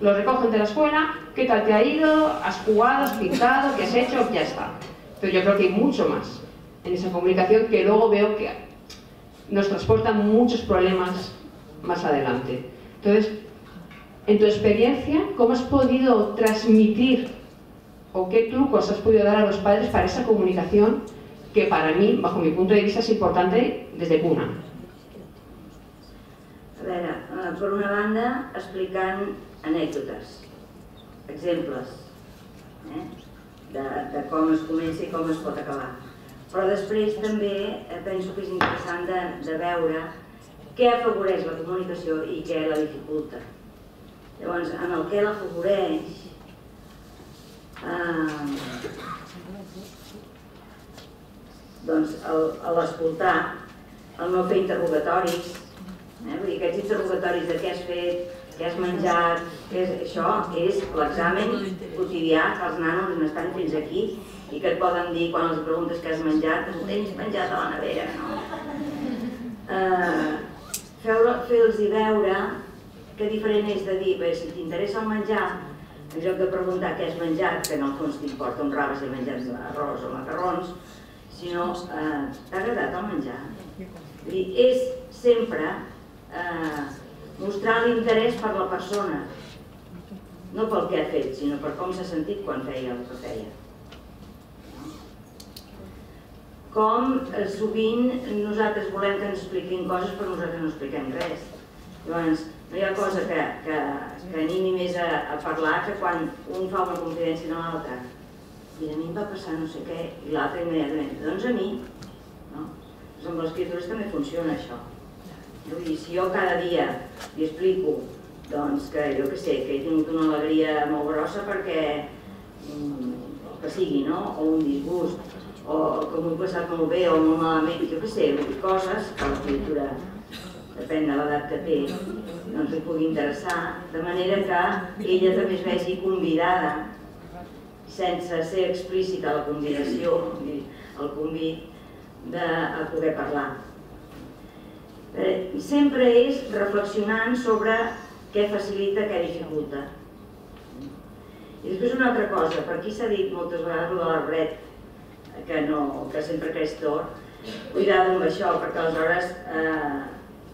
Lo recogen de la escuela, ¿qué tal te ha ido? ¿Has jugado? ¿Has pintado? ¿Qué has hecho? Ya está. Pero yo creo que hay mucho más en esa comunicación que luego veo que nos transporta muchos problemas más adelante. Entonces, en tu experiencia, ¿cómo has podido transmitir o qué trucos has podido dar a los padres para esa comunicación que para mí, bajo mi punto de vista, es importante desde cuna? A veure, eh, per una banda, explicant anècdotes, exemples, eh? de, de com es comença i com es pot acabar. Però després també eh, penso que és interessant de, de veure què afavoreix la comunicació i què la dificulta. Llavors, en el que l'afavoreix, eh, doncs a l'escoltar, el no fer interrogatoris, eh? vull dir, aquests interrogatoris de què has fet, què has menjat, què és, això és l'examen quotidià que els nanos n'estan fins aquí i que et poden dir quan els preguntes què has menjat, ho tens menjat a la nevera, no? Eh, Fer-los veure que diferent és de dir, bé, si t'interessa el menjar, en lloc de preguntar què has menjat, que en el fons t'importa un rave si menjat arròs o macarrons, sinó eh, t'ha agradat el menjar. És sempre eh, mostrar l'interès per la persona, no pel que ha fet, sinó per com s'ha sentit quan feia el que feia. Com eh, sovint nosaltres volem que ens expliquin coses però nosaltres no expliquem res. Llavors, no hi ha cosa que, que, que animi més a, a parlar que quan un fa una confidència a l'altre. I a mi em va passar no sé què, i l'altre immediatament, doncs a mi. No? Doncs amb les criatures també funciona això. Si jo cada dia li explico doncs que jo que sé, que he tingut una alegria molt grossa perquè mm, el que sigui, no? o un disgust, o que m'ho he passat molt bé o molt malament, jo que sé, coses que la criatura, depèn de l'edat que té, doncs li pugui interessar, de manera que ella també es vegi convidada, sense ser explícita la convidació, el convit de poder parlar. Eh, sempre és reflexionant sobre què facilita, què dificulta. I després una altra cosa, per aquí s'ha dit moltes vegades de l'arbret, que, no, que sempre creix tort, cuidado amb això, perquè aleshores, eh,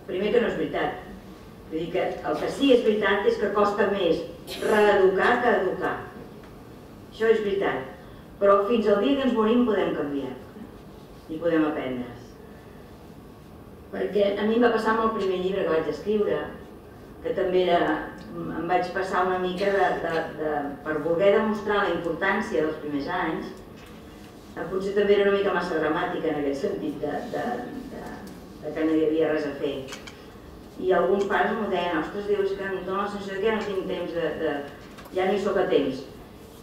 primer que no és veritat. Vull dir que el que sí és veritat és que costa més reeducar que educar. Això és veritat. Però fins al dia que ens morim podem canviar i podem aprendre. Perquè a mi em va passar amb el primer llibre que vaig escriure, que també era, em vaig passar una mica de, de, de, per voler demostrar la importància dels primers anys, eh, potser també era una mica massa dramàtica en aquest sentit de, de, de, de que no hi havia res a fer. I alguns pares m'ho deien, ostres, dius que em dóna la sensació que ja no tinc temps de... de ja no hi soc a temps.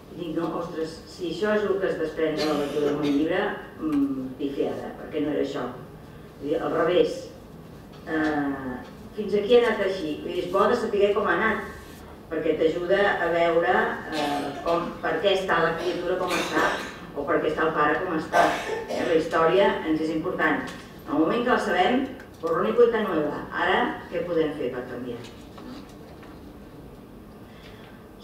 I dic, no, ostres, si això és el que es desprèn de la lectura d'un llibre, mmm, pifiada, perquè no era això. Dir, al revés. Eh, fins aquí ha anat així. Vull dir, és bo de saber com ha anat, perquè t'ajuda a veure eh, com, per què està la criatura com està o per què està el pare com està. Eh, la història ens és important. En el moment que la sabem, borrón i cuenta nueva. Ara, què podem fer per canviar?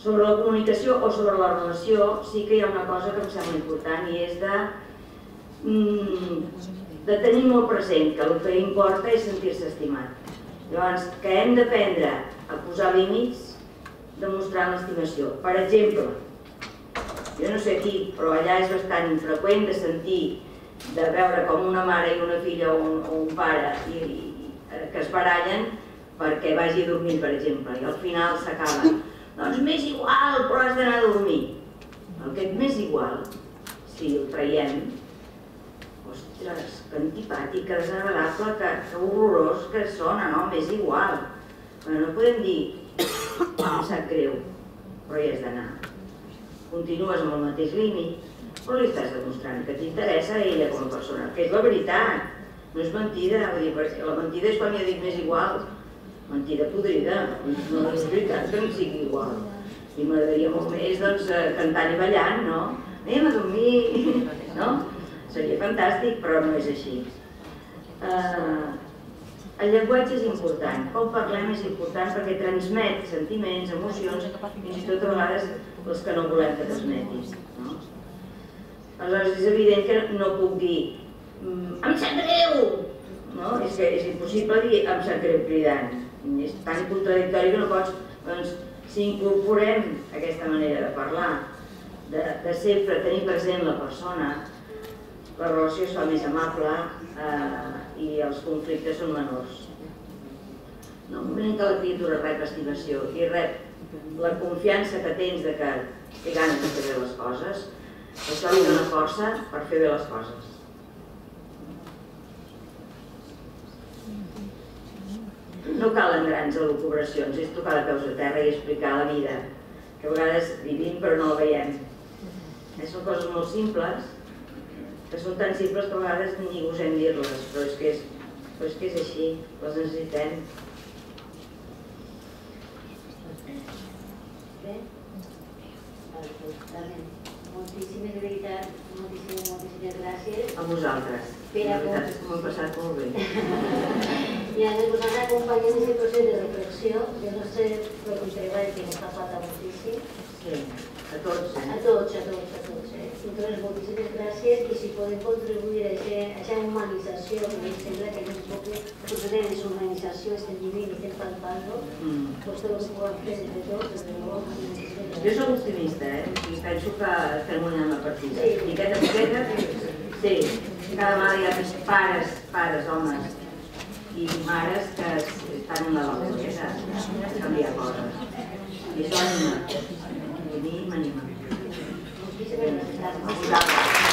Sobre la comunicació o sobre la relació, sí que hi ha una cosa que em sembla important i és de, mm, de tenir molt present que el que importa és sentir-se estimat. Llavors, que hem d'aprendre a posar límits demostrant l'estimació. Per exemple, jo no sé aquí, però allà és bastant freqüent de sentir, de veure com una mare i una filla o un, o un pare i, i, que es barallen perquè vagi a dormir, per exemple, i al final s'acaba. Doncs m'és igual, però has d'anar a dormir. El que m'és igual, si el traiem, ostres, que antipàtic, que desagradable, que, que horrorós que sona, no? M'és igual. Però no podem dir, em sap greu, però hi has d'anar. Continues amb el mateix límit, però li estàs demostrant que t'interessa ella com a persona, que és la veritat, no és mentida, vull dir, la mentida és quan ha dit més igual, mentida podrida, no és veritat que no sigui igual. I m'agradaria molt més doncs, eh, cantant i ballant, no? Anem a dormir, no? Seria fantàstic, però no és així. Eh, el llenguatge és important, com parlem és important perquè transmet sentiments, emocions, fins i tot a vegades els que no volem que transmetis. Aleshores és evident que no puc dir "Mm, em sap greu! No? És impossible dir em sap greu cridant. És tan contradictori que no pots... Doncs, si incorporem aquesta manera de parlar, de, de sempre tenir present la persona, la relació es fa més amable eh, i els conflictes són menors. no, el moment en què la criatura rep estimació i rep la confiança que tens de que té ganes de fer bé les coses, això li dona força per fer bé les coses. No calen grans elucubracions, és tocar de peus a terra i explicar la vida, que a vegades vivim però no la veiem. Eh, són coses molt simples, que són tan simples que a vegades ni gosem dir-les, però és que és, però és que és així, les necessitem. Bé? Moltíssimes, de veritat, moltíssimes, moltíssimes gràcies. A vosaltres. Per La a veritat és que m'ho he passat molt bé. I a més vosaltres acompanyem aquest procés de reflexió del nostre treball que ens fa falta moltíssim. Sí, a tots. A Eh? tots, a tots, a tots. Entonces, moltíssimes gràcies i si podem contribuir a aquesta humanització, que em sembla que és un poc nosaltres en aquesta humanització estem vivint i estem palpant-lo, Mm. tot el que puguem fer entre tots, des de moltíssimes Jo soc optimista, eh? Sigui, penso que estem guanyant la partida. Sí. Miqueta a miqueta, sí. Cada vegada hi ha més pares, pares, homes i mares que estan en la eh, de, de canviar coses. I això anima. I a mi m'anima. Moltíssimes gràcies. A vosaltres.